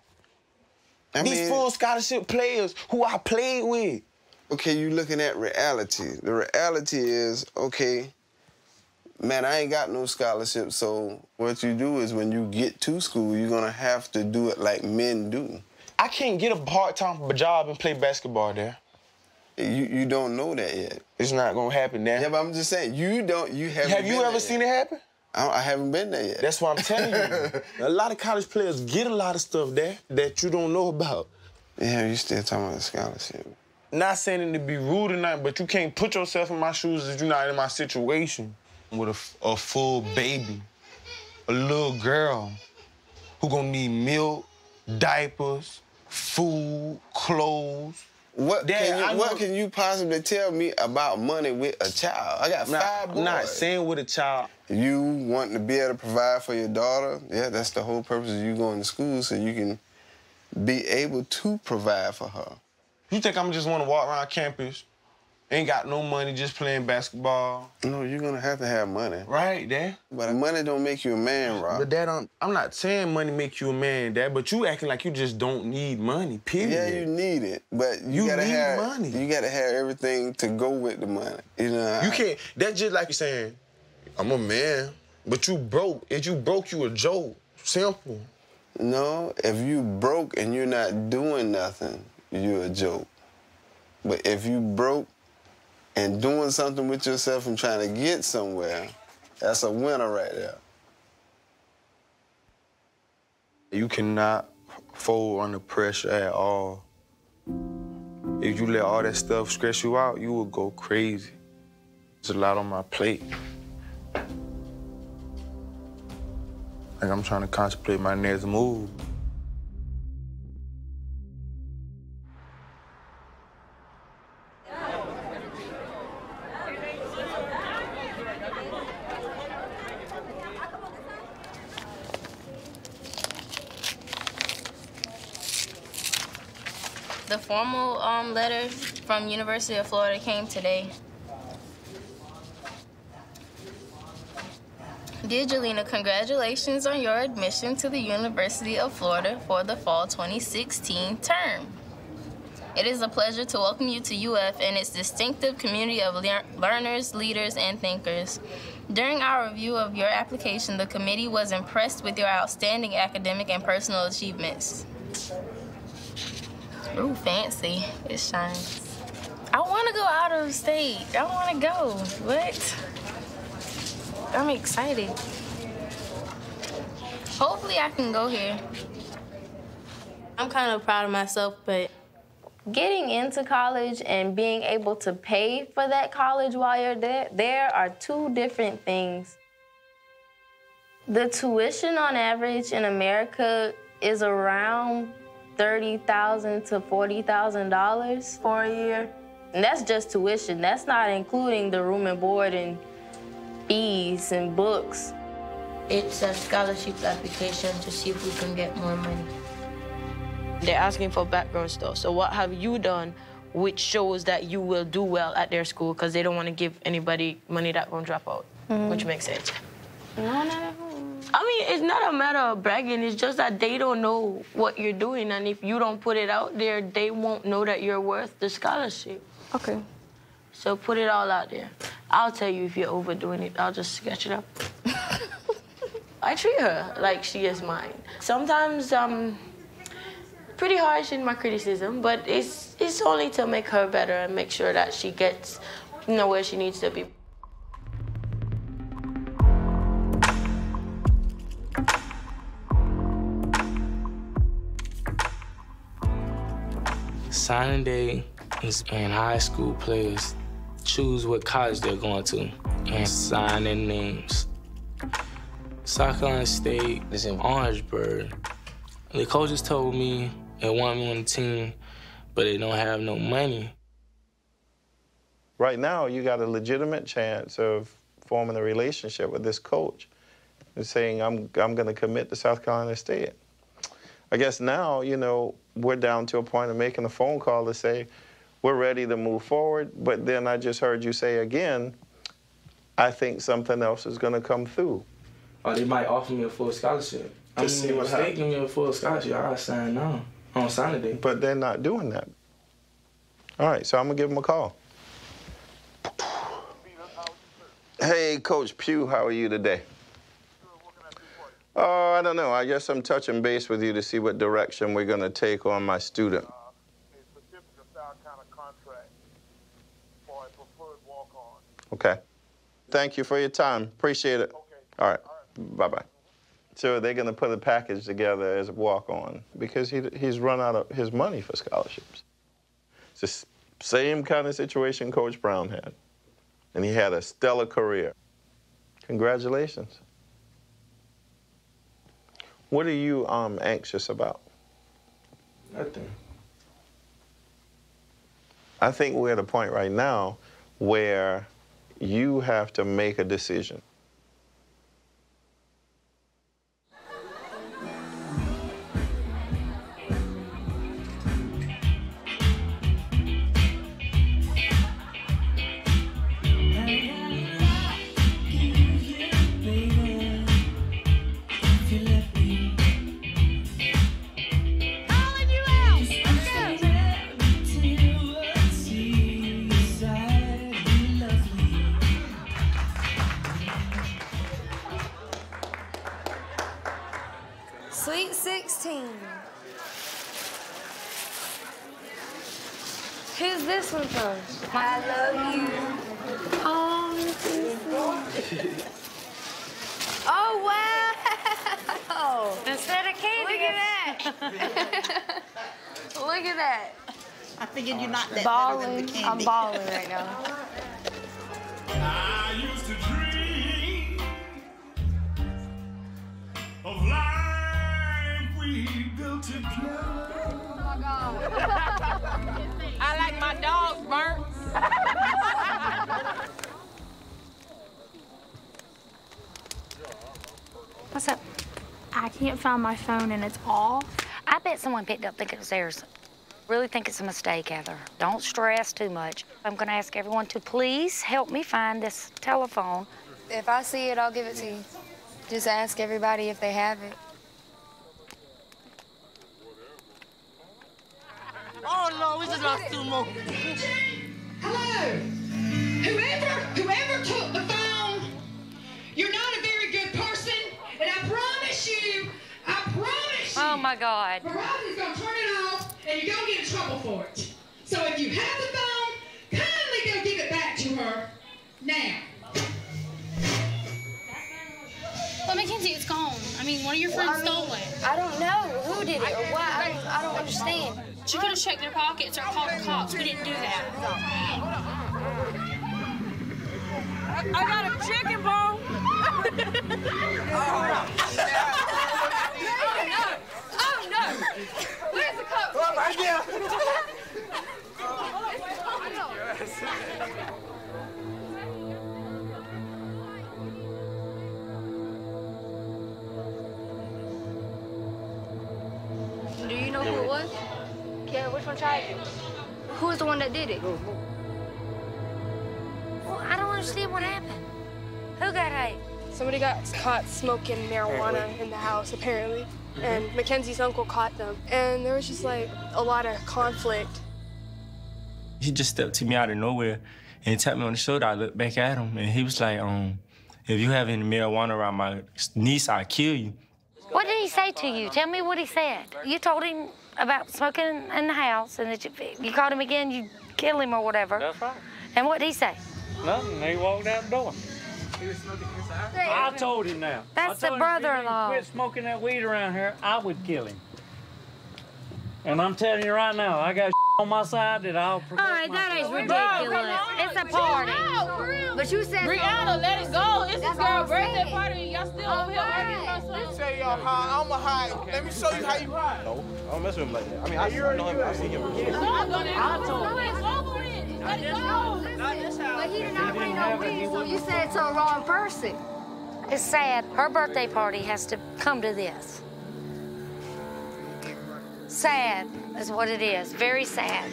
Speaker 76: I
Speaker 20: These
Speaker 76: mean-
Speaker 20: full scholarship players who I played with.
Speaker 76: Okay, you're looking at reality. The reality is, okay, man, I ain't got no scholarship, so what you do is when you get to school, you're gonna have to do it like men do.
Speaker 20: I can't get a part-time job and play basketball there.
Speaker 76: You you don't know that yet.
Speaker 20: It's not gonna happen there.
Speaker 76: Yeah, but I'm just saying, you don't you haven't
Speaker 20: Have you
Speaker 76: been
Speaker 20: ever
Speaker 76: there
Speaker 20: seen
Speaker 76: yet.
Speaker 20: it happen?
Speaker 76: I, I haven't been there yet.
Speaker 20: That's what I'm telling you. a lot of college players get a lot of stuff there that you don't know about.
Speaker 76: Yeah, you still talking about scholarship.
Speaker 20: Not saying it to be rude or not, but you can't put yourself in my shoes if you're not in my situation. With a full baby, a little girl who gonna need milk, diapers, food, clothes.
Speaker 76: What
Speaker 20: Dad,
Speaker 76: can you, what can you possibly tell me about money with a child? I got
Speaker 20: not-
Speaker 76: five boys.
Speaker 20: Not saying with a child.
Speaker 76: You want to be able to provide for your daughter? Yeah, that's the whole purpose of you going to school so you can be able to provide for her.
Speaker 20: You think I'm just want to walk around campus, ain't got no money, just playing basketball?
Speaker 76: No, you're gonna have to have money.
Speaker 20: Right, Dad.
Speaker 76: But money don't make you a man, Rob.
Speaker 20: But Dad, I'm, I'm not saying money make you a man, Dad. But you acting like you just don't need money. Period.
Speaker 76: Yeah, you need it, but you,
Speaker 20: You
Speaker 76: gotta
Speaker 20: need
Speaker 76: have
Speaker 20: money.
Speaker 76: You gotta have everything to go with the money. You know,
Speaker 20: You can't. That's just like you saying, I'm a man, but you broke. If you broke, you a joke. Simple.
Speaker 76: No, if you broke and you're not doing nothing, you're a joke. But if you broke and doing something with yourself and trying to get somewhere, that's a winner right there.
Speaker 20: You cannot fold under pressure at all. If you let all that stuff stress you out, you will go crazy. There's a lot on my plate. Like I'm trying to contemplate my next move.
Speaker 11: Formal um, letter from University of Florida came today. Dear Jelena, congratulations on your admission to the University of Florida for the fall 2016 term. It is a pleasure to welcome you to UF and its distinctive community of lear- learners, leaders, and thinkers. During our review of your application, the committee was impressed with your outstanding academic and personal achievements. Ooh, fancy. It shines. I want to go out of state. I want to go. What? I'm excited. Hopefully, I can go here. I'm kind of proud of myself, but getting into college and being able to pay for that college while you're there, there are two different things. The tuition on average in America is around thirty thousand to forty thousand dollars for a year, and that's just tuition. That's not including the room and board and fees and books.
Speaker 77: It's a scholarship application to see if we can get more money.
Speaker 27: They're asking for background stuff. So what have you done which shows that you will do well at their school because they don't want to give anybody money that gonna drop out,
Speaker 77: Mhm.
Speaker 27: which makes sense.
Speaker 77: No, no,
Speaker 27: I mean, it's not a matter of bragging. It's just that they don't know what you're doing, and if you don't put it out there, they won't know that you're worth the scholarship.
Speaker 77: Okay.
Speaker 27: So put it all out there. I'll tell you if you're overdoing it. I'll just sketch it up. I treat her like she is mine. Sometimes I'm pretty harsh in my criticism, but it's it's only to make her better and make sure that she gets, you know, where she needs to be.
Speaker 7: Signing day is when high school players choose what college they're going to and sign their names. South Carolina State is in Orangeburg. The coaches told me they want me on the team, but they don't have no money.
Speaker 10: Right now, you got a legitimate chance of forming a relationship with this coach and saying, I'm, I'm going to commit to South Carolina State. I guess now, you know, we're down to a point of making a phone call to say, we're ready to move forward. But then I just heard you say again, I think something else is going to come through.
Speaker 7: Or they might offer me a full scholarship. I
Speaker 10: Just
Speaker 7: mean,
Speaker 10: see what
Speaker 7: if they
Speaker 10: happens.
Speaker 7: give me a full scholarship, I'll sign now on Saturday.
Speaker 10: But they're not doing that. All right, so I'm going to give them a call. Hey, Coach Pugh, how are you today? Oh, I don't know. I guess I'm touching base with you to see what direction we're going to take on my student. Okay. Thank you for your time. Appreciate it. Okay. All right. Bye bye. So they're going to put a package together as a walk on because he, he's run out of his money for scholarships. It's the same kind of situation Coach Brown had. And he had a stellar career. Congratulations. What are you um, anxious about?
Speaker 7: Nothing.
Speaker 10: I think we're at a point right now where you have to make a decision.
Speaker 50: This one from? I love you. Oh, oh wow!
Speaker 67: Instead of candy,
Speaker 50: Look at that. Look at that.
Speaker 70: I figured you're not that
Speaker 50: balling.
Speaker 70: than the
Speaker 50: I'm balling right now.
Speaker 66: I used to dream of life we built together.
Speaker 70: Oh I like my dogs burnt.
Speaker 67: What's up?
Speaker 78: I can't find my phone and it's off.
Speaker 67: I bet someone picked up thinking it's theirs. Really think it's a mistake, Heather. Don't stress too much. I'm gonna ask everyone to please help me find this telephone.
Speaker 50: If I see it, I'll give it to you. Just ask everybody if they have it.
Speaker 70: Oh no, we just lost two more.
Speaker 79: Hello. Whoever, whoever took the phone, you're not a very good person, and I promise you, I promise you.
Speaker 67: Oh my God.
Speaker 79: Verizon's gonna turn it off, and you're gonna get in trouble for it. So if you have the phone, kindly go give it back to her now.
Speaker 78: But Mackenzie, it's gone. I mean, one of your friends
Speaker 50: Well, I
Speaker 78: stole it.
Speaker 50: I don't know who did it or why. I don't, I don't understand.
Speaker 78: She could have checked their pockets or called the cops. We didn't do that.
Speaker 70: I got a chicken bone.
Speaker 79: Oh no! Oh, no. Where's the cup?
Speaker 70: Oh, right there.
Speaker 50: Yeah, which one? Who was the one that did it?
Speaker 67: Well, I don't understand what happened. Who got hate?
Speaker 80: Somebody got caught smoking marijuana in the house, apparently. And Mackenzie's uncle caught them. And there was just like a lot of conflict.
Speaker 81: He just stepped to me out of nowhere and tapped me on the shoulder. I looked back at him and he was like, um, if you have any marijuana around my niece, I'll kill you.
Speaker 67: What did he say to you? Tell me what he said. You told him about smoking in the house and that you, you caught him again, you kill him or whatever.
Speaker 82: That's right.
Speaker 67: And what did he say?
Speaker 82: Nothing. He walked out the door. I told him now.
Speaker 67: That's
Speaker 82: I told him if he didn't
Speaker 67: brother-in-law.
Speaker 82: Quit smoking that weed around here, I would kill him. And I'm telling you right now, I got on my side that I'll
Speaker 67: All
Speaker 82: protect
Speaker 67: right, that is
Speaker 82: myself.
Speaker 67: ridiculous. It's a party.
Speaker 50: But you said
Speaker 70: Brianna, let it go. It's this
Speaker 50: That's
Speaker 70: girl
Speaker 50: I'm
Speaker 70: birthday
Speaker 50: saying.
Speaker 70: party. Y'all still over here arguing about something?
Speaker 83: Say y'all high, I'm a high. Let me show you how you high.
Speaker 84: No, I don't mess with him like that. I mean, I, I know him. I see him.
Speaker 70: It's all gonna I told him. It's over with. Let it go.
Speaker 50: But he did not bring no weed, so you said to a wrong person.
Speaker 67: It's sad. Her birthday party has to come to this. Sad, is what it is. Very sad.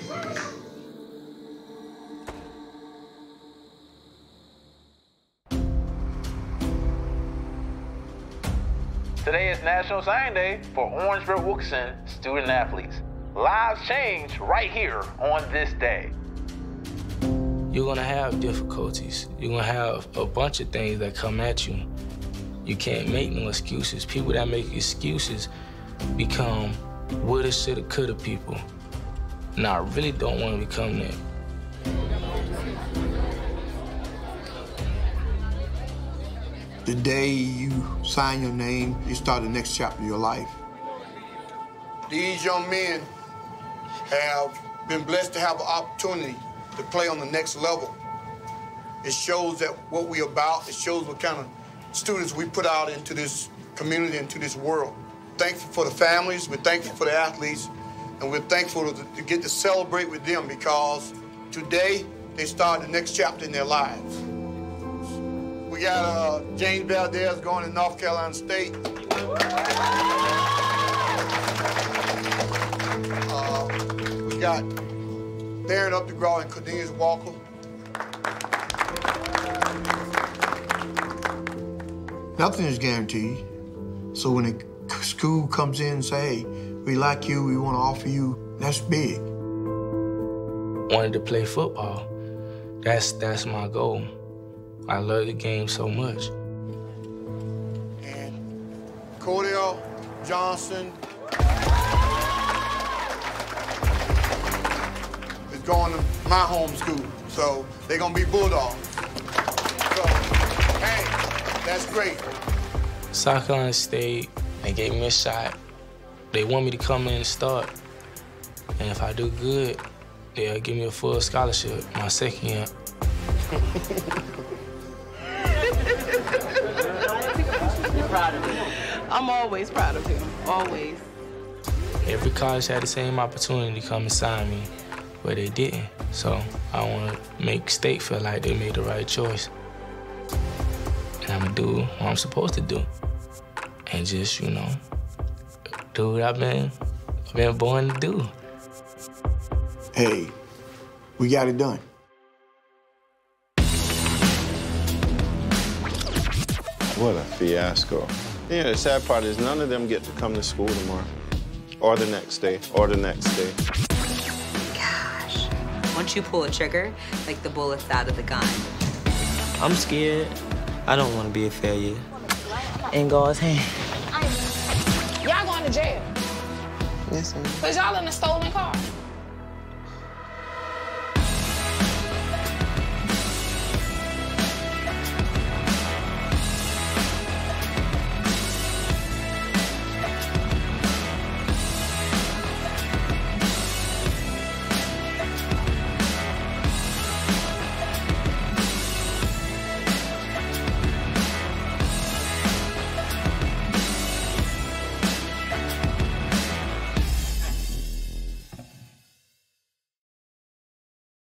Speaker 12: Today is National Sign Day for Orangeburg Wilkinson student athletes. Lives change right here on this day.
Speaker 7: You're gonna have difficulties. You're gonna have a bunch of things that come at you. You can't make no excuses. People that make excuses become woulda, shoulda, coulda people. And I really don't want to become that.
Speaker 17: The day you sign your name, you start the next chapter of your life. These young men have been blessed to have an opportunity to play on the next level. It shows that what we're about, it shows what kind of students we put out into this community, into this world. Thankful for the families, we're thankful for the athletes, and we're thankful to, to get to celebrate with them because today they start the next chapter in their lives. We got uh, James Valdez going to North Carolina State. Uh, we got Darren Updegraw and Cornelius Walker. Nothing is guaranteed. So when a school comes in and say, hey, we like you, we want to offer you, that's big.
Speaker 7: Wanted to play football. That's that's my goal. I love the game so much.
Speaker 17: And Cordell Johnson is going to my home school, so they're gonna be Bulldogs. So, hey, that's great.
Speaker 7: South Carolina State, they gave me a shot. They want me to come in and start. And if I do good, they'll give me a full scholarship my second year.
Speaker 85: You're proud of him. I'm always proud of him. Always.
Speaker 7: Every college had the same opportunity to come and sign me, but they didn't. So I want to make State feel like they made the right choice. And I'm going to do what I'm supposed to do. And just, you know, do what I've been, I've been born to do.
Speaker 17: Hey, we got it done.
Speaker 10: What a fiasco. Yeah, the sad part is none of them get to come to school tomorrow, or the next day, or the next day. Gosh.
Speaker 18: Once you pull a trigger, like the bullet's out of the gun.
Speaker 8: I'm scared. I don't want to be a failure. In God's hand.
Speaker 21: Y'all going to jail.
Speaker 8: Listen.
Speaker 21: Because y'all in a stolen car.